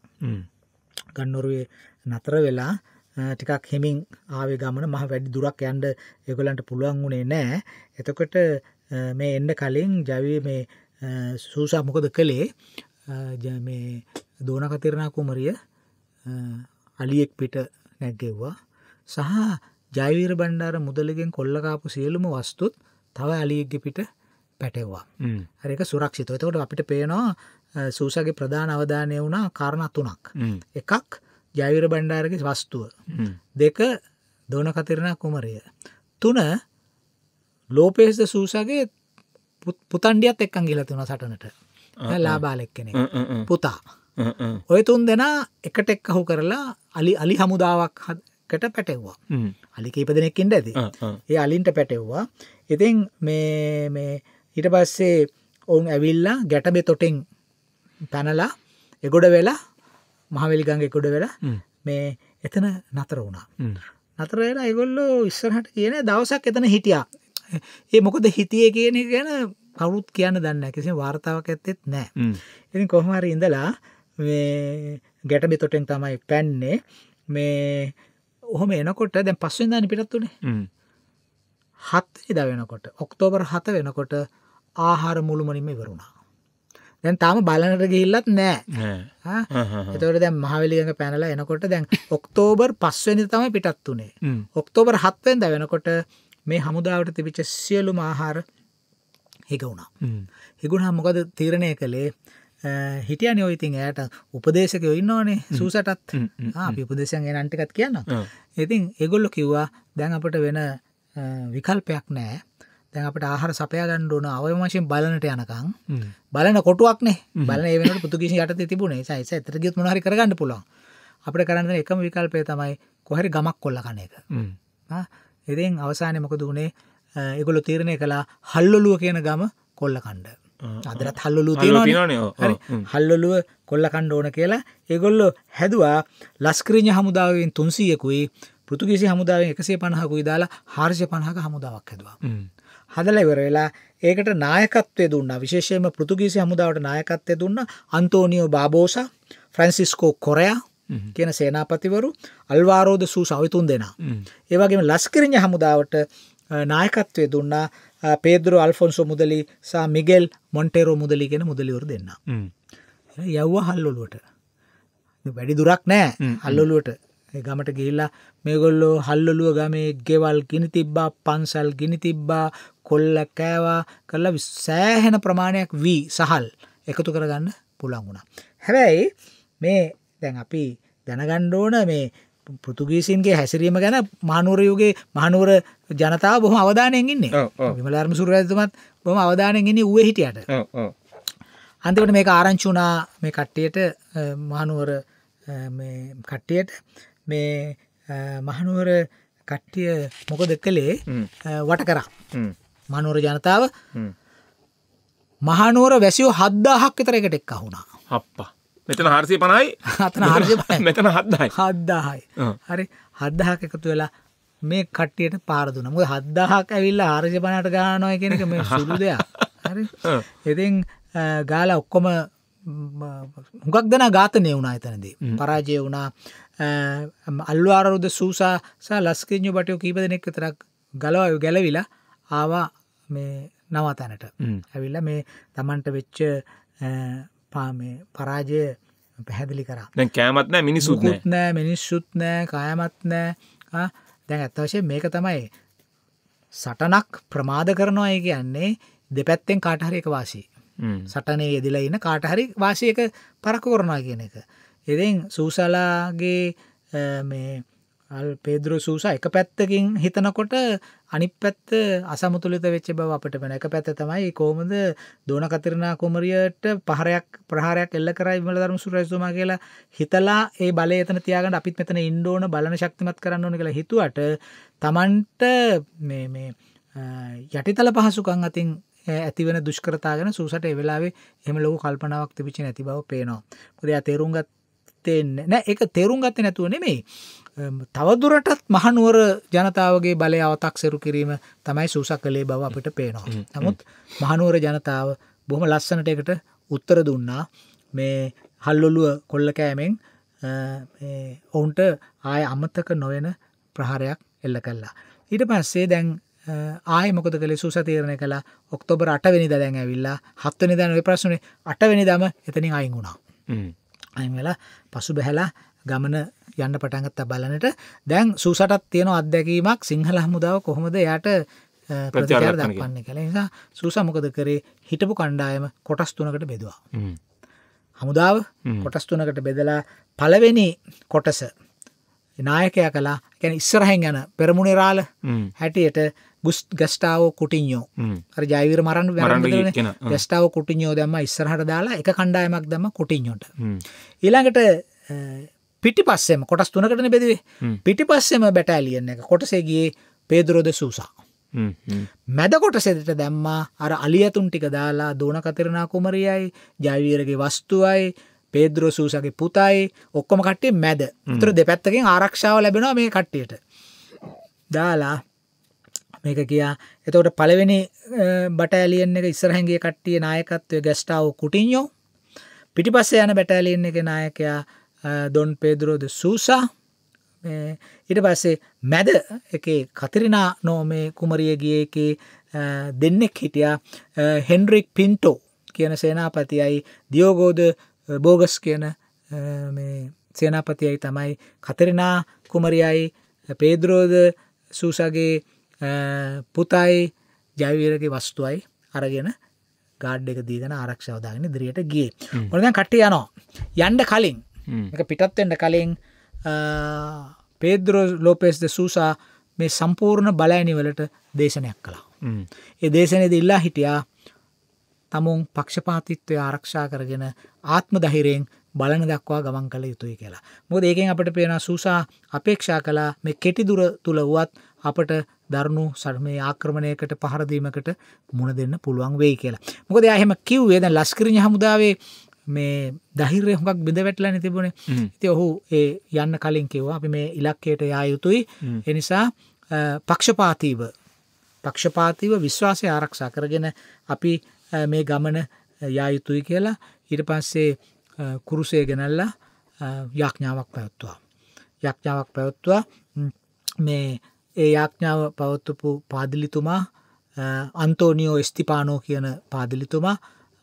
ගන්නොරුවේ නතර වෙලා ටිකක් හෙමින් ආවේ ගමන මහ වැඩි දුරක් යන්ඩ එගොලන්ට පුළුවන් වුණේ නෑ. එතකොට මේ එන්න කලින් ජවී මේ සූසා මොකද කළේ? මේ දෝනකතිරණා කුමරිය අ, අලියෙක් පිට නැග්ගෙව්වා. සහ ජයවීර බණ්ඩාර මුදලගෙන් කොල්ලකාපු සියලුම වස්තුත් තව අලියෙක්ගෙ පිට පැටෙව්වා. හරික සුරක්ෂිත එතකොට අපිට පේනවා සූසගේ ප්‍රධාන අවධානය වුණා කාරණ තුනක්. හ්ම්. එකක් ජයවිර බණ්ඩාරගේ වස්තුව. දෙක දෝනකතිරණ කුමරිය. තුන ලෝපේස්ද සූසගේ පුතන්ඩියත් එක්කන් ගිලතුන සටනට ලාබාලෙක් කෙනෙ. පුතා. ඔය තුන් දෙනා එකට එක්කහු කරලා අලි අලි හමුදාවක් කට පැටෙව්වා. අලි කීපදනෙක්කින්ට ඇති. ඒ අලින්ට පැටෙව්වා ඉතින් මේ මේ ඊට පස්සේ ඔවුන් ඇවිල්ලා ගැටබෙ තොටෙන් පැනලා එගොඩ වෙලා මහවෙලිගංග එකොඩ වෙලා. මේ එතන නතර වුණා හ්ම්. නතර වෙලා එගොල්ලෝ ඉස්සරහට කියන දවසක් එතන හිටියා ඒ මොකද හිතිය කියන ගැන කවුරුත් කියන්න දන්න කිසි වාර්තාවක් ඇත්තෙත් නෑ. ඉතින් කොහමරි ඉඳලා මේ ගැටබි තොටෙන් තමයි පැන්නේ. මේ ඔහොම එනකොට දැන් පස්වෙන්දානි පිටත් වනේ. හත් ඉද වෙනකොට ඔක්තෝබර් හත වෙනකොට ආහාර මුළුමනින්ම ඉවරුණා දැන් තාම බලනට ගිහිල්ලත් නෑ. එතවට දැන් මහවලිගඟ පැනලා එනකොට දැන් ඔක්තෝබර් පස්වනි තමයි පිටත් වනේ. ඔක්තෝබර් හත්වෙන් ද වෙනකොට මේ හමුදාවට තිබිච්ච සියලු ආහාර හික වුණා. හ්ම්. හිගුණ මොකද තීරණය කළේ? හිටිය නියෝඉතින් ඇයට උපදේශක ඉන්නවානේ සූසටත්. අපි උපදේශන් නන්ටිකත් කියන්න. ඉතින් එගොල්ලො කිව්වා දැන් අපට වෙන විකල්පයක් නෑ දැන් අපට ආහර සපයා ගණ්ඩුවන අවමශයෙන් බලනට යනකං. බලන කොටුවක්නේ. බලන ඒවන පුතුකිසි යට තිබුණේ සයිස ඇතරගත් මහරි කරගන්න පුළොන් අපට කරන්න එකම විකල්පය තමයි කොහරි ගමක් කොල්ල කන එක. එතින් අවසානය මොකද වුණේ එගොලො තීරණය කලා හල්ලොලුව කියන ගම කොල්ල කණ්ඩ අදරත් හල්ලොලු. හල්ලොලුව කොල්ල කණ්ඩ ඕන කියලා ඒගොල්ලො හැදවා. ලස්ක්‍රීඥ හමුදාවෙන් තුන්සීයකුයි පෘතුගිසි හමුදාවෙන් එකසේ පණහකුයි දාලා හාර්ෂ පණහක හමුදාවක් හැදවා. හ්ම්. හදල ඉවර වෙලා ඒකට නායකත්වය දුන්න. විශේෂයම පෘතුගිසි හමුදාවට නායකත්වය දුන්න අන්තෝනියෝ බාබෝස ෆ්‍රන්සිස්කෝ කොරයා කියන සේනාපතිවරු අල්වාරෝධ සූ සවිතුන් දෙනා. ඒවගේම ලස්කරිඥ හමුදාවට නායකත්වය දුන්නා පේදරු අල්ෆොන්සෝ මුදලි සා මිගෙල් මොන්ටේරෝ මුදලි කියෙන මුදලිවරු දෙන්න. යව්ව හල්ලොලුවට වැඩි දුරක් නෑ හල්ලොලුවට ගමට ගිහිල්ලා මේගොල්ලෝ හල්ලොලුව ගමේ ගෙවල් ගිනි තිබ්බා පන්සල් ගිනි තිබ්බා කොල්ල කෑවා කරලා සෑහෙන ප්‍රමාණයක් වී සහල් එකතු කරගන්න පුළන් වුණා. හැබැයි මේ දැන් අපි දැනගණ්ඩෝන මේ පෘතුගීසින්ගේ හැසිරීම ගැන මානුවරයුගේ මහනුවර ජනතාව බොහම ඔව්. විමලාර්ම සුරඇතුමත් බොම අවධානයෙන් ඉන්නේ උව හිටියට. අන්තිවට මේ ආරංචුනා මේ කට්ටියට මහනුවර කට්ටියට මේ මහනුවර කට්ටිය හ්ම්. අ, වට කරා. මනුවර ජනතාව. මහනුවර වැසියෝ හද්දාහක් විතර එකට එක් අහුණා හප්පා මෙතන හාරසය පනයි අතන හර්ජ මෙතන හද්දායි හද්දාහයි. හරි. හද්දහක් එකතු වෙලා මේ කට්ටියට පාරදුන මුද හද්දාහක් ඇවිල්ල ආර්ජ පනට ගානොය කෙනෙක මේ සුදු දෙයක්. හරි. ඉතින් ගාල ඔක්කොම හුගක් දෙන ගාතනය වුණා එතනදී. පරාජය වුණා. අල්වාරුද සූසා සහ ලස්කෙඥු බටයෝ කීප දෙනෙක් තරක් ගලව ගැලවිලා ආවා මේ නවතැනට. ඇවිල්ල මේ තමන්ට වෙච්ච පාමේ පරාජය පැහැදිලි කරා දැන් කෑමත් නෑ මිනිසුත් නෑ මිනිස්සුත් නෑ කයමත් නෑ දැන් ඇත්තවශය මේක තමයි සටනක් ප්‍රමාද කරනවා කියන්නේ දෙපැත්තෙන් කාටහරි එක වාසී. සටනේ යෙදිලා ඉන්න කාටහරි වාසයක පරක්කු කරනවා කියන එක. එතින් සූසලාගේ මේ අල් පේදරු සූසා එක පැත්තකින් හිතනකොට අනි පැත්ත අසමුතුලිත වෙච්ච බව අපට වෙන එක පැත්ත තමයි කෝමද දෝන කතරනා කුමරියට පහරයක් ප්‍රහාරයක් එල්ල කරයි මල ධර්ම සුරැසුමා කියලා හිතලා ඒ බලය එතන තියාගන්න අපිත් මෙතන ඉන්ඩෝන බලන ශක්තිමත් කරන්න ඕන කියලා හිතුවට තමන්ට මේ මේ අ, යටිතල පහසුකං අතින් ඇතිවන දුෂ්කරතාගෙන සූසට එවෙලාවේ එම ලොක කල්පනාවක් තිබිචි නැති බව පේනවා. පුදයා තේරුම් ගත්තෙන්න නෑ. එක තේරුම් ගත්ත නැතුව නෙමෙයි. තවදුරටත් මහනුවර ජනතාවගේ බලය අවතක් සෙරු කිරීම තමයි සූසක් කළේ බව අපිට පේනවා. නමුත් මහනුවර ජනතාව බොහම ලස්සනට එකට උත්තර දුන්නා. මේ හල්ලොලුව කොල්ල කෑමෙන් ඔවුන්ට ආය අමත්තක නොවෙන ප්‍රහාරයක් එල්ල කල්ලා ඊට පස්සේ දැන් අ, ආය මොකද කළේ? සුස තීරණය කලා ඔක්තෝබර අටවෙනි දැන් ඇවිල්ලා හත්වනි දැන ප්‍රශ්නේ. අටවෙනි දම එතනින් හ්ම්. අයින් වෙලා පසු බැහැලා ගමන යන්න පටන්ගත්ත බලනට දැන් සූසටත් තියෙන අත්දැකීමක් සිංහල හමුදාව කොහොමද යට ප්‍රතිචාර දක්වන්න කළ නිසා සූස මොකද කරේ හිටපු කණ්ඩායම කොටස් තුනකට බෙදවා හ්ම්. හමුදාව හ්ම්. කොටස් තුනකට බෙදලා පළවෙනි කොටස නායකය කලා ගැන ඉස්සරහැන් යන පෙරමුණෙරාල. හැටියට ගුස් ගස්ටාවෝ කුටින්යෝ. හරි ජයවිර මරන්න. ගස්ටාව කුටින්යෝ දම ඉස්සරහට දාලා එක කණ්ඩායමක් දම කුටින්යොට. ඊළඟට පිටි පස්සෙම කොටස් තුනකටන බෙදවේ. පිටි පස්සෙම බැටෑලියන්න එක කොටසේගේ පේදුරෝද සූසා. මැද කොටසෙදට දැම්මා අර අලියතුන් ටික දාලා දෝන කතරනා කුමරියයි ජයවීරගේ වස්තුවයි පේද්‍රෝ සූසගේ පුතයි ඔක්කොම කට්ටේ මැද තුර දෙපැත්තකින් ආරක්ෂාව ලැබෙනවා මේ කට්ටියට දාලා මේක කියා එතවට පළවෙනි බටඇලියෙන් එක ඉස්සරහැගේ කට්ටිය නායකත්වය ගැස්ටාව කුටින්යෝ පිටිපස්සේ යන බැටෑලියෙන් එක නායකයා අ, දොන් පේදුරෝද සූසා මේ ඊට පස්සේ මැද එක කතිරිනා නෝ මේ කුමරිය ගිය එක දෙන්නෙක් හිටිය. හෙන්ඩරික් පින්ටෝ කියන සේනාපතියයි දියෝගෝද බෝගස් කියන සේනාපතියයි තමයි කතරිනා කුමරියයි පේද්‍රෝධ සූසගේ පුතයි ජයවීරගේ වස්තුවයි අරගෙන ගාඩ් එක දීගෙන ආරක්ෂාවදාගෙන දිරියට ගිය. ඔොද කට්ටි යනවා. යන්ඩ කලින් පිටත්වෙන්ට කලින් පේද්‍රෝ ලෝපෙස්ද සූසා මේ සම්පූර්ණ බලඇනිවලට දේශනයක් කළා. ඒ දේශනයද ඉල්ලා හිටියා තමුන් පක්ෂපාතිත්වය ආරක්ෂා කරගෙන ආත්ම දහිරයෙන් බලන දක්වා ගමන් කළ යුතුයි කියලා. මොද ඒකෙන් අපට පේන සූසා අපේක්ෂා කලා මේ කෙටිදුර තුළ වුවත් අපට දරුණු සර්මය ආක්‍රමණයකට පහරදීමකට මුණ දෙන්න පුළුවන් වෙයි කියලා. මොකද යහෙම කිව්වේද ලස්කරිය හමුදාවේ මේ දහිරය හොක් බිඳ වැටලා තිබුණේ ඉති ඔහු ඒ යන්න කලින් කිව්වා අපි මේ ඉලක්කයට යා යුතුයි එනිසා පක්ෂපාතීව පක්ෂපාතිව විශ්වාසය ආරක්ෂා කරගෙන අපි මේ ගමන යා යුතුයි කියලා ඊට පස්සේ කුරුසේ ගෙනල්ලා යක්ඥාවක් පැවත්වා. යක්ඥාවක් පැවත්වා මේ ඒ යාඥාව පවත්තුපු පාදිලිතුමා අන්තෝනියෝ ස්තිපානෝ කියන පාදිලිතුමා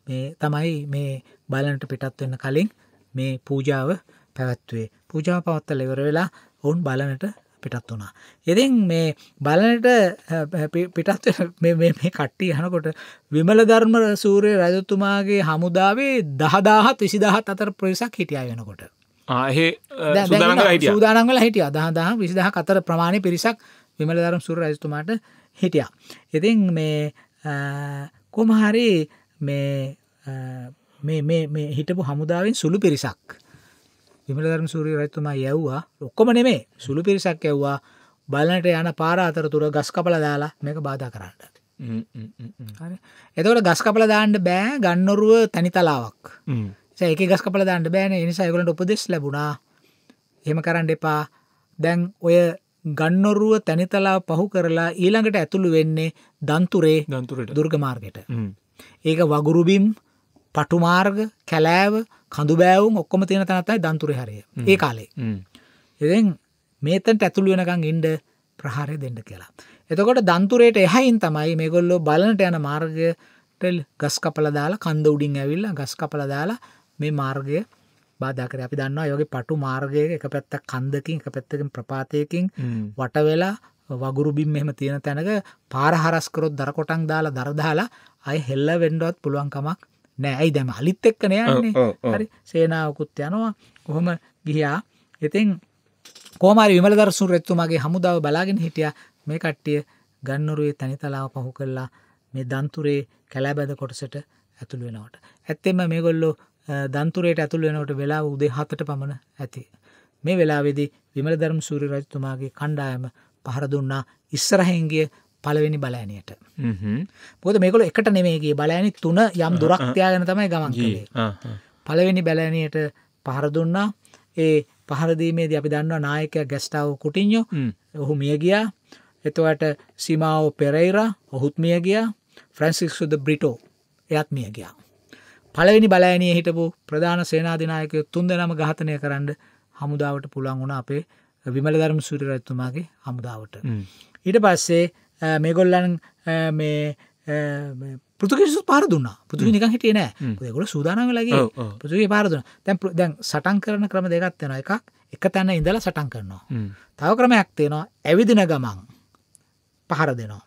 මේ තමයි මේ බලනට පිටත් වෙන්න කලින් මේ පූජාව පැවැත්වේ පූජාව පවත්ත ලෙවර වෙලා ඔවුන් බලනට පිටත් වුණා. එතින් මේ බලනට පිටත් මේ කට්ටි යනකොට විමල ධර්ම සූරය රජතුමාගේ හමුදාවේ දහදාහත් විසිදහත් අතර ප්‍රවිසක් හිටිය වෙනකොට. සූදානංගල හිටිය අදහදහ විසිදහ අතර ප්‍රමාණය පිරිසක් විමල ධරම් සුර රජතුමාට හිටිය. ඉතින් මේ කොමහරි මේ හිටපු හමුදාවෙන් සුළු පිරිසක් විමලධර්ම සූරිය රජතුමා යැව්වා. ඔක්කොම නෙමේ. සුළු පිරිසක් යැව්වා. බලනට යන පාර අතරතුර ගස් කපල දාලා මේක බාධ කරන්න එතකට ගස් කපල දාන්න බෑ ගන්නොරුව තනිතලාවක්. ඒක ගස් කපල දාන්න බෑන. නිසා යකලට උපදෙස් ලැබුණා. එහෙම කරන්න එපා. දැන් ඔය ගන්නොරුව තැනිතලා පහු කරලා ඊළඟට ඇතුළු වෙන්නේ දන්තුරේ දන්තුරට. දුර්ගමාර්ගයට ඒක වගුරුබිම් පටුමාර්ග කැලෑව කඳු බෑවුම් ඔක්කොම තියෙන තනතයි දන්තුර හරය. ඒ කාලේ. එදෙන් මේතන්ට ඇතුළු වෙනකං ඉන්ඩ ප්‍රහාරය දෙන්න කියලා. එතකොට දන්තුරයට එහයින් තමයි මේගොල්ලෝ බලනට යන මාර්ගයට ගස් කපල දාලා කන්ද උඩින් ඇවිල්ල ගස් කපල දාලා මේ මාර්ගය බාධකර අපි දන්නවා යෝගේ පටු මාර්ගය එක පැත්ත කන්දකින් එක පැත්තකින් ප්‍රපාතයකින් වටවෙලා වගුරුබින් මෙහම තියෙන තැනක පාරහරස්කරොත් දරකොටන් දාලා දරදාලා අය හෙල්ල වෙන්ඩුවත් පුළුවන්කමක් නෑ. ඇයි දැම අලිත් එක්කන යන්නේ? හරි. සේනාවකුත් යනවා. කොහොම ගිහා ඉතින් කෝමරි විමල දරසු රැත්තුමගේ හමුදාව බලාගෙන හිටිය. මේ කට්ටිය ගන්නරුවේ තනිතලාව පහු කරලා මේ දන්තුරේ කැලෑබැද කොටසට ඇතුළ වෙනවට. ඇත්තෙම මේ ගොල්ලෝ දන්තුරයට ඇතුළ වෙනවට වෙලා උදේ හතට පමණ ඇති. මේ වෙලාවෙදි විමල ධර්ම සූරි රජතුමාගේ කණ්ඩායම පහර දුන්නා ඉස්සරහෙන්ගිය පළවෙනි බලෑනයට. පොද මේකොල එකට නෙමේගේ බලෑනි තුන යම් දුරක්තියාගෙන තමයි ගමන් කළේ. පළවෙනි බැලෑනයට පහරදුන්නා ඒ පහරදීමේද අපි දන්නවා නායකය ගැස්ටාව කුටින්යෝ. ඔහු මියගියා එතුවට සිමාව පෙරයිර ඔහුත් මිය ගියා. ෆ්‍රන්සික්සුද බ්‍රිටෝ. එයත් මිය ගියා. පළවෙනි බලෑනය හිටපු ප්‍රධාන සේනාධනායක තුන් දෙනම ගහතනය කරන්න හමුදාවට පුළන් වුණ අපේ විමල ධර්ම සුරිරත්තුමාගේ හමුදාවට. ඊට පස්සේ මේගොල්ලන් පෘතුකිසු පාර දුන්න. පුතු නික හිටිය නෑ. ගොල සූදානම ලගේ පුතුගේ පාරදුන දැන් දැන් සටන් කරන ක්‍රම දෙගත් වෙන එකක් එක තැන්න ඉඳල සටන් කරනවා. තව ක්‍රමයක් තියෙනවා. ඇවිදින ගමන් පහර දෙනවා.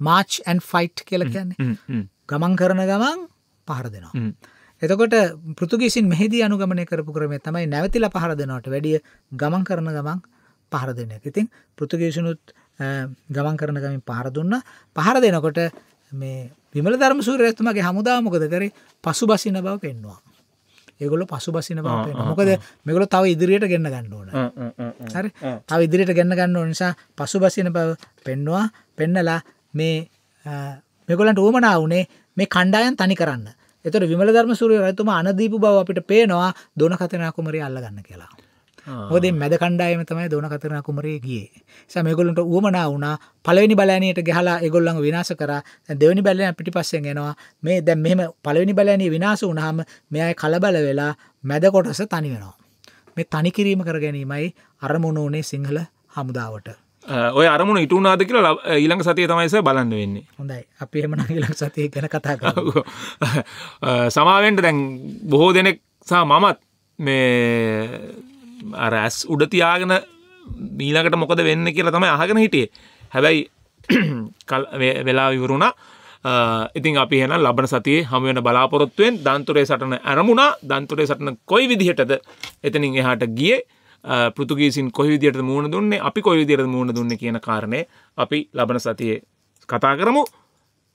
මාච් ඇන් ෆයිට් කියල කියන්නේ. ගමන් කරන ගමන් පහර දෙනවා. එතකොට පෘතුගේසින් මෙහිදී අනුගමනය කරපු කරම තමයි නැවතිල පහර දෙනවට වැඩිය ගමන් කරන ගමන් පහර දෙන ඉතින් පෘතුගේෂනුත් ගමන් කරන ගමින් පහර දුන්න. පහර දෙනකොට මේ විමල ධර්ම සූර ඇතුමගේ හමුදාමොකද කරේ? පසු බසින බව පෙන්වා. ඒගොල පසු බසින බව මොකද මෙගොල තව ඉදිරියට ගන්න ගන්නඩෝන හරි? තව ඉදිරියට ගන්න ගන්න නිසා පසු බසින බව පෙන්වා පෙන්නලා මේ මෙගොලන්ට ඕමනා වනේ මේ කණ්ඩායන් තනි කරන්න එතට විමල ධර්ම සූරය රතුම අනදීපු බව අපිට පේනවා දොන කතනා කුමරි අල්ලගන්න කියලා. හොද මැද කණ්ඩායම තමයි දොන කතරන කුමරේ ගිය. සමගොලට උවමනා වුණා පලවෙනි බලනයට ගහලා එගොල්ලඟ විනාස කර. දෙවනි බැලන පිටි පස්සෙන් එනවා. මේ දැම් මෙම පලවෙනි බලනය විනාස වුණහම මෙයයි කලබල වෙලා මැද කොටස තනි වෙනවා. මේ තනිකිරීම කර ගැනීමයි අරමුණ ඕනේ සිංහල හමුදාවට ඔය අරමුණ ඉටුනාද කියලා ඊළඟ සතිය තමයිස බලන්න වෙන්නේ. හොඳයි. අපි එමන ඉලක් සතිය ගැන කතා සමාවෙන්ට දැන් බොහෝ දෙනෙක් සහ මමත් මේ අර ඇස් උඩතියාගෙන මීලකට මොකද වෙන්න කියලා තමයි අහගෙන හිටියේ. හැබැයි *clears throat* වෙලා විවරුණා ඉතින් අපි හෙන ලබන සතියේ හමුවෙන බලාපොරොත්තුවෙන් දන්තුරේ සටන ඇරමුණා. දන්තුරේ සටන කොයි විදිහටද? එතනින් එහාට ගියේ පෘතුගීසින් කොහි විදියට මුණ දුන්නේ අපි කොයි විදියට මුණ දුන්න කියන කාරණය අපි ලබන සතියේ කතා කරමු.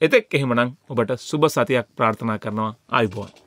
එතෙක් එහෙමනම් ඔබට සුබ සතියක් ප්‍රාර්ථනා කරනවා අයිබෝන්